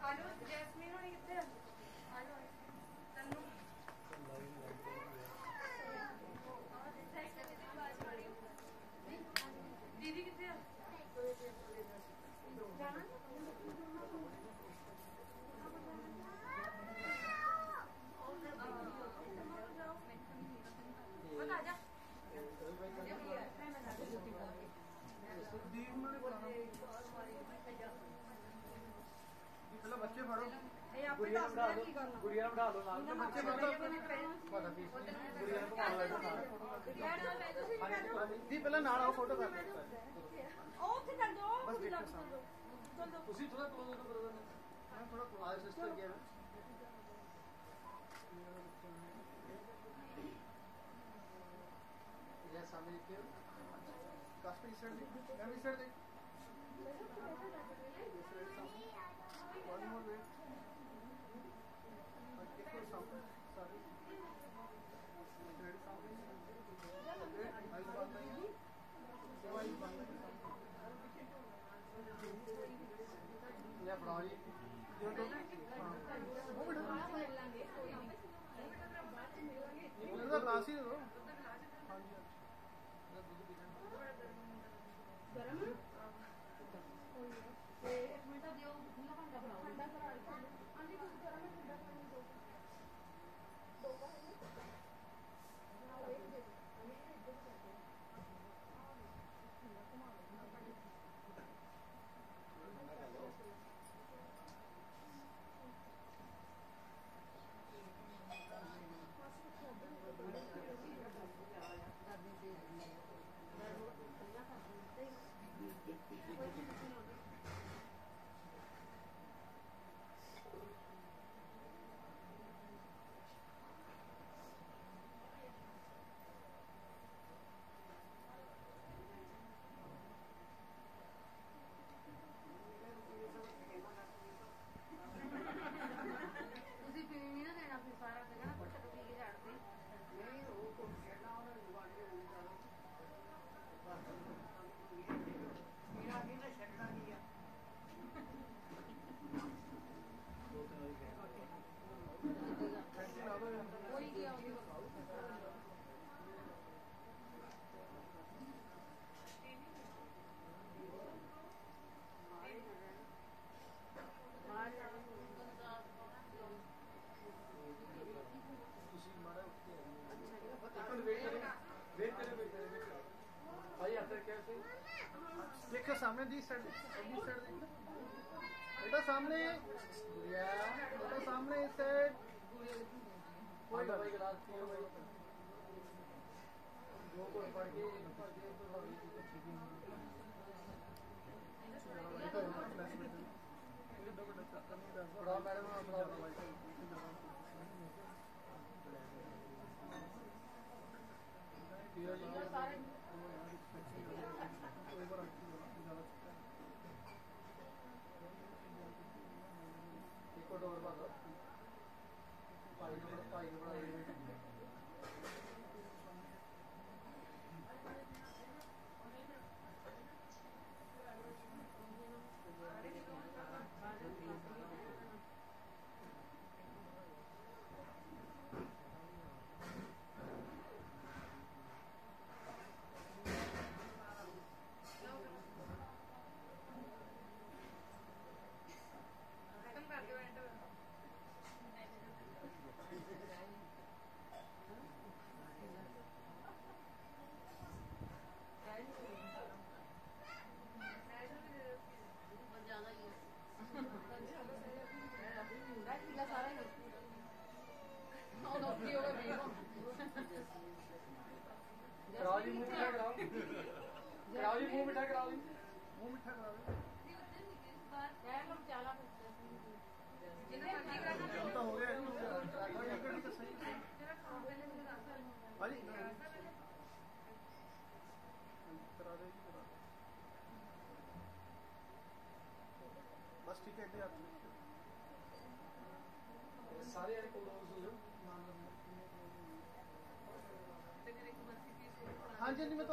Hello, Jasmine, are you there? ਦੀ ਪਹਿਲਾਂ ਨਾਲ ਆਓ ਫੋਟੋ ਕਰ ਉਹ ਉੱਥੇ ਕਰ ਦੋ ਬਸ ਦੇਖੋ ਸਾਹਮਣੇ ਤੁਸੀਂ ਥੋੜਾ ਕਲੋਜ਼ ਕਰੋ ਬ੍ਰਦਰ ਨੇ ਮੈਂ ਥੋੜਾ ਕਲੋਜ਼ ਸਿਸਟਰ ਗਿਆ यह सामने देखिए काश्मीरी साइड देख फैमिली साइड देख वन मोर वेट गरम है?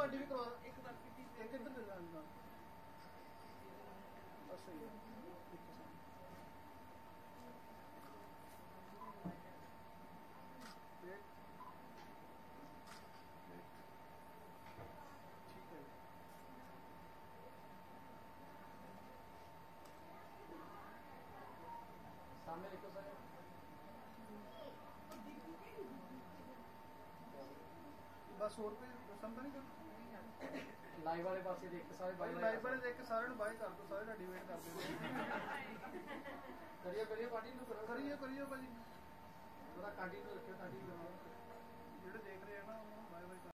ਤੁਹਾਡੀ ਵੀ ਕਰਵਾ ਇੱਕ ਤੱਕ ਕੀਤੀ ਇੱਕ ਇੱਧਰ ਲੈ ਲੈਣਾ ਬਸ ਸਹੀ ਹੈ सामने लिखो सर बस और पे संपर्क ਬਾਈ ਵਾਲੇ ਪਾਸੇ ਦੇਖ ਕੇ ਸਾਰੇ ਬਾਈ ਬਾਈ ਵਾਲੇ ਦੇਖ ਕੇ ਸਾਰਿਆਂ ਨੂੰ ਬਾਈ ਕਰ ਦੋ ਸਾਰੇ ਨਾਲ ਡਿਬੇਟ ਕਰਦੇ ਕਰੀਏ ਕਰੀਏ ਪਾਰਟੀ ਨੂੰ ਕਰੋ ਕਰੀਏ ਕਰੀਏ ਭਾਜੀ। ਉਹਦਾ ਕਾਟੀ ਨੂੰ ਰੱਖਿਓ ਕਾਟੀ ਜਿਹੜੇ ਦੇਖ ਰਹੇ ਆ ਨਾ ਉਹ ਬਾਈ ਬਾਈ